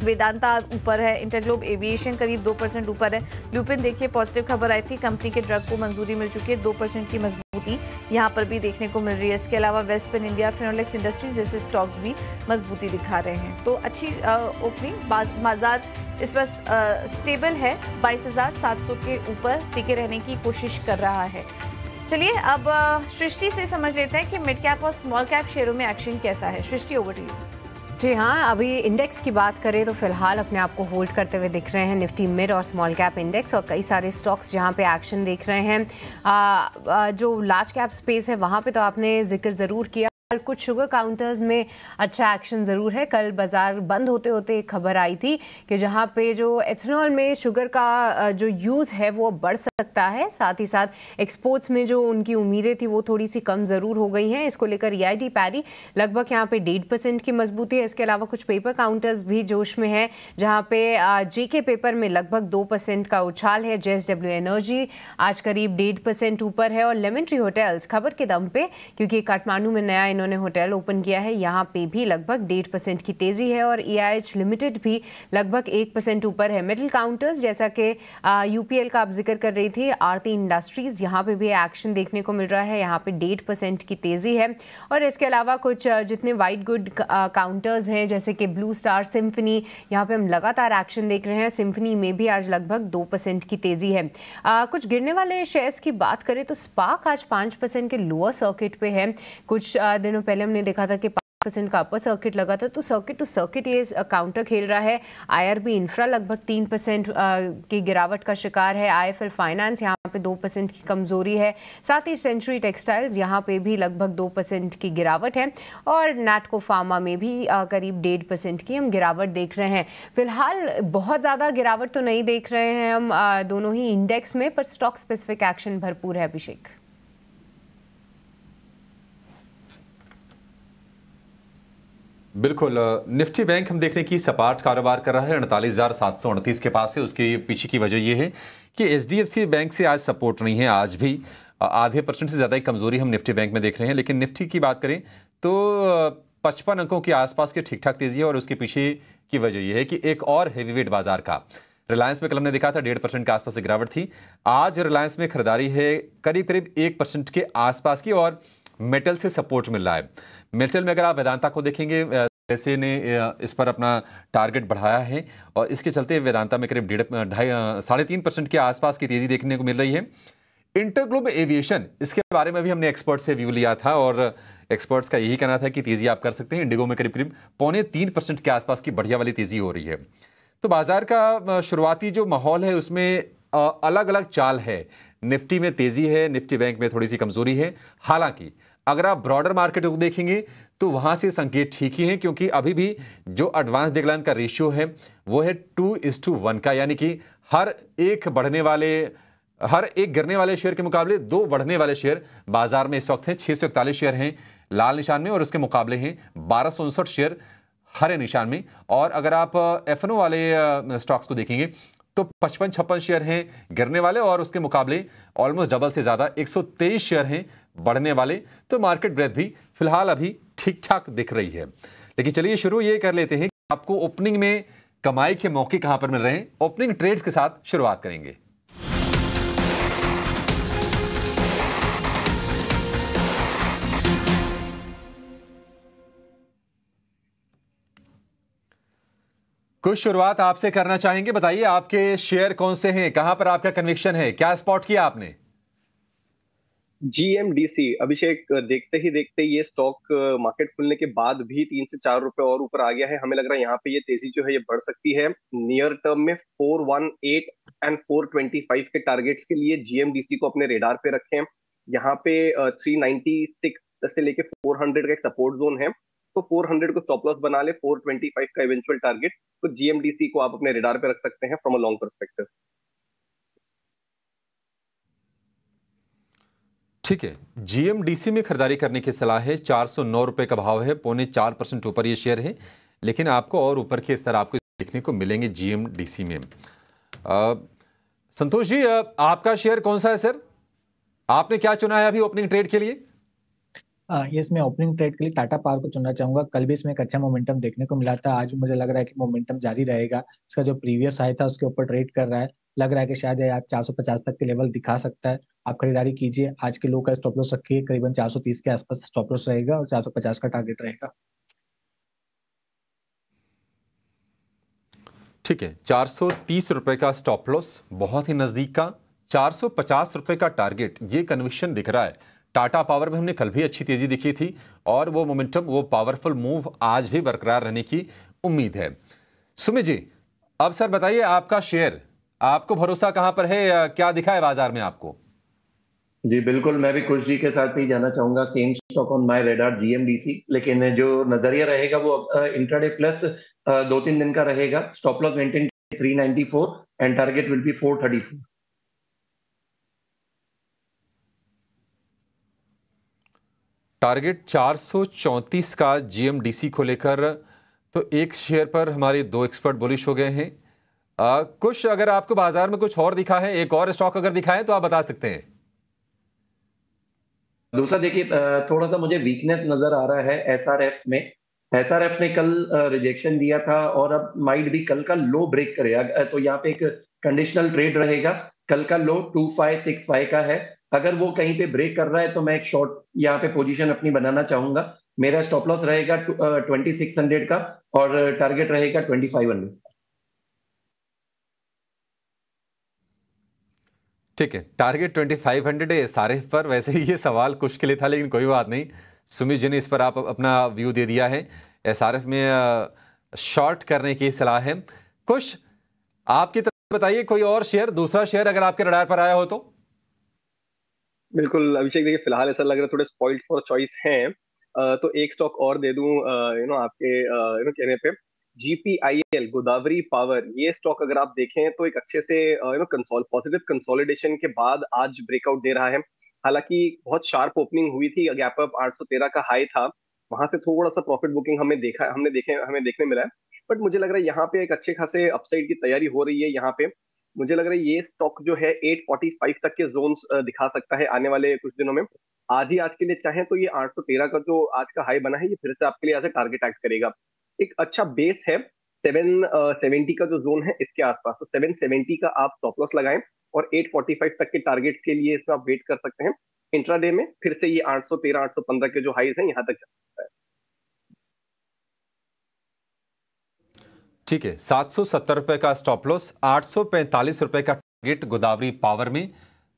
वेदांता ऊपर है इंटरग्लोब एविएशन करीब दो परसेंट ऊपर है। लुपिन देखिए पॉजिटिव खबर आई थी कंपनी के ड्रग को मंजूरी मिल चुकी है, दो परसेंट की मजबूती यहाँ पर भी देखने को मिल रही है। इसके अलावा वेल्सपिन इंडिया फिनोलेक्स इंडस्ट्रीज़ जैसे स्टॉक्स भी मजबूती दिखा रहे हैं। तो अच्छी ओपनिंग बाज़ार इस वक्त स्टेबल है, बाईस के ऊपर टिके रहने की कोशिश कर रहा है। चलिए अब सृष्टि से समझ लेते हैं कि मिड कैप और स्मॉल कैप शेयरों में एक्शन कैसा है। सृष्टि ओवर टू जी हाँ अभी इंडेक्स की बात करें तो फ़िलहाल अपने आप को होल्ड करते हुए दिख रहे हैं निफ्टी मिड और स्मॉल कैप इंडेक्स और कई सारे स्टॉक्स जहाँ पे एक्शन देख रहे हैं। आ, आ, जो लार्ज कैप स्पेस है वहाँ पे तो आपने ज़िक्र ज़रूर किया। कुछ शुगर काउंटर्स में अच्छा एक्शन ज़रूर है। कल बाज़ार बंद होते होते एक खबर आई थी कि जहाँ पे जो एथेनॉल में शुगर का जो यूज़ है वो बढ़ सकता है। साथ ही साथ एक्सपोर्ट्स में जो उनकी उम्मीदें थी वो थोड़ी सी कम ज़रूर हो गई हैं। इसको लेकर ई आई पैरी लगभग यहाँ पे डेढ़ परसेंट की मजबूती है। इसके अलावा कुछ पेपर काउंटर्स भी जोश में है, जहाँ पे जे पेपर में लगभग दो परसेंट का उछाल है। जेएसडब्ल्यू एनर्जी आज करीब डेढ़ परसेंट ऊपर है और लेमेंट्री होटल्स खबर के दम पे, क्योंकि काठमांडू में नया इन्होंने होटल ओपन किया है यहाँ पे भी लगभग डेढ़ परसेंट की तेज़ी है और ई लिमिटेड भी लगभग एक परसेंट ऊपर है। मिडिल काउंटर्स जैसा कि यूपीएल का आप ज़िक्र कर रही थी आरती इंडस्ट्रीज़ यहाँ पे भी एक्शन देखने को मिल रहा है। यहाँ पे डेढ़ परसेंट की तेज़ी है और इसके अलावा कुछ जितने वाइट गुड काउंटर्स हैं जैसे कि ब्लू स्टार सिम्फनी यहाँ पे हम लगातार एक्शन देख रहे हैं। सिम्फनी में भी आज लगभग दो की तेज़ी है। आ, कुछ गिरने वाले शेयर्स की बात करें तो स्पार्क आज पाँच के लोअर सर्किट पे है। कुछ दिनों पहले हमने देखा था कि परसेंट का अपर सर्किट लगा था तो सर्किट टू सर्किट ये काउंटर खेल रहा है। आईआरबी इंफ्रा लगभग तीन परसेंट की गिरावट का शिकार है। आईएफएल फाइनेंस यहाँ पे दो परसेंट की कमज़ोरी है। साथ ही सेंचुरी टेक्सटाइल्स यहाँ पे भी लगभग दो परसेंट की गिरावट है और नैटको फार्मा में भी करीब डेढ़ परसेंट की हम गिरावट देख रहे हैं। फ़िलहाल बहुत ज़्यादा गिरावट तो नहीं देख रहे हैं हम दोनों ही इंडेक्स में, पर स्टॉक स्पेसिफिक एक्शन भरपूर है अभिषेक। बिल्कुल, निफ्टी बैंक हम देख रहे हैं कि सपाट कारोबार कर रहा है अड़तालीस हज़ार सात सौ अड़तीस के पास है उसके पीछे की वजह यह है कि एच बैंक से आज सपोर्ट नहीं है, आज भी आधे परसेंट से ज़्यादा कमज़ोरी हम निफ्टी बैंक में देख रहे हैं, लेकिन निफ्टी की बात करें तो पचपन अंकों के आसपास के ठीक ठाक तेज़ी है और उसके पीछे की वजह यह है कि एक और हैवी वेट बाज़ार का रिलायंस में कल हमने देखा था, डेढ़ परसेंट के आसपास गिरावट थी, आज रिलायंस में खरीदारी है करीब करीब एक परसेंट के आसपास की और मेटल से सपोर्ट मिल रहा है। मेटल में अगर आप वेदांता को देखेंगे जैसे ने इस पर अपना टारगेट बढ़ाया है और इसके चलते वेदांता में करीब डेढ़ ढाई साढ़े तीन परसेंट के आसपास की तेज़ी देखने को मिल रही है। इंटरग्लोब एविएशन, इसके बारे में भी हमने एक्सपर्ट से व्यू लिया था और एक्सपर्ट्स का यही कहना था कि तेज़ी आप कर सकते हैं। इंडिगो में करीब करीब पौने तीन परसेंट के आसपास की बढ़िया वाली तेज़ी हो रही है। तो बाज़ार का शुरुआती जो माहौल है उसमें अलग अलग चाल है। निफ्टी में तेज़ी है, निफ्टी बैंक में थोड़ी सी कमज़ोरी है। हालाँकि अगर आप ब्रॉडर मार्केट को देखेंगे तो वहाँ से संकेत ठीक ही हैं, क्योंकि अभी भी जो एडवांस डिक्लाइन का रेशियो है, वो है टू इज़ टू वन का। यानी कि हर एक बढ़ने वाले, हर एक गिरने वाले शेयर के मुकाबले दो बढ़ने वाले शेयर बाज़ार में इस वक्त हैं। छः सौ इकतालीस शेयर हैं लाल निशान में और उसके मुकाबले हैं बारह सौ उनसठ शेयर हरे निशान में। और अगर आप एफ़ वाले स्टॉक्स को देखेंगे तो पचपन छप्पन शेयर हैं गिरने वाले और उसके मुकाबले ऑलमोस्ट डबल से ज़्यादा 123 शेयर हैं बढ़ने वाले तो मार्केट ब्रेथ भी फ़िलहाल अभी ठीक ठाक दिख रही है। लेकिन चलिए शुरू ये कर लेते हैं आपको ओपनिंग में कमाई के मौके कहाँ पर मिल रहे हैं। ओपनिंग ट्रेड्स के साथ शुरुआत करेंगे। कुछ शुरुआत आपसे करना चाहेंगे। बताइए आपके शेयर कौन से हैं? कहाँ पर आपका कन्विक्शन है? क्या स्पॉट किया आपने? जीएमडीसी अभिषेक, देखते ही देखते ये स्टॉक मार्केट खुलने के बाद भी तीन से चार रुपए और ऊपर आ गया है। हमें लग रहा है यहाँ पे ये तेज़ी जो है ये बढ़ सकती है। नियर टर्म में four one eight and four twenty five के टारगेट्स के लिए जीएमडीसी को अपने रेडार पे रखें। यहाँ पे थ्री नाइनटी सिक्स से लेके फोर हंड्रेड का एक सपोर्ट जोन है। तो 400 को स्टॉप लॉस बना ले 425 का इवेंचुअल टारगेट तो जीएमडीसी को आप अपने रेडार पे रख सकते हैं फ्रॉम अ लॉन्ग परस्पेक्टिव ठीक है जीएमडीसी में खरीदारी करने की सलाह है, चार सौ नौ रुपए का भाव है, पौने चार परसेंट ऊपर ये शेयर है, लेकिन आपको और ऊपर के स्तर आपको देखने को मिलेंगे जीएमडीसी में। संतोष जी आपका शेयर कौन सा है सर? आपने क्या चुना है अभी ओपनिंग ट्रेड के लिए? ये इसमें ओपनिंग ट्रेड के लिए टाटा पावर को चुनना चाहूँगा। कल भी इसमें एक अच्छा मोमेंटम देखने को मिला था, आज मुझे लग रहा है कि मोमेंटम जारी रहेगा। इसका जो प्रीवियस हाई था, उसके ऊपर ट्रेड कर रहा है। लग रहा है कि शायद ये आज 450 तक के लेवल दिखा सकता है। आप खरीदारी कीजिए। आज के लो का स्टॉप लॉस रखिए, करीबन 430 के आसपास स्टॉप लॉस रहेगा और 450 का टारगेट रहेगा। ठीक है, चार सौ रुपए का स्टॉप लॉस बहुत ही नज़दीक का। चार सौ पचास रुपए का टारगेट ये कन्विक्शन दिख रहा है। टाटा पावर में हमने कल भी अच्छी तेज़ी दिखी थी और वो मोमेंटम वो पावरफुल मूव आज भी बरकरार रहने की उम्मीद है। सुमित जी, अब सर बताइए आपका शेयर आपको भरोसा कहाँ पर है क्या दिखा है बाज़ार में आपको? जी, बिल्कुल, मैं भी खुश जी के साथ ही जाना चाहूँगा। Same stock on my radar GMDC लेकिन जो नज़रिया रहेगा वो इंटरडे प्लस दो तीन दिन का रहेगा। Stop loss maintain 394 and target will be 434 target चार का जीएमडीसी को लेकर तो एक शेयर पर हमारे दो एक्सपर्ट बुलिश हो गए हैं। कुछ अगर आपको बाज़ार में कुछ और दिखा है, एक और स्टॉक अगर दिखाएँ तो आप बता सकते हैं। दूसरा देखिए थोड़ा सा मुझे वीकनेस नज़र आ रहा है एसआरएफ में। एसआरएफ ने कल रिजेक्शन दिया था और अब माइट भी कल का लो ब्रेक करेगा। तो यहाँ पे एक कंडीशनल ट्रेड रहेगा। कल का low two five six five का है। अगर वो कहीं पे ब्रेक कर रहा है तो मैं एक शॉर्ट यहाँ पे पोजीशन अपनी बनाना चाहूँगा। मेरा स्टॉप लॉस रहेगा ट्वेंटी सिक्स हंड्रेड का और टारगेट रहेगा ट्वेंटी फाइव हंड्रेड ठीक है टारगेट 2500 है, सारे पर वैसे ही ये सवाल कुछ के लिए था, लेकिन कोई बात नहीं। सुमित जी ने इस पर आप अपना व्यू दे दिया है। एसआरएफ में शॉर्ट करने की सलाह है। कुछ आपकी तरफ़ बताइए, कोई और शेयर दूसरा शेयर अगर आपके रडार पर आया हो तो? बिल्कुल, अभिषेक, देखिए, फ़िलहाल ऐसा लग रहा है थोड़े स्पॉइल्ड फॉर चॉइस हैं। तो एक स्टॉक और दे दूँ यू नो आपके यू नो कहने पे। जीपीआईएल गोदावरी पावर ये स्टॉक अगर आप देखें तो एक अच्छे से you know console positive consolidation के बाद आज ब्रेकआउट दे रहा है। हालाँकि बहुत शार्प ओपनिंग हुई थी गैप अप 813 का हाई था, वहाँ से थोड़ा सा प्रॉफिट बुकिंग हमें देखा, हमने देखे, हमें देखने मिला है। बट मुझे लग रहा है यहाँ पे एक अच्छे खासे अपसाइड की तैयारी हो रही है यहाँ पे। मुझे लग रहा है ये स्टॉक जो है 845 तक के जोन्स दिखा सकता है आने वाले कुछ दिनों में। ही आज के लिए चाहें तो ये 813 का जो आज का हाई बना है, ये फिर से आपके लिए आज टारगेट एक्ट करेगा। एक अच्छा बेस है। सेवन सेवेंटी का जो जोन है, इसके आसपास। तो सेवन सेवेंटी का आप स्टॉप लॉस लगाएँ और एट फोर्टी फाइव तक के टारगेट के लिए इसमें आप वेट कर सकते हैं। इंट्राडे में फिर से ये आठ सौ तेरह, आठ सौ पंद्रह के जो हाइज हैं, यहाँ तक जा सकता है। ठीक है, सात सौ सत्तर रुपए का स्टॉप लॉस आठ सौ पैंतालीस रुपए का टारगेट गोदावरी पावर में।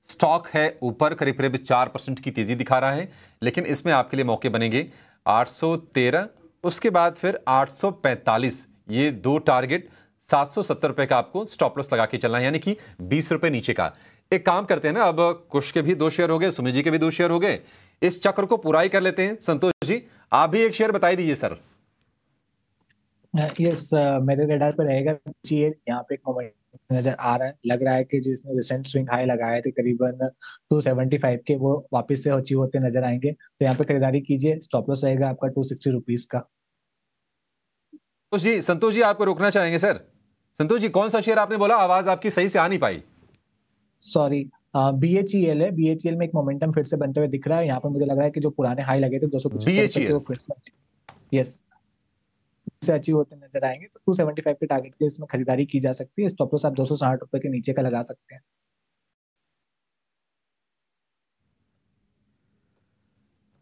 स्टॉक है ऊपर करीब करीब चार परसेंट की तेज़ी दिखा रहा है, लेकिन इसमें आपके लिए मौके बनेंगे। आठ सौ तेरह उसके बाद फिर 845 ये दो टारगेट 770 रुपए का आपको स्टॉप लॉस लगा के चलना है, यानी कि 20 रुपए नीचे का। एक काम करते हैं ना, अब कुश के भी दो शेयर हो गए, सुमित जी के भी दो शेयर हो गए, इस चक्र को पूरा ही कर लेते हैं। संतोष जी, आप भी एक शेयर बताई दीजिए सर यस मेरे रेडार पर रहेगा यहाँ पे नज़र आ रहा है। लग रहा है कि जो इसने रिसेंट स्विंग हाई लगाए थे करीबन 275 के वो वापस से अचीव होते नज़र आएँगे। तो यहाँ पे खरीदारी कीजिए स्टॉप लॉस रहेगा आपका टू सिक्सटी रुपीज़ का। संतोष जी संतोष जी आपको रोकना चाहेंगे सर? संतोष जी कौन सा शेयर आपने बोला? आवाज़ आपकी सही से आ नहीं पाई। Sorry B H E L है। बी एच ई एल में एक मोमेंटम फिर से बनते हुए दिख रहा है। यहाँ पे मुझे लग रहा है कि जो पुराने हाई लगे थे दो सौ यस से अचीव होते नज़र आएँगे तो 275 के टारगेट के इसमें खरीदारी की जा सकती है। स्टॉप लॉस आप दो रुपए के नीचे का लगा सकते हैं।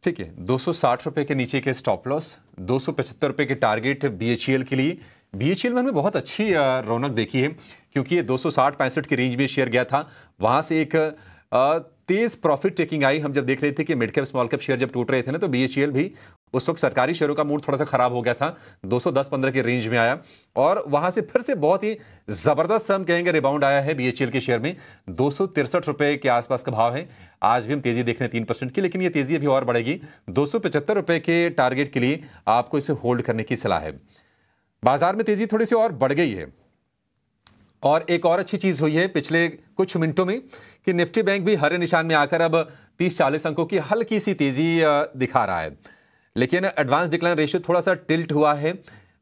ठीक है दो रुपए के नीचे के स्टॉप लॉस दो रुपए के टारगेट बीएचईएल के लिए। बीएचईएल में बहुत अच्छी रौनक देखी है, क्योंकि ये दो सौ के रेंज में शेयर गया था। वहाँ से एक तेज प्रॉफिट टेकिंग आई। हम जब देख रहे थे कि mid cap small cap share जब टूट रहे थे ना तो बीएचईएल भी उस वक्त सरकारी शेयरों का मूड थोड़ा सा खराब हो गया था 210-15 के रेंज में आया और वहाँ से फिर से बहुत ही ज़बरदस्त हम कहेंगे रिबाउंड आया है बीएचईएल के शेयर में। दो रुपए के आसपास का भाव है। आज भी हम तेज़ी देख रहे हैं तीन परसेंट की, लेकिन ये तेज़ी अभी और बढ़ेगी। दो रुपए के टारगेट के लिए आपको इसे होल्ड करने की सलाह है। बाज़ार में तेज़ी थोड़ी सी और बढ़ गई है। और एक और अच्छी चीज़ हुई है पिछले कुछ मिनटों में कि निफ्टी बैंक भी हरे निशान में आकर अब 30-40 अंकों की हल्की सी तेज़ी दिखा रहा है। लेकिन एडवांस डिक्लाइन रेशियो थोड़ा सा टिल्ट हुआ है।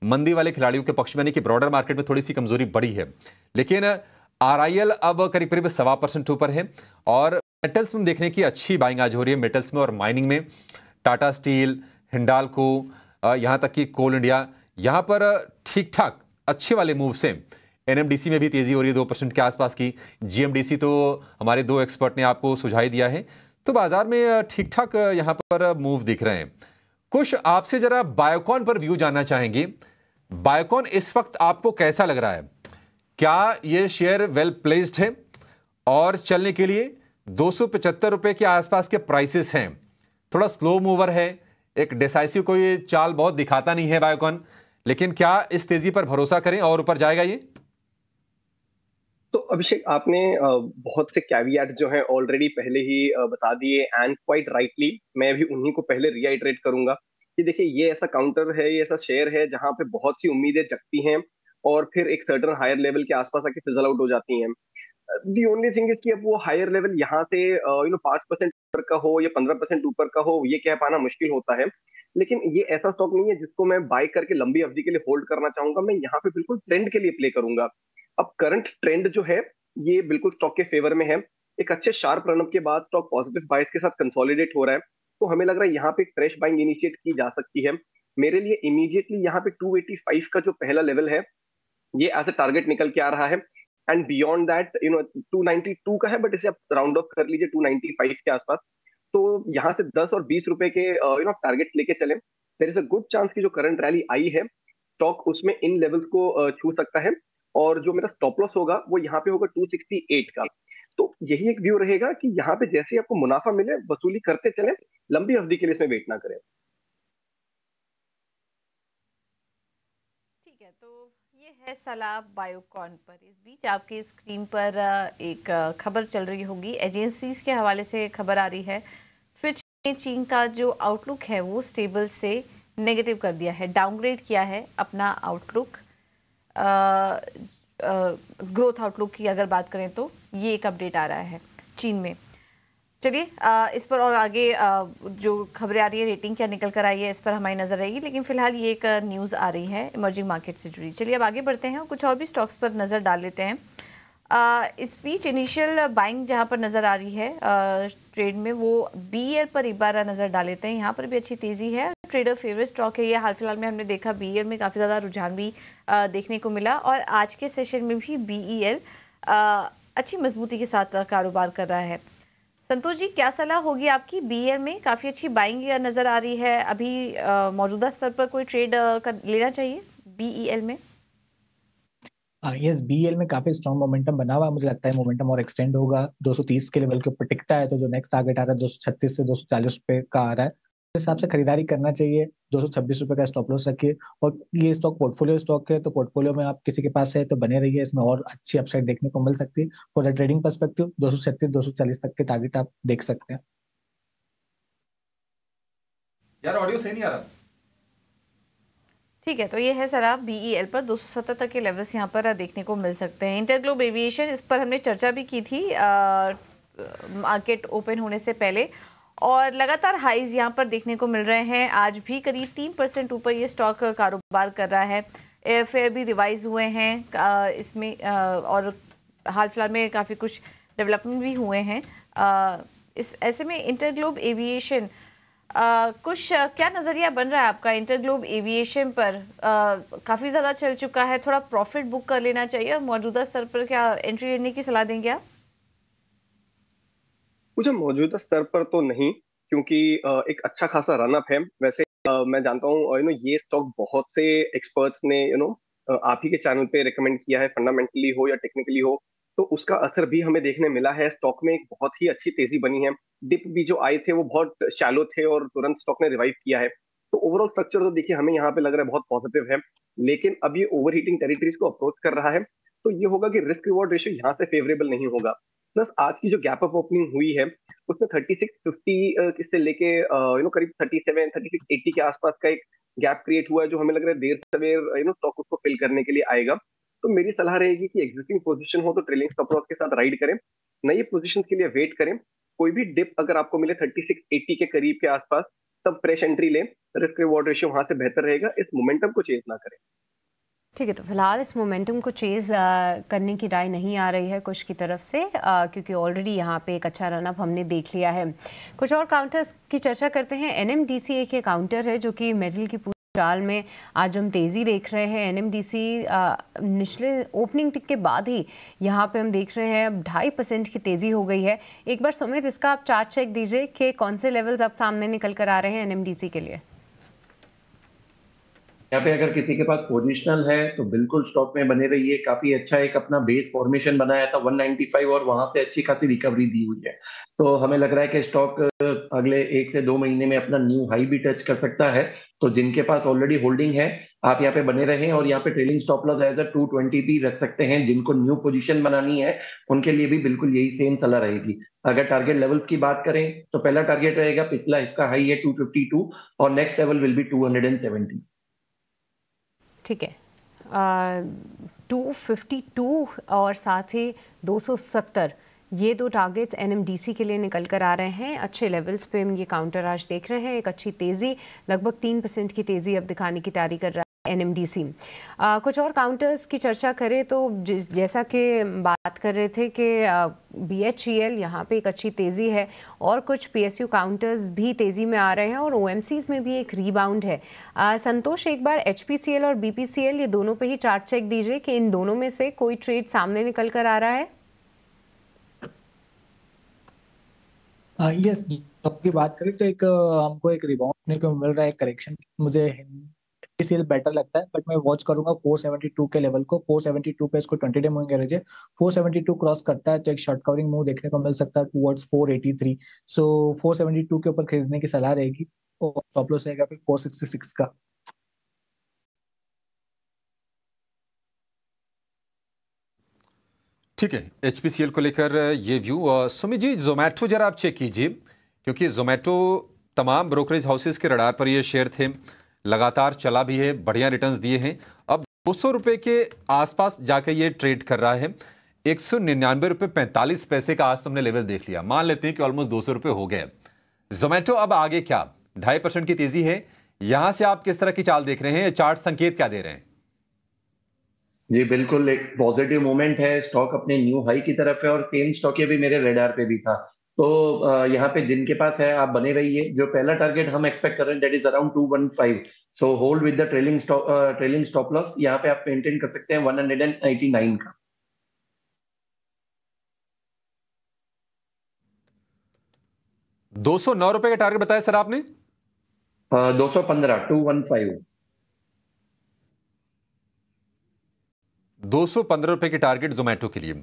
मंदी वाले खिलाड़ियों के पक्ष में नहीं कि ब्रॉडर मार्केट में थोड़ी सी कमज़ोरी बढ़ी है। लेकिन आरआईएल अब करीब करीब सवा परसेंट ऊपर है और मेटल्स में देखने की अच्छी बाइंग आज हो रही है। मेटल्स में और माइनिंग में। टाटा स्टील हिंडालको यहाँ तक कि कोल इंडिया यहाँ पर ठीक ठाक अच्छे वाले मूव से एनएमडीसी में भी तेज़ी हो रही है दो परसेंट के आसपास की। जीएमडीसी तो हमारे दो एक्सपर्ट ने आपको सुझाई दिया है। तो बाज़ार में ठीक ठाक यहाँ पर मूव दिख रहे हैं। कुछ आपसे जरा बायोकॉन पर व्यू जानना चाहेंगे। बायोकॉन इस वक्त आपको कैसा लग रहा है? क्या ये शेयर वेल प्लेस्ड है? और चलने के लिए दो रुपए के आसपास के प्राइसेस हैं। थोड़ा स्लो मूवर है। एक डिसाइसिव कोई चाल बहुत दिखाता नहीं है बायोकॉन। लेकिन क्या इस तेज़ी पर भरोसा करें? और ऊपर जाएगा ये? तो अभिषेक, आपने बहुत से कैवियट जो हैं ऑलरेडी पहले ही बता दिए एंड क्वाइट राइटली मैं भी उन्हीं को पहले रिआइटरेट करूँगा कि देखिए, ये ऐसा काउंटर है, ये ऐसा शेयर है जहाँ पे बहुत सी उम्मीदें जगती हैं और फिर एक सर्टन हायर लेवल के आसपास आके फिजल आउट हो जाती हैं। दी ओनली थिंग इज़ कि अब वो हायर लेवल यहाँ से यू नो पाँच परसेंट ऊपर का हो या पंद्रह परसेंट ऊपर का हो, ये कह पाना मुश्किल होता है। लेकिन ये ऐसा स्टॉक नहीं है जिसको मैं बाय करके लंबी अवधि के लिए होल्ड करना चाहूँगा, मैं यहाँ पे बिल्कुल ट्रेंड के लिए प्ले करूँगा। अब करंट ट्रेंड जो है ये बिल्कुल स्टॉक के फेवर में है। एक अच्छे शार्प रनअप के बाद स्टॉक पॉजिटिव बाइस के साथ कंसोलिडेट हो रहा है। तो हमें लग रहा है यहाँ पे फ्रेश बाइंग इनिशिएट की जा सकती है। मेरे लिए इमीडिएटली यहाँ पे 285 का जो पहला लेवल है ये एज ए टारगेट निकल के आ रहा है। And beyond that you know 292 का है बट इसे आप राउंड ऑफ़ कर लीजिए 295 के आसपास। तो यहाँ से 10 और 20 रुपए के यू नो टारगेट लेके चले। There is a good chance की जो करंट रैली आई है स्टॉक उसमें इन लेवल्स को uh, छू सकता है। और जो मेरा स्टॉप लॉस होगा, वो यहाँ पे होगा 268 का। तो यही एक व्यू रहेगा कि यहाँ पे जैसे आपको मुनाफा मिले, वसूली करते चले, लंबी अवधि के लिए इसमें वेट ना करें। ठीक है तो ये है सलाह बायोकॉन पर। इस बीच आपकी स्क्रीन पर एक खबर चल रही होगी। एजेंसीज के हवाले से खबर आ रही है फिच ने चीन का जो आउटलुक है, वो स्टेबल से नेगेटिव कर दिया है। डाउनग्रेड किया है अपना आउटलुक ग्रोथ आउटलुक की अगर बात करें तो ये एक अपडेट आ रहा है चीन में। चलिए इस पर और आगे आ, जो खबरें आ रही है रेटिंग क्या निकल कर आई है इस पर हमारी नज़र रहेगी लेकिन फ़िलहाल ये एक न्यूज़ आ रही है इमर्जिंग मार्केट से जुड़ी। चलिए अब आगे बढ़ते हैं कुछ और भी स्टॉक्स पर नज़र डाल लेते हैं। आ, इस बीच इनिशियल बाइंग जहाँ पर नज़र आ रही है आ, ट्रेड में वो बी पर एक बार नज़र डाल लेते हैं। यहाँ पर भी अच्छी तेज़ी है। ट्रेडर फेवरेट स्टॉक है ये हाल फ़िलहाल में हमने देखा बी में काफ़ी ज़्यादा रुझान भी देखने को मिला और आज के सेशन में भी बी अच्छी मजबूती के साथ कारोबार कर रहा है। संतोष जी, क्या सलाह होगी आपकी बी में? काफ़ी अच्छी बाइंग नज़र आ रही है। अभी मौजूदा स्तर पर कोई ट्रेड कर, लेना चाहिए बी में? यस बीएल में काफ़ी स्ट्रॉन्ग मोमेंटम बना हुआ है। मुझे लगता है मोमेंटम और एक्सटेंड होगा। 230 के लेवल के ऊपर टिकता है तो जो नेक्स्ट टारगेट आ रहा है 236 से 240 रुपए का आ रहा है। हिसाब से खरीदारी करना चाहिए। दो सौ छब्बीस रुपए का स्टॉप लॉस रखिए। और ये स्टॉक पोर्टफोलियो स्टॉक है तो पोर्टफोलियो में आप किसी के पास है तो बने रहिए। इसमें और अच्छी अपसाइड देखने को मिल सकती है। फॉर द ट्रेडिंग परस्पेक्टिव दो सौ छत्तीस दो सौ चालीस तक के टारगेट आप देख सकते हैं। यार ऑडियो सही नहीं आ रहा। ठीक है तो ये है सर आप बी पर। 270 तक के लेवल्स यहाँ पर देखने को मिल सकते हैं। इंटरग्लोब एविएशन इस पर हमने चर्चा भी की थी मार्केट ओपन होने से पहले। और लगातार हाइज यहाँ पर देखने को मिल रहे हैं। आज भी करीब तीन परसेंट ऊपर ये स्टॉक कारोबार कर रहा है। एयर भी रिवाइज हुए हैं। इसमें और हाल फ़िलहाल में काफ़ी कुछ डेवलपमेंट भी हुए हैं। इस, ऐसे में इंटरग्लोब एविएशन कुछ, क्या नज़रिया बन रहा है आपका इंटरग्लोब एविएशन पर? काफ़ी ज़्यादा चल चुका है। थोड़ा प्रॉफिट बुक कर लेना चाहिए। मौजूदा स्तर पर क्या एंट्री लेने की सलाह देंगे आप? मुझे मौजूदा स्तर पर तो नहीं, क्योंकि एक अच्छा खासा रनअप है। वैसे मैं जानता हूँ यू नो ये स्टॉक बहुत से एक्सपर्ट्स ने यू नो आप ही के चैनल पे रिकमेंड किया है फंडामेंटली हो या टेक्निकली हो। तो उसका असर भी हमें देखने मिला है। स्टॉक में एक बहुत ही अच्छी तेज़ी बनी है। डिप भी जो आए थे, वो बहुत शैलो थे और तुरंत स्टॉक ने रिवाइव किया है। तो ओवरऑल स्ट्रक्चर तो देखिए, हमें यहाँ पे लग रहा है बहुत पॉजिटिव है। लेकिन अब ये ओवर हीटिंग टेरिटरीज को अप्रोच कर रहा है। तो ये होगा कि रिस्क रिवॉर्ड रेशियो यहाँ से फेवरेबल नहीं होगा। प्लस आज की जो गैप अप ओपनिंग हुई है, उसमें थर्टी सिक्स फिफ्टी से लेके यू नो करीब thirty seven thirty six eighty के आसपास का एक गैप क्रिएट हुआ है, जो हमें लग रहा है देर सवेर यू नो स्टॉक उसको फिल करने के लिए आएगा। तो मेरी सलाह रहेगी कि एग्जिस्टिंग पोजीशन हो तो ट्रेलिंग स्टॉप लॉस के साथ राइड करें, नई पोजीशन के लिए वेट करें। कोई भी डिप अगर आपको मिले थर्टी सिक्स एट्टी के करीब के आसपास, तब फ्रेश एंट्री लें। रिस्क रिवॉर्ड रेशियो वहाँ से बेहतर रहेगा। इस मोमेंटम को चेंज ना करें। ठीक है तो फ़िलहाल इस मोमेंटम को चेज़ करने की राय नहीं आ रही है कुछ की तरफ़ से आ, क्योंकि ऑलरेडी यहाँ पे एक अच्छा रनअप हमने देख लिया है। कुछ और काउंटर्स की चर्चा करते हैं। एन एम डी सी एक काउंटर है जो कि मेडल की पूरी चाल में आज हम तेज़ी देख रहे हैं। एन एम डी सी निचले ओपनिंग टिक के बाद ही यहाँ पे हम देख रहे हैं अब ढाई परसेंट की तेज़ी हो गई है। एक बार सुमित इसका आप चार्ट चेक दीजिए कि कौन से लेवल्स अब सामने निकल कर आ रहे हैं एन एम डी सी के लिए। यहाँ पे अगर किसी के पास पोजिशनल है तो बिल्कुल स्टॉक में बने रहिए। काफ़ी अच्छा एक अपना बेस फॉर्मेशन बनाया था 195 और वहाँ से अच्छी खासी रिकवरी दी हुई है। तो हमें लग रहा है कि स्टॉक अगले एक से दो महीने में अपना न्यू हाई भी टच कर सकता है। तो जिनके पास ऑलरेडी होल्डिंग है, आप यहाँ पे बने रहे और यहाँ पे trailing stop loss as two twenty भी रख सकते हैं। जिनको न्यू पोजिशन बनानी है, उनके लिए भी बिल्कुल यही सेम सलाह रहेगी। अगर टारगेट लेवल्स की बात करें तो पहला टारगेट रहेगा, पिछला इसका हाई है टू और next level will be two ठीक है। टू फिफ्टी टू और साथ ही दो सौ सत्तर ये दो टारगेट्स एनएमडीसी के लिए निकल कर आ रहे हैं। अच्छे लेवल्स पे हम ये काउंटर आज देख रहे हैं। एक अच्छी तेज़ी, लगभग तीन परसेंट की तेज़ी अब दिखाने की तैयारी कर रहा है। एनएमडीसी। कुछ और काउंटर्स की चर्चा करें तो जिस जैसा कि बात कर रहे थे कि बी एच ई एल यहाँ पर एक अच्छी तेज़ी है और कुछ पी एस यू काउंटर्स भी तेज़ी में आ रहे हैं और ओ एम सीज में भी एक रीबाउंड है। आ, संतोष एक बार एच पी सी एल और बी पी सी एल ये दोनों पे ही चार्ट चेक दीजिए कि इन दोनों में से कोई ट्रेड सामने निकल कर आ रहा है। यस uh, yes, बात करें तो एक हमको एक रिबाउंड मिल रहा है करेक्शन मुझे सीएल बेटर लगता है बट मैं वॉच करूँगा 472 के लेवल को। 472 पे इसको 20 डे मूविंग एवरेज है। 472 क्रॉस करता है तो एक शॉर्ट कवरिंग मूव देखने को मिल सकता है टुवर्ड्स 483 सो so, 472 के ऊपर खरीदने की सलाह रहेगी और स्टॉप लॉस रहेगा फिर 466 का। ठीक है एच को लेकर ये व्यू सुमित जी जोमेटो जरा आप चेक कीजिए क्योंकि जोमेटो तमाम ब्रोकरेज हाउसेस के रडार पर ये शेयर थे। लगातार चला भी है, बढ़िया रिटर्न्स दिए हैं। अब दो सौ के आसपास जाकर ये ट्रेड कर रहा है। एक सौ निन्यानवे रुपये पैंतालीस पैसे का आज तुमने लेवल देख लिया। मान लेते हैं कि ऑलमोस्ट दो सौ रुपये हो गए। जोमेटो अब आगे क्या? ढाई परसेंट की तेज़ी है। यहाँ से आप किस तरह की चाल देख रहे हैं चार्ट संकेत क्या दे रहे हैं? जी, बिल्कुल। एक पॉजिटिव मोमेंट है। स्टॉक अपने न्यू हाई की तरफ़ है और सेम स्टॉक ये भी मेरे रेडार पे भी था। तो यहाँ पे जिनके पास है आप बने रहिए। जो पहला टारगेट हम एक्सपेक्ट कर रहे हैं that is around two one five so hold with the trailing stop trailing stop loss यहाँ पे आप मेंटेन कर सकते हैं one hundred and eighty nine का। दो सौ नौ रुपए का टारगेट बताया सर आपने? दो सौ पंद्रह टू वन फाइव दो सौ पंद्रह रुपए के टारगेट जोमेटो के लिए।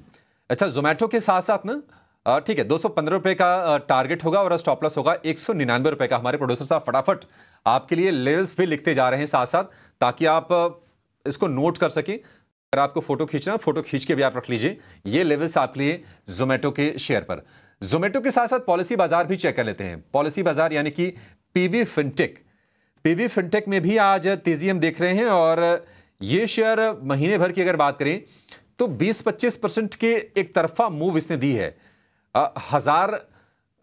अच्छा जोमेटो के साथ साथ ना ठीक है, दो सौ पंद्रह का टारगेट होगा और स्टॉप लॉस होगा। एक सौ निन्यानवे रुपए का हमारे प्रोड्यूसर साहब फटाफट आपके लिए लेवल्स भी लिखते जा रहे हैं साथ साथ ताकि आप इसको नोट कर सकें। अगर आपको फ़ोटो खींचना फ़ोटो खींच के भी आप रख लीजिए। ये लेवल्स आपके लिए जोमेटो के शेयर पर। जोमेटो के साथ साथ पॉलिसी बाज़ार भी चेक कर लेते हैं। पॉलिसी बाज़ार यानी कि पीवी फिनटेक पीवी फिनटेक में भी आज तेज़ी हम देख रहे हैं और ये शेयर महीने भर की अगर बात करें तो 20-25 परसेंट के एक तरफा मूव इसने दी है। हज़ार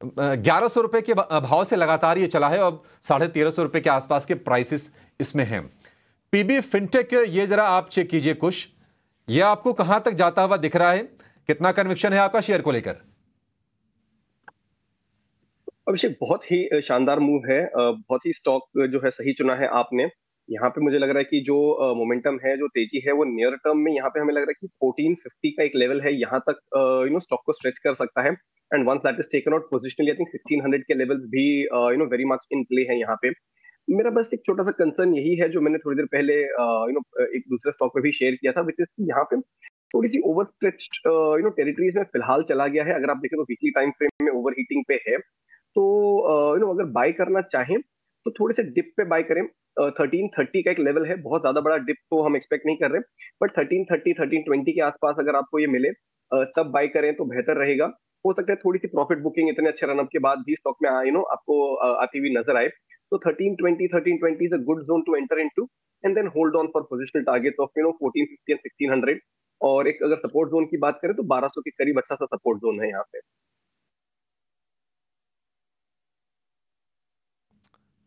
ग्यारह सौ रुपए के भाव से लगातार ये चला है अब साढ़े तेरह सौ रुपए के आसपास के प्राइसेस इसमें हैं। पीबी फिनटेक ये जरा आप चेक कीजिए कुछ। ये आपको कहाँ तक जाता हुआ दिख रहा है? कितना कन्विक्शन है आपका शेयर को लेकर? अभिषेक, बहुत ही शानदार मूव है। बहुत ही स्टॉक जो है सही चुना है आपने। यहाँ पे मुझे लग रहा है कि जो मोमेंटम uh, है जो तेज़ी है वो नियर टर्म में यहाँ पे हमें लग रहा है कि 1450 का एक लेवल है यहाँ तक यू नो स्टॉक को स्ट्रेच कर सकता है। And once that is taken out positionally I think 1600 के लेवल भी you know very much in play है यहाँ पे। मेरा बस एक छोटा सा कंसर्न यही है जो मैंने थोड़ी देर पहले यू नो एक दूसरे स्टॉक पे भी शेयर किया था विच इज़ यहाँ पे थोड़ी सी over stretch you know territories में फ़िलहाल चला गया है। अगर आप देखें तो वीकली टाइम फ्रेम में ओवर हीटिंग पे है। तो यू नो अगर बाय करना चाहें तो थोड़े से डिप पे बाय करें। थर्टीन थर्टी का एक लेवल है, बहुत ज़्यादा बड़ा डिप तो हम एक्सपेक्ट नहीं कर रहे। But thirteen thirty thirteen twenty के आसपास अगर आपको ये मिले तब बाय करें तो बेहतर रहेगा। हो सकता है थोड़ी सी प्रॉफिट बुकिंग इतने अच्छे रनअप के बाद भी स्टॉक में यू नो आपको आती हुई नज़र आए। तो thirteen twenty thirteen twenty is a good zone to enter into and then hold on for positional target of you know fourteen fifty and sixteen hundred और एक अगर सपोर्ट जोन की बात करें तो बारह सौ के करीब अच्छा सा सपोर्ट जोन है यहाँ पे।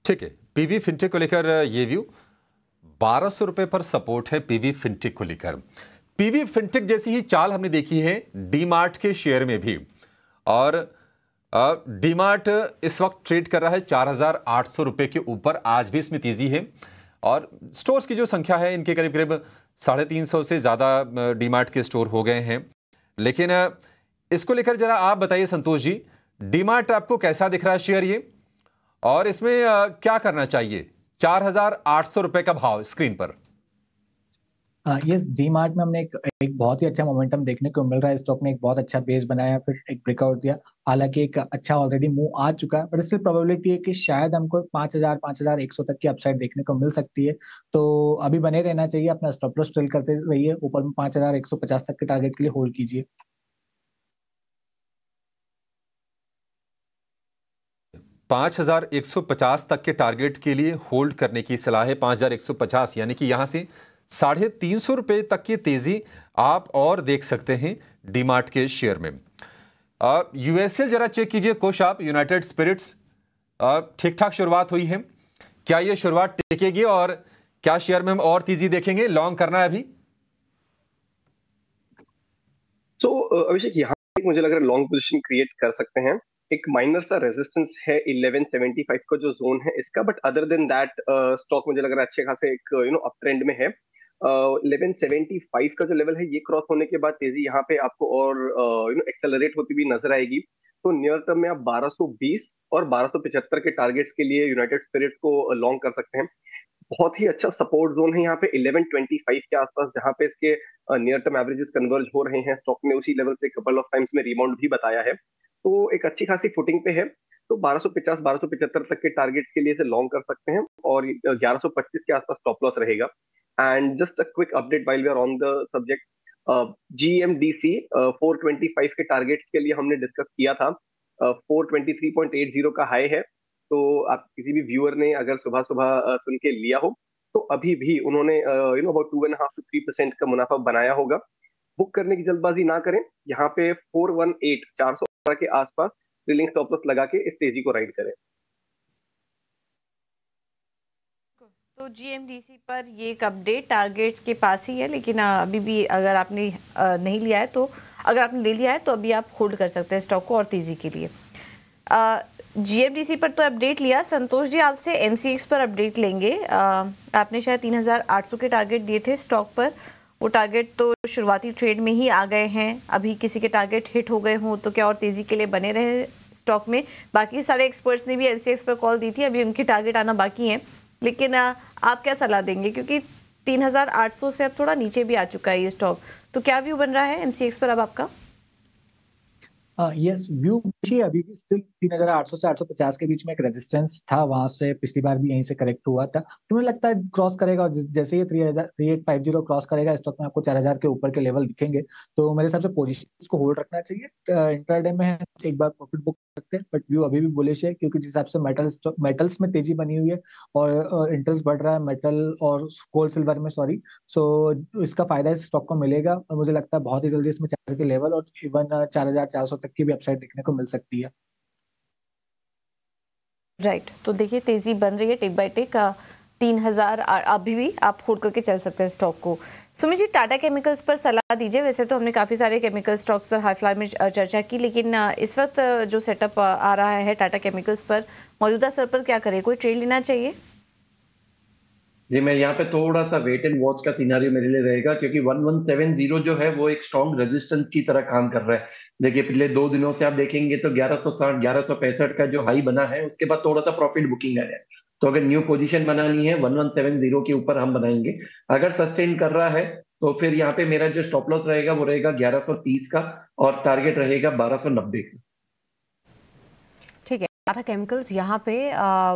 ठीक है, पीवी फिंटेक को लेकर ये व्यू, बारह सौ रुपए पर सपोर्ट है पीवी फिंटिक को लेकर। पीवी फिंटिक जैसी ही चाल हमने देखी है डीमार्ट के शेयर में भी। और डीमार्ट इस वक्त ट्रेड कर रहा है चार हज़ार आठ सौ रुपए के ऊपर, आज भी इसमें तेज़ी है। और स्टोर्स की जो संख्या है, इनके करीब करीब साढ़े तीन सौ से ज़्यादा डीमार्ट के स्टोर हो गए हैं। लेकिन इसको लेकर जरा आप बताइए संतोष जी, डीमार्ट आपको कैसा दिख रहा है शेयर ये? और इसमें क्या करना चाहिए? चार हज़ार आठ सौ रुपए का भाव स्क्रीन पर। यस डी मार्ट में हमने एक एक बहुत ही अच्छा मोमेंटम देखने को मिल रहा है। स्टॉक ने एक बहुत अच्छा बेस बनाया, फिर एक ब्रेकआउट दिया। हालाँकि एक अच्छा ऑलरेडी मूव आ चुका है बट इससे प्रोबेबिलिटी है कि शायद हमको पाँच हज़ार पाँच हज़ार एक सौ तक की अपसाइड देखने को मिल सकती है। तो अभी बने रहना चाहिए, अपना स्टॉप लॉस फिल करते रहिए। ऊपर में पाँच हज़ार एक सौ पचास तक के टारगेट के लिए होल्ड कीजिए। पाँच हज़ार एक सौ पचास तक के टारगेट के लिए होल्ड करने की सलाह। है पाँच हज़ार एक सौ पचास, यानी कि यहाँ से साढ़े तीन सौ रुपए तक की तेज़ी आप और देख सकते हैं डीमार्ट के शेयर में। यूएसएल जरा चेक कीजिए, कोश, आप यूनाइटेड स्पिरिट्स ठीक ठाक शुरुआत हुई है। क्या ये शुरुआत टिकेगी और क्या शेयर में हम और तेज़ी देखेंगे? लॉन्ग करना है अभी। तो अभिषेक, यहाँ मुझे लग रहा है लॉन्ग पोजीशन क्रिएट कर सकते हैं। एक माइनर सा रेजिस्टेंस है 1175 का जो जोन है इसका but other than that stock मुझे लग रहा है अच्छे खासे एक यू नो अप ट्रेंड में है। इलेवन सेवेंटी फाइव का जो लेवल है ये क्रॉस होने के बाद तेज़ी यहाँ पे आपको और यू नो एक्सेलरेट होती हुई नज़र आएगी। तो नियर टर्म में आप 1220 और 1275 के टारगेट्स के लिए यूनाइटेड स्पिरिट को लॉन्ग कर सकते हैं। बहुत ही अच्छा सपोर्ट जोन है यहाँ पे 1125 के आसपास, जहाँ पे इसके नियर टर्म एवरेजेस कन्वर्ज हो रहे हैं। स्टॉक ने उसी लेवल से कपल ऑफ़ टाइम्स में रिमाउंड भी बताया है। तो एक अच्छी खासी फुटिंग पे है। तो 1250 1275 तक के टारगेट के लिए इसे लॉन्ग कर सकते हैं और 1125 के आसपास टॉप लॉस रहेगा। And just a quick update while we are on the subject, uh, GMDC uh, 425 के टारगेट्स के लिए हमने डिस्कस किया था। uh, 423.80 का हाई है। तो आप किसी भी व्यूअर ने अगर सुबह सुबह सुन के लिया हो तो अभी भी उन्होंने you know about two and half to three percent का मुनाफा बनाया होगा। बुक करने की जल्दबाजी ना करें। यहाँ पे 418 400 के आसपास ट्रेलिंग स्टॉप लॉस लगा के इस तेज़ी को राइड करें। तो जीएमडीसी पर ये एक अपडेट टारगेट के पास ही है लेकिन अभी भी अगर आपने नहीं लिया है तो अगर आपने ले लिया है तो अभी आप होल्ड कर सकते हैं स्टॉक को और तेज़ी के लिए। जीएमडीसी पर तो अपडेट लिया। संतोष जी आपसे एमसीएक्स पर अपडेट लेंगे। आ, आपने शायद 3,800 के टारगेट दिए थे स्टॉक पर। वो टारगेट तो शुरुआती ट्रेड में ही आ गए हैं। अभी किसी के टारगेट हिट हो गए हों तो क्या और तेज़ी के लिए बने रहे स्टॉक में? बाकी सारे एक्सपर्ट्स ने भी एनसीएक्स पर कॉल दी थी अभी उनके टारगेट आना बाकी है। लेकिन आप क्या सलाह देंगे? क्योंकि 3,800 से अब थोड़ा नीचे भी आ चुका है ये स्टॉक तो क्या व्यू बन रहा है एनसीएक्स पर अब आपका? यस व्यू अभी भी स्टिल तीन हज़ार आठ सौ से आठ सौ पचास के बीच में एक रेजिस्टेंस था, वहाँ से पिछली बार भी यहीं से करेक्ट हुआ था। तो मुझे लगता है क्रॉस करेगा और जैसे ही थ्री हज़ार three eight five zero cross करेगा स्टॉक में आपको चार हज़ार के ऊपर के लेवल दिखेंगे। तो मेरे हिसाब से पोजिशन को होल्ड रखना चाहिए। इंटरडे में एक बार प्रॉफिट बुक सकते हैं बट व्यू अभी भी बुलिश है, क्योंकि जिस हिसाब से मेटल मेटल्स में तेज़ी बनी हुई है और इंटरेस्ट बढ़ रहा है मेटल और गोल्ड सिल्वर में सॉरी सो इसका फ़ायदा इस स्टॉक को मिलेगा और मुझे लगता है बहुत ही जल्दी इसमें चार के लेवल और इवन चार हज़ार चार सौ की भी अपसाइड देखने को मिल सकती है। Right right. तो देखिए तेज़ी बन रही है टेक बाय टेक तीन हज़ार अभी भी आप होल्ड करके चल सकते हैं स्टॉक को। सुमित जी टाटा केमिकल्स पर सलाह दीजिए। वैसे तो हमने काफ़ी सारे केमिकल स्टॉक्स पर हाई फ्लावर में चर्चा की लेकिन इस वक्त जो सेटअप आ रहा है टाटा केमिकल्स पर मौजूदा स्तर पर क्या करें? कोई ट्रेड लेना चाहिए? जी मैं यहाँ पे थोड़ा सा वेट एंड वॉच का सिनारियो मेरे लिए रहेगा क्योंकि 1170 जो है वो एक स्ट्रॉन्ग रेजिस्टेंस की तरह काम कर रहा है। देखिए, पिछले दो दिनों से आप देखेंगे तो 1160 1165 का जो हाई बना है, उसके बाद थोड़ा सा प्रॉफिट बुकिंग आया है। तो अगर न्यू पोजीशन बनानी है 1170 के ऊपर हम बनाएँगे। अगर सस्टेन कर रहा है तो फिर यहाँ पे मेरा जो स्टॉप लॉस रहेगा, वो रहेगा 1130 का और टारगेट रहेगा 1290 का। टाटा केमिकल्स यहाँ पे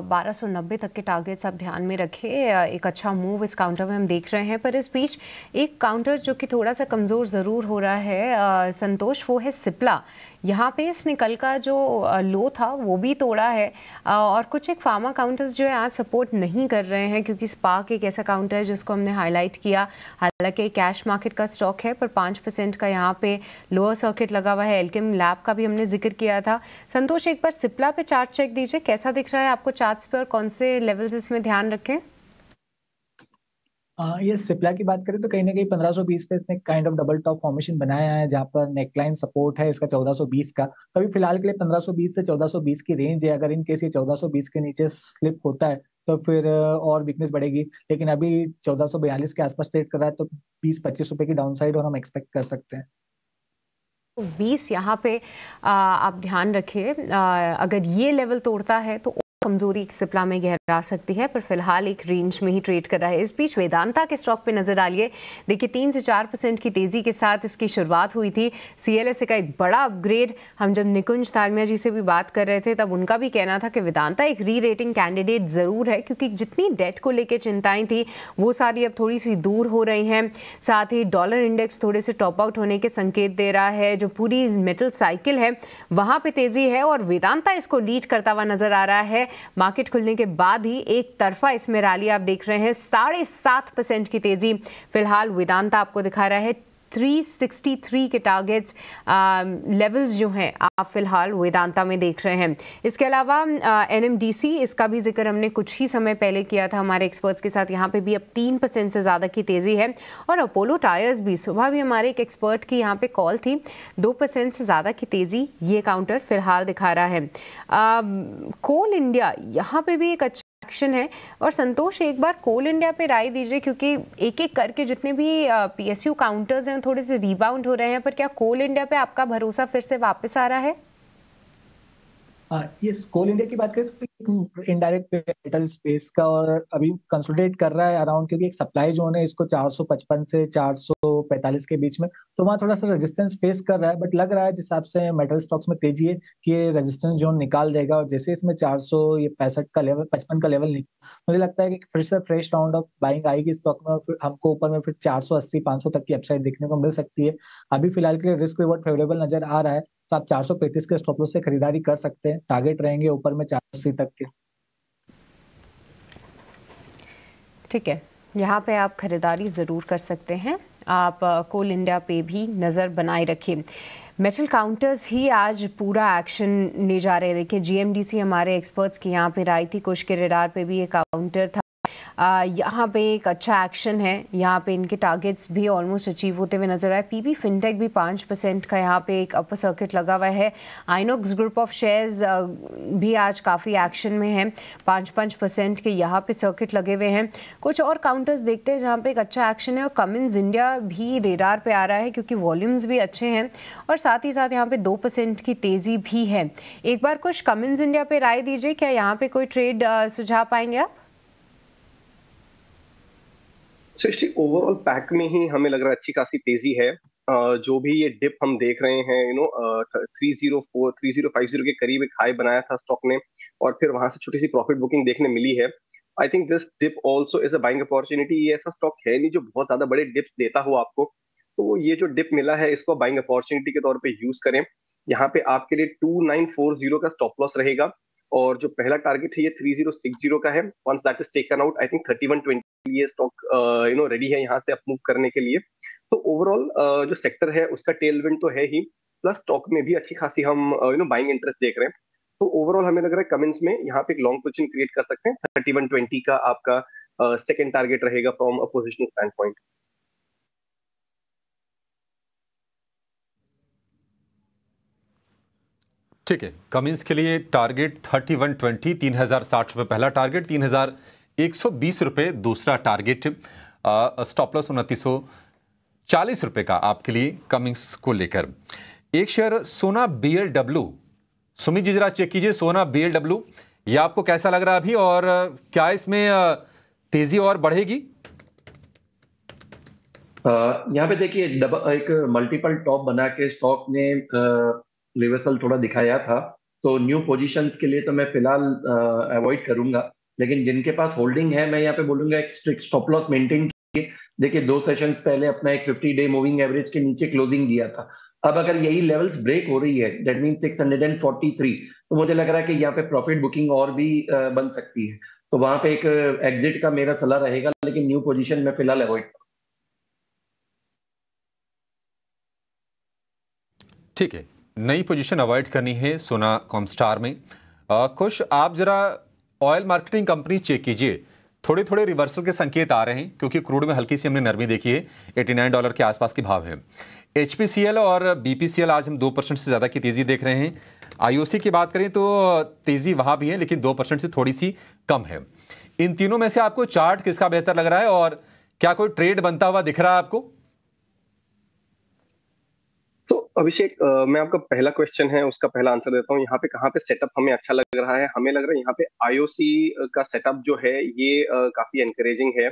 बारह सौ नब्बे तक के टारगेट्स आप ध्यान में रखे। एक अच्छा मूव इस काउंटर में हम देख रहे हैं। पर इस बीच एक काउंटर जो कि थोड़ा सा कमज़ोर ज़रूर हो रहा है संतोष, वो है सिप्ला। यहाँ पे इसने कल का जो लो था, वो भी तोड़ा है। और कुछ एक फार्मा काउंटर्स जो है आज सपोर्ट नहीं कर रहे हैं, क्योंकि स्पार्क एक ऐसा काउंटर है जिसको हमने हाईलाइट किया। हालाँकि कैश मार्केट का स्टॉक है, पर पाँच परसेंट का यहाँ पे लोअर सर्किट लगा हुआ है। एल्केम लैब का भी हमने ज़िक्र किया था। संतोष, एक बार सिप्ला पे चार्ट चेक दीजिए, कैसा दिख रहा है आपको चार्ट्स पर कौन से लेवल्स इसमें ध्यान रखें? ये सिप्ला की बात करें तो कहीं ना कहीं 1520 पे इसने kind of double top formation बनाया है, जहाँ पर नेकलाइन सपोर्ट है इसका 1420 का। अभी फ़िलहाल के लिए 1520 से 1420 की रेंज है। अगर इन केस ये 1420 के नीचे स्लिप होता है तो फिर और वीकनेस बढ़ेगी। लेकिन अभी 1442 के आसपास ट्रेड कर रहा है तो 20 पच्चीस रुपए की डाउन साइड और हम एक्सपेक्ट कर सकते हैं। बीस यहाँ पे आप ध्यान रखिए अगर ये लेवल तोड़ता है तो कमज़ोरी सिप्ला में गहरा सकती है, पर फ़िलहाल एक रेंज में ही ट्रेड कर रहा है। इस बीच वेदांता के स्टॉक पे नज़र डालिए। देखिए, तीन से चार परसेंट की तेज़ी के साथ इसकी शुरुआत हुई थी। सीएलएसए का एक बड़ा अपग्रेड हम जब निकुंज तालमिया जी से भी बात कर रहे थे, तब उनका भी कहना था कि वेदांता एक री रेटिंग कैंडिडेट ज़रूर है, क्योंकि जितनी डेट को लेकर चिंताएँ थी, वो सारी अब थोड़ी सी दूर हो रही हैं। साथ ही डॉलर इंडेक्स थोड़े से टॉप आउट होने के संकेत दे रहा है, जो पूरी मेटल साइकिल है, वहाँ पर तेज़ी है और वेदांता इसको लीड करता हुआ नज़र आ रहा है। मार्केट खुलने के बाद ही एक तरफा इसमें रैली आप देख रहे हैं। साढ़े सात परसेंट की तेज़ी फ़िलहाल वेदांता आपको दिखा रहा है। 363 के टारगेट्स लेवल्स जो हैं आप फ़िलहाल वेदांता में देख रहे हैं। इसके अलावा एनएमडीसी इसका भी ज़िक्र हमने कुछ ही समय पहले किया था। हमारे एक्सपर्ट्स के साथ यहाँ पे भी अब तीन परसेंट से ज़्यादा की तेज़ी है। और अपोलो टायर्स भी, सुबह भी हमारे एक एक्सपर्ट की यहाँ पे कॉल थी। दो परसेंट से ज़्यादा की तेज़ी ये काउंटर फ़िलहाल दिखा रहा है। कोल इंडिया यहाँ पे भी एक अच्छा एक्शन है। और संतोष, एक बार कोल इंडिया पे राय दीजिए, क्योंकि एक एक करके जितने भी पीएसयू काउंटर्स हैं थोड़े से रिबाउंड हो रहे हैं, पर क्या कोल इंडिया पे आपका भरोसा फिर से वापस आ रहा है? ये कोल इंडिया की बात करें तो इनडायरेक्ट मेटल स्पेस का और अभी कंसोलिडेट कर रहा है अराउंड क्योंकि एक सप्लाई जोन है इसको 455 से 445 के बीच में तो वहाँ थोड़ा सा रेजिस्टेंस फेस कर रहा है बट लग रहा है जिस हिसाब से मेटल स्टॉक्स में तेज़ी है कि ये रेजिस्टेंस जोन निकाल देगा और जैसे इसमें चार ये पैंसठ का लेवल पचपन का लेवल मुझे लगता है कि फिर से फ्रेश राउंड ऑफ़ बाइंग आएगी स्टॉक में और फिर हमको ऊपर में फिर चार सौ तक की अपसाइड देखने को मिल सकती है। अभी फ़िलहाल के लिए रिस्क रिवॉर्ड फेवरेबल नज़र आ रहा है तो आप चार सौ पैंतीस के स्टॉप लॉस से खरीदारी कर सकते हैं। टारगेट रहेंगे ऊपर में चार तक के। ठीक है। यहाँ पे आप खरीदारी ज़रूर कर सकते हैं। आप कोल इंडिया पे भी नज़र बनाए रखिए। मेटल काउंटर्स ही आज पूरा एक्शन ले जा रहे हैं। देखिए जीएमडीसी हमारे एक्सपर्ट्स की यहाँ पे राय थी। कुछ के रेडार पे भी ये काउंटर था। यहाँ पे एक अच्छा एक्शन है। यहाँ पे इनके टारगेट्स भी ऑलमोस्ट अचीव होते हुए नज़र आए। पीबी फिनटेक भी पाँच परसेंट का यहाँ पे एक अपर सर्किट लगा हुआ है। आइनोक्स ग्रुप ऑफ़ शेयर्स भी आज काफ़ी एक्शन में है। पाँच पाँच परसेंट के यहाँ पे सर्किट लगे हुए हैं। कुछ और काउंटर्स देखते हैं जहाँ पे एक अच्छा एक्शन है और कमिन्स इंडिया भी रेडार पे आ रहा है क्योंकि वॉल्यूम्स भी अच्छे हैं और साथ ही साथ यहाँ पे दो परसेंट की तेज़ी भी है। एक बार कुछ कमिन्स इंडिया पे राय दीजिए, क्या यहाँ पे कोई ट्रेड सुझा पाएँगे आप? सृष्टि ओवरऑल पैक में ही हमें लग रहा है अच्छी खासी तेज़ी है। जो भी ये डिप हम देख रहे हैं you know three zero four three zero five zero के करीब एक हाई बनाया था स्टॉक ने और फिर वहाँ से छोटी सी प्रॉफिट बुकिंग देखने मिली है। I think this dip also is a buying opportunity ये ऐसा स्टॉक है नहीं जो बहुत ज़्यादा बड़े डिप्स देता हो आपको। तो वो ये जो डिप मिला है, इसको बाइंग अपॉर्चुनिटी के तौर पे यूज़ करें। यहाँ पे आपके लिए टू नाइन फोर ज़ीरो का स्टॉप लॉस रहेगा। और जो पहला टारगेट है ये थ्री ज़ीरो सिक्स ज़ीरो का है। Once that is taken out I think thirty one twenty ये स्टॉक यू नो रेडी है यहाँ से अप मूव करने के लिए। तो ओवरऑल uh, जो सेक्टर है उसका टेलविंड तो है ही। प्लस स्टॉक में भी अच्छी खासी हम यू नो बाइंग इंटरेस्ट देख रहे हैं। तो ओवरऑल हमें लग रहा है कमेंट्स में यहाँ पे एक लॉन्ग पोजिशन क्रिएट कर सकते हैं। थर्टी का आपका सेकेंड uh, टारगेट रहेगा from a positional stand point ठीक है कमिंस के लिए टारगेट थर्टी वन ट्वेंटी तीन हज़ार साठ रुपये पहला टारगेट तीन हज़ार एक सौ बीस रुपये दूसरा टारगेट स्टॉप लॉस उनतीस सौ चालीस रुपये का आपके लिए कमिंग्स को लेकर। एक share Sona B L W Sumit ji जरा चेक कीजिए सोना बी एल डब्ल्यू ये आपको कैसा लग रहा है अभी और, क्या इसमें तेज़ी और बढ़ेगी? यहाँ पे देखिए एक मल्टीपल टॉप बना के स्टॉक ने रिवर्सल थोड़ा दिखाया था। तो न्यू पोजीशंस के लिए तो मैं फ़िलहाल अवॉइड करूँगा। लेकिन जिनके पास होल्डिंग है, मैं यहाँ पे बोलूँगा एक स्ट्रिक्ट स्टॉप लॉस मेंटेन कीजिए देखिए, दो सेशंस पहले अपना एक 50 डे मूविंग एवरेज के नीचे क्लोजिंग दिया था। अब अगर यही लेवल्स ब्रेक हो रही है डेट मीन 643 तो मुझे लग रहा है कि यहाँ पे प्रॉफिट बुकिंग और भी बन सकती है। तो वहाँ पे एक एग्जिट का मेरा सलाह रहेगा, लेकिन न्यू पोजिशन में फ़िलहाल अवॉइड ठीक है। नई पोजीशन अवॉइड करनी है, सोना कॉमस्टार में। खुश, आप जरा ऑयल मार्केटिंग कंपनी चेक कीजिए। थोड़े थोड़े रिवर्सल के संकेत आ रहे हैं, क्योंकि क्रूड में हल्की सी हमने नरमी देखी है 89 डॉलर के आसपास के भाव है। एच और बीपीसीएल आज हम दो परसेंट से ज़्यादा की तेज़ी देख रहे हैं। आईओसी की बात करें तो तेज़ी वहाँ भी है, लेकिन दो परसेंट से थोड़ी सी कम है। इन तीनों में से आपको चार्ट किसका बेहतर लग रहा है और क्या कोई ट्रेड बनता हुआ दिख रहा है आपको? तो अभिषेक मैं आपका पहला क्वेश्चन है, उसका पहला आंसर देता हूँ। यहाँ पे कहाँ पे सेटअप हमें अच्छा लग रहा है? हमें लग रहा है यहाँ पे आईओसी का सेटअप जो है, ये काफ़ी एनकरेजिंग है।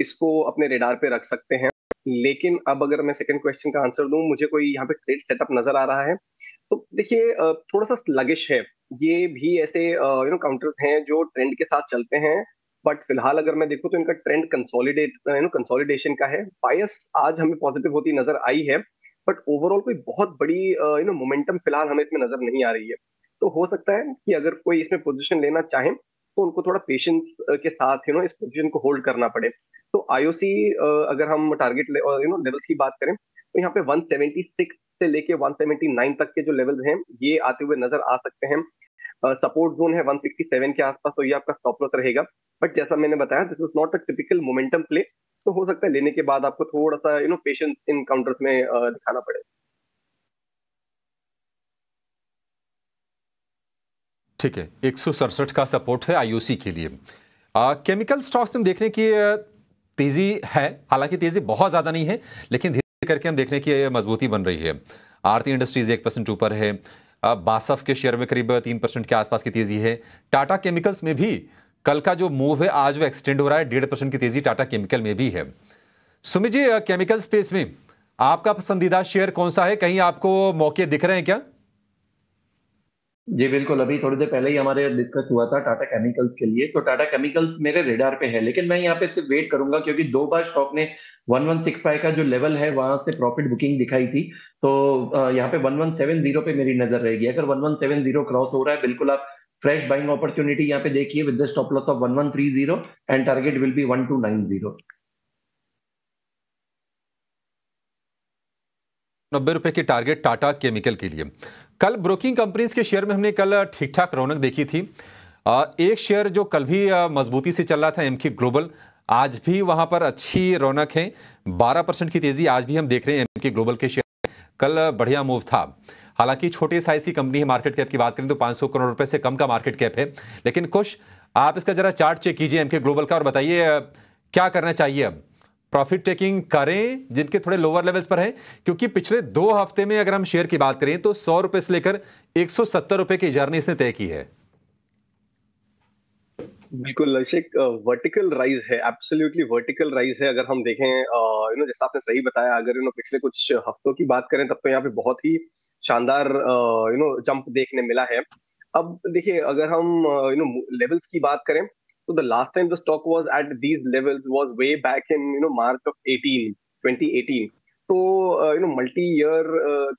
इसको अपने रेडार पे रख सकते हैं। लेकिन अब अगर मैं सेकंड क्वेश्चन का आंसर दूँ, मुझे कोई यहाँ पे ट्रेड सेटअप नज़र आ रहा है। तो देखिए थोड़ा सा लगिश है। ये भी ऐसे यू नो काउंटर हैं जो ट्रेंड के साथ चलते हैं। बट फ़िलहाल अगर मैं देखूँ तो इनका trend consolidate you know consolidation का है। बायस आज हमें पॉजिटिव होती नज़र आई है। बट ओवरऑल कोई बहुत बड़ी यू नो मोमेंटम फ़िलहाल हमें इसमें नज़र नहीं आ रही है। तो हो सकता है कि अगर कोई इसमें पोजिशन लेना चाहे तो उनको थोड़ा पेशेंस के साथ यू नो इस पोजिशन को होल्ड करना पड़े। तो आईओसी अगर हम टारगेट यू नो लेवल्स की बात करें तो यहाँ पे 176 से लेके 179 तक के जो लेवल्स हैं, ये आते हुए नज़र आ सकते हैं। सपोर्ट जोन है 167 के आसपास तो ये आपका स्टॉप लॉस रहेगा। बट जैसा मैंने बताया this is not a typical momentum play तो हो सकता है लेने के बाद आपको थोड़ा सा you know patience in counters में दिखाना पड़े। ठीक है, एक का सपोर्ट है आईओसी के लिए। केमिकल स्टॉक्स में देखने की तेज़ी है, हालाँकि तेज़ी बहुत ज़्यादा नहीं है, लेकिन धीरे करके हम देखने की मजबूती बन रही है। आरती इंडस्ट्रीज़ एक परसेंट ऊपर है बासफ के शेयर में करीब तीन परसेंट के आसपास की तेज़ी है। टाटा केमिकल्स में भी कल का जो मूव है, आज वो एक्सटेंड हो रहा है, डेढ़ परसेंट की तेज़ी टाटा केमिकल में भी है। सुमित जी केमिकल स्पेस में आपका पसंदीदा शेयर कौन सा है? कहीं आपको मौके दिख रहे हैं क्या? जी, बिल्कुल। अभी थोड़ी देर पहले ही हमारे डिस्कस हुआ था टाटा केमिकल्स के लिए। तो टाटा केमिकल्स मेरे रेडार पे है, लेकिन मैं यहाँ पे सिर्फ़ वेट करूँगा क्योंकि दो बार स्टॉक ने 1165 का जो लेवल है, वहाँ से प्रॉफिट बुकिंग दिखाई थी। तो यहाँ पे 1170 पे मेरी नज़र रहेगी। अगर 1170 क्रॉस हो रहा है, बिल्कुल आप फ्रेश बाइंग अपॉर्चुनिटी यहाँ पे देखिए with the stop loss of 1130 and target will be 1290 नब्बे रुपए की टारगेट टाटा केमिकल के लिए। कल ब्रोकिंग कंपनीज़ के शेयर में हमने कल ठीक ठाक रौनक देखी थी। एक शेयर जो कल भी मजबूती से चल रहा था एमके ग्लोबल आज भी वहाँ पर अच्छी रौनक है। 12 परसेंट की तेज़ी आज भी हम देख रहे हैं एमके ग्लोबल के शेयर। कल बढ़िया मूव था। हालाँकि छोटे साइज़ की कंपनी है मार्केट कैप की बात करें तो 500 करोड़ रुपए से कम का मार्केट कैप है। लेकिन कुछ, आप इसका जरा चार्ट चेक कीजिए एमके ग्लोबल का और बताइए क्या करना चाहिए अब? प्रॉफिट टेकिंग करें, जिनके थोड़े लोअर लेवल्स पर हैं, क्योंकि पिछले दो हफ़्ते में अगर हम शेयर की बात करें तो सौ रुपए से लेकर एक सौ सत्तर रुपए की जर्नी इसने तय की है। बिल्कुल, अभिषेक वर्टिकल राइज है एब्सोल्युटली वर्टिकल राइज है, अगर हम देखें यू नो जैसा आपने सही बताया, अगर यू नो पिछले कुछ हफ्तों की बात करें, तब तो यहाँ पे बहुत ही शानदार यू नो जंप देखने मिला है। अब देखिए, अगर हम यू नो लेवल्स की बात करें So the last time the stock was at these levels was way back in you know March of 18, 2018. तो यू नो मल्टी ईयर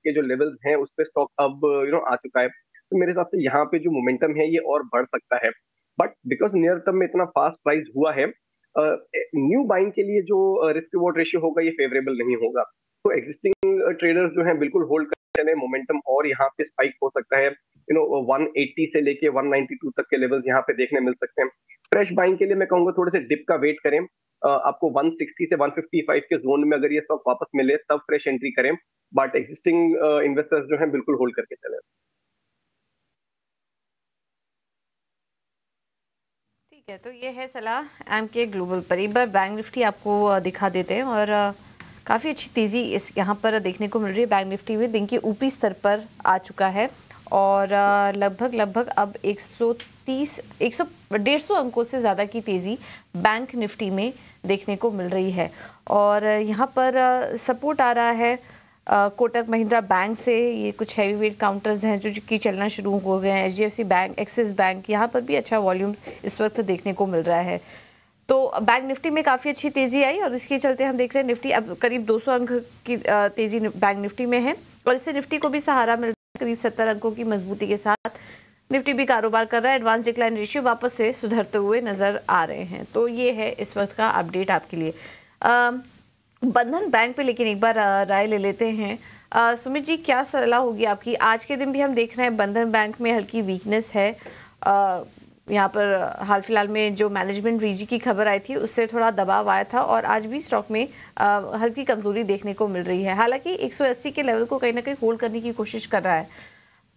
के जो लेवल्स हैं उस पर स्टॉक अब यू uh, नो आ चुका है। तो मेरे हिसाब से यहाँ पे जो मोमेंटम है ये और बढ़ सकता है। बट बिकॉज़ नियर टर्म में इतना फास्ट प्राइस हुआ है न्यू uh, बाइंग के लिए जो रिस्क रिवॉर्ड रेशियो होगा ये फेवरेबल नहीं होगा। तो एग्जिस्टिंग ट्रेडर्स जो हैं बिल्कुल होल्ड कर चले मोमेंटम और यहाँ पे स्पाइक हो सकता है। यू नो 180 से लेके 192 तक के लेवल्स यहाँ पे देखने मिल सकते हैं। फ्रेश बाइंग के लिए मैं कहूँगा थोड़े से डिप का वेट करें। आपको 160 से 155 के जोन में अगर ये स्टॉक वापस मिले, तब फ्रेश एंट्री करें। बट एग्जिस्टिंग इन्वेस्टर्स जो है, बिल्कुल होल्ड करके चले। ठीक है तो ये है सलाह एम के ग्लोबल पर। एक बार बैंक निफ्टी आपको दिखा देते हैं और काफ़ी अच्छी तेज़ी इस यहाँ पर देखने को मिल रही है। बैंक निफ्टी में दिन के ऊपरी स्तर पर आ चुका है। और लगभग लगभग अब 130 100 डेढ़ सौ अंकों से ज़्यादा की तेज़ी बैंक निफ्टी में देखने को मिल रही है। और यहाँ पर सपोर्ट आ रहा है कोटक महिंद्रा बैंक से। ये कुछ हैवी वेट काउंटर्स हैं जो कि चलना शुरू हो गए हैं। एच बैंक एक्सिस बैंक यहाँ पर भी अच्छा वॉल्यूम्स इस वक्त देखने को मिल रहा है। तो बैंक निफ्टी में काफ़ी अच्छी तेज़ी आई और इसके चलते हम देख रहे हैं निफ्टी अब करीब 200 अंक की तेज़ी बैंक निफ्टी में है। और इससे निफ्टी को भी सहारा मिल करीब सत्तर अंकों की मजबूती के साथ निफ्टी भी कारोबार कर रहा है। एडवांस डिक्लाइन रेशियो वापस से सुधरते हुए नज़र आ रहे हैं। तो ये है इस वक्त का अपडेट आपके लिए। बंधन बैंक पे लेकिन एक बार राय ले लेते हैं। सुमित जी, क्या सलाह होगी आपकी? आज के दिन भी हम देख रहे हैं बंधन बैंक में हल्की वीकनेस है। यहाँ पर, हाल फ़िलहाल में जो मैनेजमेंट रीजी की खबर आई थी, उससे थोड़ा दबाव आया था और आज भी स्टॉक में हल्की कमज़ोरी देखने को मिल रही है। हालाँकि 180 के लेवल को कहीं ना कहीं होल्ड करने की कोशिश कर रहा है।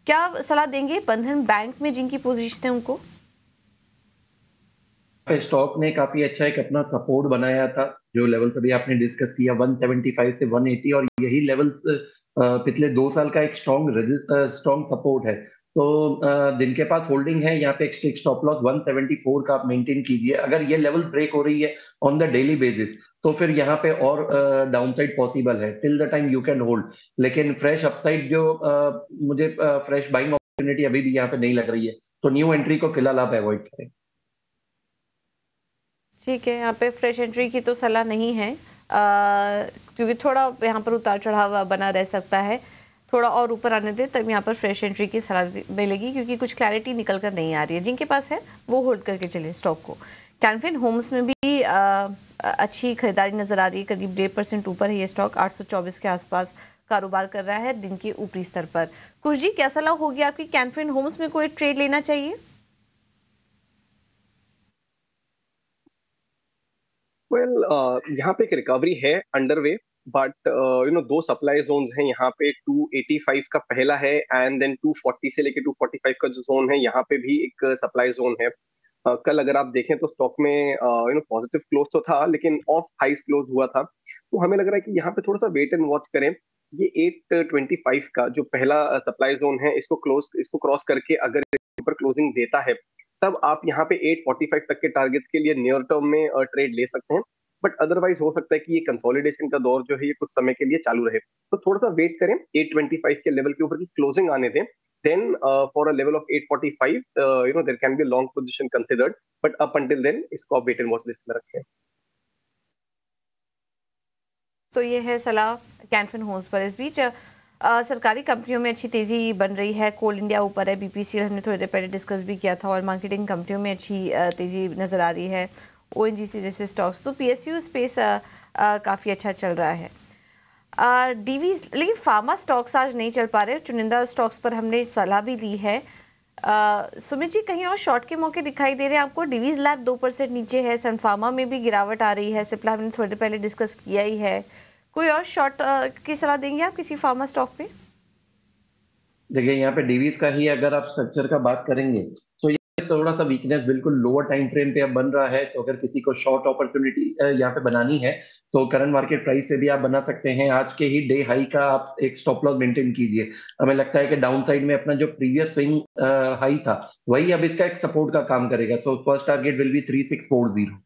क्या सलाह देंगे बंधन बैंक में जिनकी पोजिशन है उनको? स्टॉक ने काफ़ी अच्छा एक अपना सपोर्ट बनाया था, जो लेवल अभी आपने डिस्कस किया 175 से 180 और यही लेवल्स पिछले दो साल का एक स्ट्रॉन्ग स्ट्रॉन्ग सपोर्ट है। तो जिनके पास होल्डिंग है यहाँ पे एक स्टॉप लॉस 174 का आप मेंटेन कीजिए। अगर ये लेवल ब्रेक हो रही है ऑन द डेली बेसिस तो फिर यहाँ पे और डाउनसाइड पॉसिबल है। Till the time you can hold लेकिन फ्रेश अपसाइड जो uh, मुझे फ्रेश बाइंग अपॉर्चुनिटी अभी भी यहाँ पे नहीं लग रही है। तो न्यू एंट्री को फ़िलहाल आप अवॉइड करें। ठीक है यहाँ पे फ्रेश एंट्री की तो सलाह नहीं है। आ, क्योंकि थोड़ा यहाँ पर उतार चढ़ाव बना रह सकता है। थोड़ा और ऊपर आने दे तब यहाँ पर फ्रेश एंट्री की सलाह मिलेगी क्योंकि कुछ क्लैरिटी निकल कर नहीं आ रही है। जिनके पास है वो होल्ड करके चले स्टॉक को। कैनफिन होम्स में भी आ, अच्छी खरीदारी नज़र आ रही है। करीब डेढ़ परसेंट ऊपर है ये स्टॉक 824 के आसपास कारोबार कर रहा है दिन के ऊपरी स्तर पर। कुछ जी क्या सलाह होगी आपकी कैनफिन होम्स में कोई ट्रेड लेना चाहिए? वेल well, uh, यहाँ पे एक रिकवरी है अंडरवे बट यू नो दो सप्लाई जोन है। यहाँ पे 285 का पहला है एंड देन 240 से लेके 245 का जो जोन है यहाँ पे भी एक सप्लाई जोन है। uh, कल अगर आप देखें तो स्टॉक में यू नो पॉजिटिव क्लोज तो था लेकिन ऑफ़ हाइस क्लोज हुआ था। तो हमें लग रहा है कि यहाँ पे थोड़ा सा वेट एंड वॉच करें। ये 825 का जो पहला सप्लाई जोन है इसको क्लोज इसको क्रॉस करके अगर ऊपर क्लोजिंग देता है तब आप यहाँ पे 845 तक के टारगेट्स के लिए नियर टर्म में ट्रेड ले सकते हैं। बट अदरवाइज़ हो सकता है कि ये कंसोलिडेशन का दौर जो है ये कुछ समय के लिए चालू रहे। तो थोड़ा सा वेट करें 825 के लेवल के ऊपर की क्लोजिंग आने दें। Then uh, for a level of 845 uh, you know there can be a long position considered but up then इसको आप वेट एंड वॉच लिस्ट में रखें। तो ये है सलाह कैनफिन होम्स पर। इस बीच आ, सरकारी कंपनियों में अच्छी तेज़ी बन रही है। कोल इंडिया ऊपर है बीपीसीएल हमने थोड़ी देर पहले डिस्कस भी किया था और मार्केटिंग कंपनियों में अच्छी तेज़ी नज़र आ रही है। ओएनजीसी जैसे स्टॉक्स तो पीएसयू स्पेस काफ़ी अच्छा चल रहा है। डीवी लेकिन फार्मा स्टॉक्स आज नहीं चल पा रहे, चुनिंदा स्टॉक्स पर हमने सलाह भी ली है। सुमित जी, कहीं और शॉर्ट के मौके दिखाई दे रहे हैं आपको? डिवीज लैब दो परसेंट नीचे है सनफार्मा में भी गिरावट आ रही है सिप्ला हमने थोड़ी देर पहले डिस्कस किया ही है। कोई और शॉर्ट की सलाह देंगे आप किसी फार्मा स्टॉक पे? देखिए, यहाँ पे डीवीज का ही अगर आप स्ट्रक्चर का बात करेंगे थोड़ा सा वीकनेस बिल्कुल लोअर टाइम फ्रेम पे अब बन रहा है तो अगर किसी को शॉर्ट अपॉर्चुनिटी यहाँ पे बनानी है तो करंट मार्केट प्राइस पे भी आप बना सकते हैं। आज के ही डे हाई का आप एक स्टॉप लॉस मेंटेन कीजिए। हमें लगता है कि डाउन साइड में अपना जो प्रीवियस स्विंग हाई था वही अब इसका एक सपोर्ट का काम करेगा। So first target will be three six four zero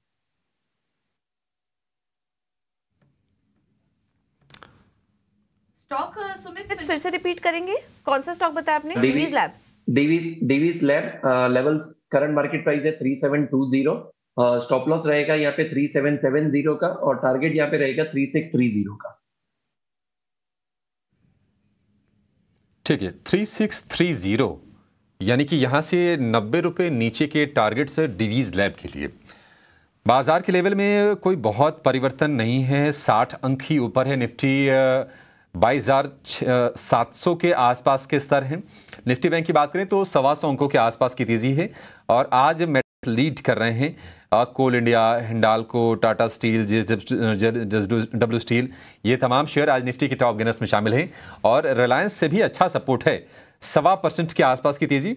stock Sumit फिर से रिपीट करेंगे? कौन सा स्टॉक बताया आपने? Divi's Lab Divi's Divi's Lab levels current market price है 3720 स्टॉप लॉस रहेगा यहाँ पे 3770 का और टारगेट यहाँ पे रहेगा 3630 का। ठीक है 3630 यानी कि यहाँ से नब्बे रुपए नीचे के टारगेट से डिवीज लैब के लिए। बाज़ार के लेवल में कोई बहुत परिवर्तन नहीं है, साठ अंक ही ऊपर है निफ्टी बाईस हज़ार सात सौ के आसपास के स्तर हैं। निफ्टी बैंक की बात करें तो सवा सौ अंकों के आसपास की तेज़ी है और आज मेटल लीड कर रहे हैं। Coal India, Hindalco, Tata steel, J W steel, ये तमाम शेयर आज निफ्टी के टॉप गेनर्स में शामिल हैं और रिलायंस से भी अच्छा सपोर्ट है। सवा परसेंट के आसपास की तेज़ी।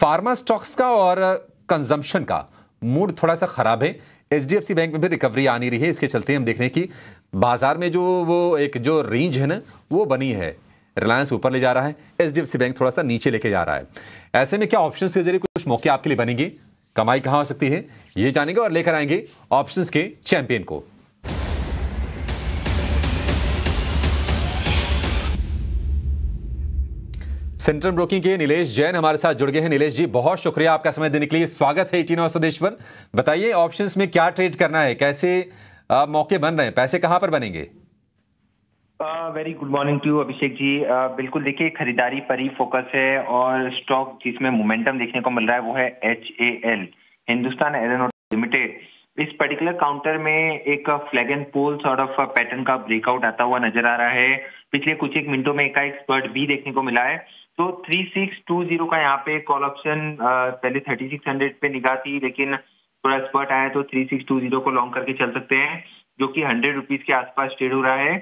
फार्मा स्टॉक्स का और कंजम्पशन का मूड थोड़ा सा ख़राब है। एचडीएफसी बैंक में भी रिकवरी आ नहीं रही है। इसके चलते हम देख रहे हैं कि बाज़ार में जो वो एक जो रेंज है ना, वो बनी है। रिलायंस ऊपर ले जा रहा है H D F C bank थोड़ा सा नीचे लेके जा रहा है। ऐसे में क्या ऑप्शन के ज़रिए कुछ मौके आपके लिए बनेंगे? कमाई कहाँ हो सकती है? ये जानेंगे और लेकर आएँगे ऑप्शन के चैंपियन को। सेंट्रल ब्रोकिंग के नीलेश जैन हमारे साथ जुड़ गए हैं। नीलेश जी, बहुत शुक्रिया आपका समय देने के लिए। स्वागत है एटीन स्वदेश पर। बताइए ऑप्शंस में क्या ट्रेड करना है? कैसे मौके बन रहे हैं। पैसे कहाँ पर बनेंगे? Very good morning to Abhishek ji. uh, बिल्कुल देखिए खरीदारी पर ही फोकस है और स्टॉक जिसमें मोमेंटम देखने को मिल रहा है वो है H A L Hindustan Aeronautics Limited इस पर्टिकुलर काउंटर में एक flag and pole sort of pattern का ब्रेकआउट आता हुआ नज़र आ रहा है। पिछले कुछ एक मिनटों में एक एक्सपर्ट भी देखने को मिला है। तो 3620 का यहाँ पे कॉल ऑप्शन पहले 3600 पे निगाह थी लेकिन थोड़ा स्पर्ट आया तो 3620 को लॉन्ग करके चल सकते हैं, जो कि हंड्रेड रुपीज़ के आसपास ट्रेड हो रहा है।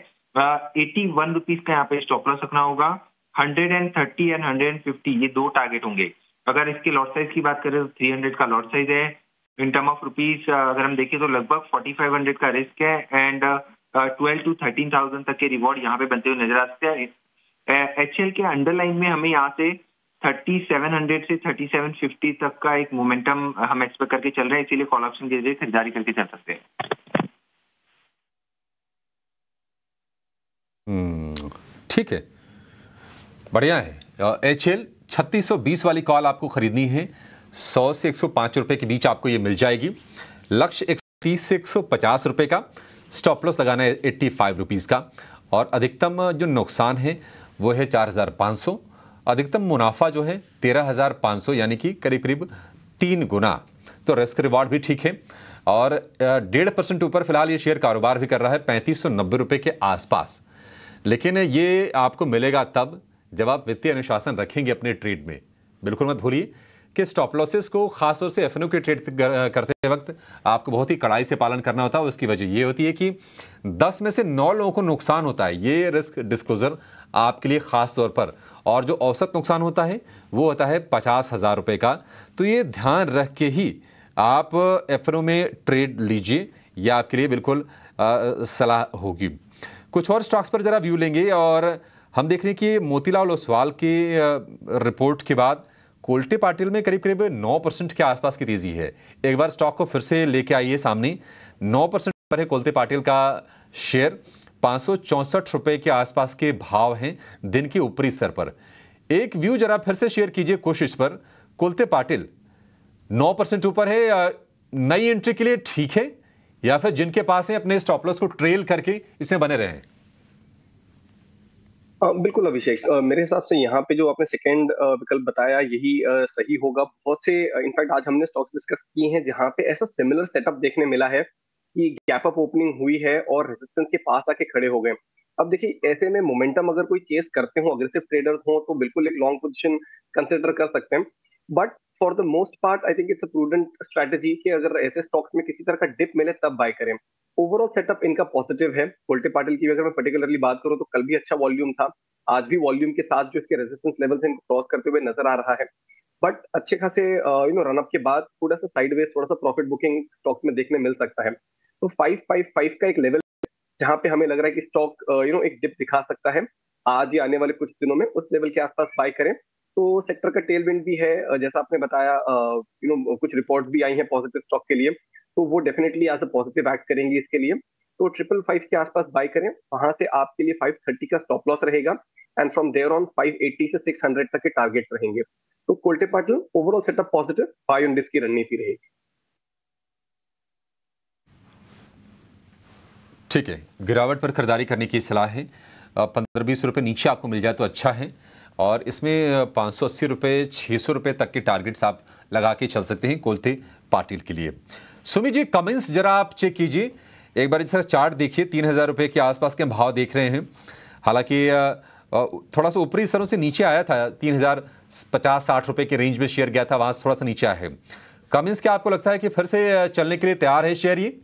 एटी वन रुपीज़ का यहाँ पे स्टॉप लॉस रखना होगा। Hundred and thirty and hundred and fifty ये दो टारगेट होंगे। अगर इसके लॉट साइज़ की बात करें तो थ्री हंड्रेड का लॉट साइज़ है। इन टर्म ऑफ़ रुपीज़ अगर हम देखें तो लगभग फोर्टी फाइव हंड्रेड का रिस्क है and twelve to thirteen thousand तक के रिवॉर्ड यहाँ पे बनते हुए नज़र आते हैं। एच एल के अंडरलाइन में हमें यहाँ से थर्टी सेवन हंड्रेड से थर्टी सेवन फिफ्टी तक का एक मोमेंटम हम एक्सपेक्ट करके चल रहे हैं इसीलिए कॉल ऑप्शन के ज़रिए खरीदारी करके चल सकते हैं। हम्म, ठीक है। बढ़िया है। एच एल छत्तीस वाली कॉल आपको खरीदनी है। सौ से एक सौ पाँच रुपये के बीच आपको ये मिल जाएगी। लक्ष्य एक सौ तीस से एक सौ पचास रुपये का। स्टॉप लॉस लगाना है एट्टी फाइव रुपीज़ का। और अधिकतम जो नुकसान है वो है चार हज़ार पाँच सौ। अधिकतम मुनाफा जो है तेरह हज़ार पाँच सौ, यानी कि करीब करीब तीन गुना। तो रिस्क रिवार्ड भी ठीक है और डेढ़ परसेंट ऊपर फ़िलहाल ये शेयर कारोबार भी कर रहा है पैंतीस सौ नब्बे रुपये के आसपास। लेकिन ये आपको मिलेगा तब जब आप वित्तीय अनुशासन रखेंगे अपने ट्रेड में। बिल्कुल मत भूलिए कि स्टॉप लॉसेस को खासतौर से एफएनओ के ट्रेड करते वक्त आपको बहुत ही कड़ाई से पालन करना होता है। उसकी वजह ये होती है कि 10 में से 9 लोगों को नुकसान होता है। ये रिस्क डिस्क्लोजर आपके लिए ख़ास तौर पर। और जो औसत नुकसान होता है, वो होता है पचास हज़ार रुपये का। तो ये ध्यान रख के ही आप एफ़ में ट्रेड लीजिए यह आपके लिए बिल्कुल सलाह होगी। कुछ और स्टॉक्स पर ज़रा व्यू लेंगे और हम देख रहे हैं कि मोतीलाल ओसवाल की रिपोर्ट के बाद कोल्टे पाटिल में करीब करीब 9 परसेंट के आसपास की तेज़ी है। एक बार स्टॉक को फिर से लेके आइए सामने। 9 परसेंट पर है कोल्टे पाटिल का शेयर पाँच रुपए के आसपास के भाव हैं दिन के ऊपरी स्तर पर। एक व्यू जरा फिर से शेयर कीजिए कोशिश पर। कोल्ते पाटिल 9 परसेंट ऊपर है नई एंट्री के लिए ठीक है, या फिर जिनके पास है अपने स्टॉपलॉस को ट्रेल करके इसमें बने रहे? बिल्कुल अभिषेक मेरे हिसाब से यहाँ पे जो आपने सेकेंड विकल्प बताया, यही सही होगा। बहुत से इनफैक्ट आज हमने स्टॉक्स डिस्कस किए हैं जहाँ पे ऐसा सिमिलर सेटअप देखने मिला है। कि गैप अप ओपनिंग हुई है और रेजिस्टेंस के पास आके खड़े हो गए। अब देखिए, ऐसे में मोमेंटम अगर कोई चेस करते हो अग्रेसिव ट्रेडर्स हो तो बिल्कुल एक लॉन्ग पोजिशन कंसिडर कर सकते हैं। But for the most part I think it's a prudent strategy कि अगर ऐसे स्टॉक्स में किसी तरह का डिप मिले, तब बाय करें। ओवरऑल सेटअप इनका पॉजिटिव है। कोल्टे पाटिल की अगर मैं पर्टिकुलरली बात करूँ तो कल भी अच्छा वॉल्यूम था। आज भी वॉल्यूम के साथ जो इसके रेजिस्टेंस लेवल से क्रॉस करते हुए नज़र आ रहा है। बट अच्छे खासे यू नो रनअप के बाद थोड़ा सा साइडवेज थोड़ा सा प्रॉफिट बुकिंग स्टॉक में देखने मिल सकता है। तो फाइव फाइव फाइव का एक लेवल जहाँ पे हमें लग रहा है कि स्टॉक यू नो एक डिप दिखा सकता है। आज ही आने वाले कुछ दिनों में उस लेवल के आसपास बाय करें। तो सेक्टर का टेल विंड भी है जैसा आपने बताया यू नो कुछ रिपोर्ट भी आई हैं पॉजिटिव स्टॉक के लिए तो वो definitely as a positive act करेंगी इसके लिए। तो ट्रिपल फाइव के आसपास बाय करें, वहाँ से आपके लिए फाइव थर्टी का स्टॉप लॉस रहेगा and from there on five eighty से सिक्स हंड्रेड तक के टारगेट रहेंगे। तो Kolte Patil overall setup positive buy on disc की रणनीति रहेगी। ठीक है, गिरावट पर खरीदारी करने की सलाह है। पंद्रह बीस रुपये नीचे आपको मिल जाए तो अच्छा है। और इसमें पाँच सौ अस्सी रुपये छः सौ रुपये तक के टारगेट्स आप लगा के चल सकते हैं कोलते पाटिल के लिए। सुमी जी, कमेंट्स जरा आप चेक कीजिए। एक बार सर चार्ट देखिए, तीन हज़ार रुपये के आसपास के भाव देख रहे हैं। हालाँकि थोड़ा सा ऊपरी स्तरों से नीचे आया था, तीन हज़ार पचास साठ रुपये के रेंज में शेयर गया था, वहाँ से थोड़ा सा नीचे आया है। कमेंट्स क्या आपको लगता है कि फिर से चलने के लिए तैयार है शेयर ये?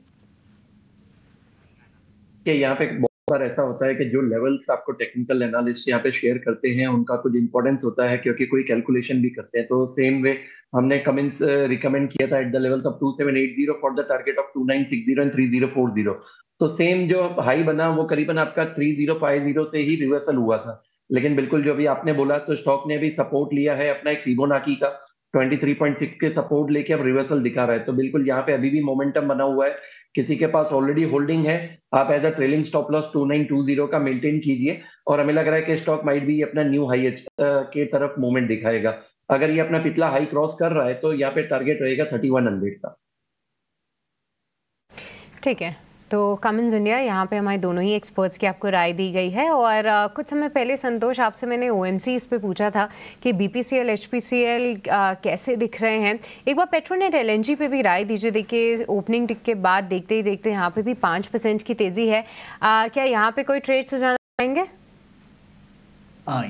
कि यहाँ पे बहुत बार ऐसा होता है कि जो लेवल्स आपको टेक्निकल एनालिस्ट यहाँ पे शेयर करते हैं, उनका कुछ इंपॉर्टेंस होता है क्योंकि कोई कैलकुलेशन भी करते हैं। तो सेम वे हमने कमेंट्स रिकमेंड किया था at the levels of 2780 for the target of 2960 and 3040 तो सेम जो हाई बना, वो करीबन आपका 3050 से ही रिवर्सल हुआ था। लेकिन बिल्कुल जो अभी आपने बोला तो स्टॉक ने भी सपोर्ट लिया है अपना एक फिबोनाकी का। 23.6 के सपोर्ट लेके अब रिवर्सल दिखा रहा है। तो बिल्कुल यहाँ पे अभी भी मोमेंटम बना हुआ है। किसी के पास ऑलरेडी होल्डिंग है, आप as a trailing stop loss 2920 का मेंटेन कीजिए और हमें लग रहा है कि स्टॉक माइट भी अपना न्यू हाई के तरफ़ मूवमेंट दिखाएगा। अगर ये अपना पिछला हाई क्रॉस कर रहा है तो यहाँ पे टारगेट रहेगा थर्टी का। ठीक है। तो कमिंस इंडिया यहाँ पे हमारे दोनों ही एक्सपर्ट्स की आपको राय दी गई है और आ, कुछ समय पहले संतोष आपसे मैंने ओ एम सी इस पे पूछा था कि B P C L H P C L कैसे दिख रहे हैं। एक बार पेट्रोनेट एल एन जी पे भी राय दीजिए देखिए ओपनिंग टिक के बाद देखते ही देखते यहाँ पे भी पाँच परसेंट की तेज़ी है। आ, क्या यहाँ पे कोई ट्रेड सुझाना चाहेंगे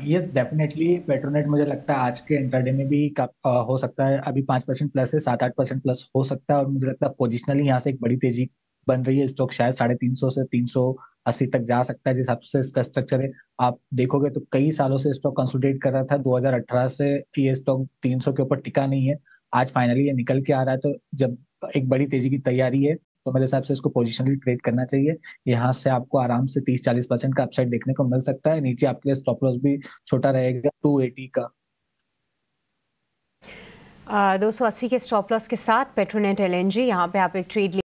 यस डेफिनेटली पेट्रोनेट मुझे लगता है आज के इंटरडे में भी uh, हो सकता है। अभी पाँच परसेंट प्लस है सात आठ परसेंट प्लस हो सकता है और मुझे लगता है पोजिशनली यहाँ से एक बड़ी तेज़ी बन रही है स्टॉक शायद साढ़े तीन सौ से तीन सौ अस्सी तक जा सकता है जिस हिसाब से इसका स्ट्रक्चर है। आप देखोगे तो कई सालों से स्टॉक कंसोलिडेट कर रहा था। 2018 से ये स्टॉक 300 के ऊपर टिका नहीं है। आज फाइनली ये निकल के आ रहा है। तो जब एक बड़ी तेज़ी की तैयारी है तो मेरे हिसाब से इसको पोजिशनली ट्रेड करना चाहिए। यहाँ से आपको आराम से तीस चालीस परसेंट का अपसाइड देखने को मिल सकता है। नीचे आपके स्टॉप लॉस भी छोटा रहेगा टू एटी का। दो सौ अस्सी के स्टॉप लॉस के साथ पेट्रोनेट एल एन जी यहाँ पे आप एक ट्रेड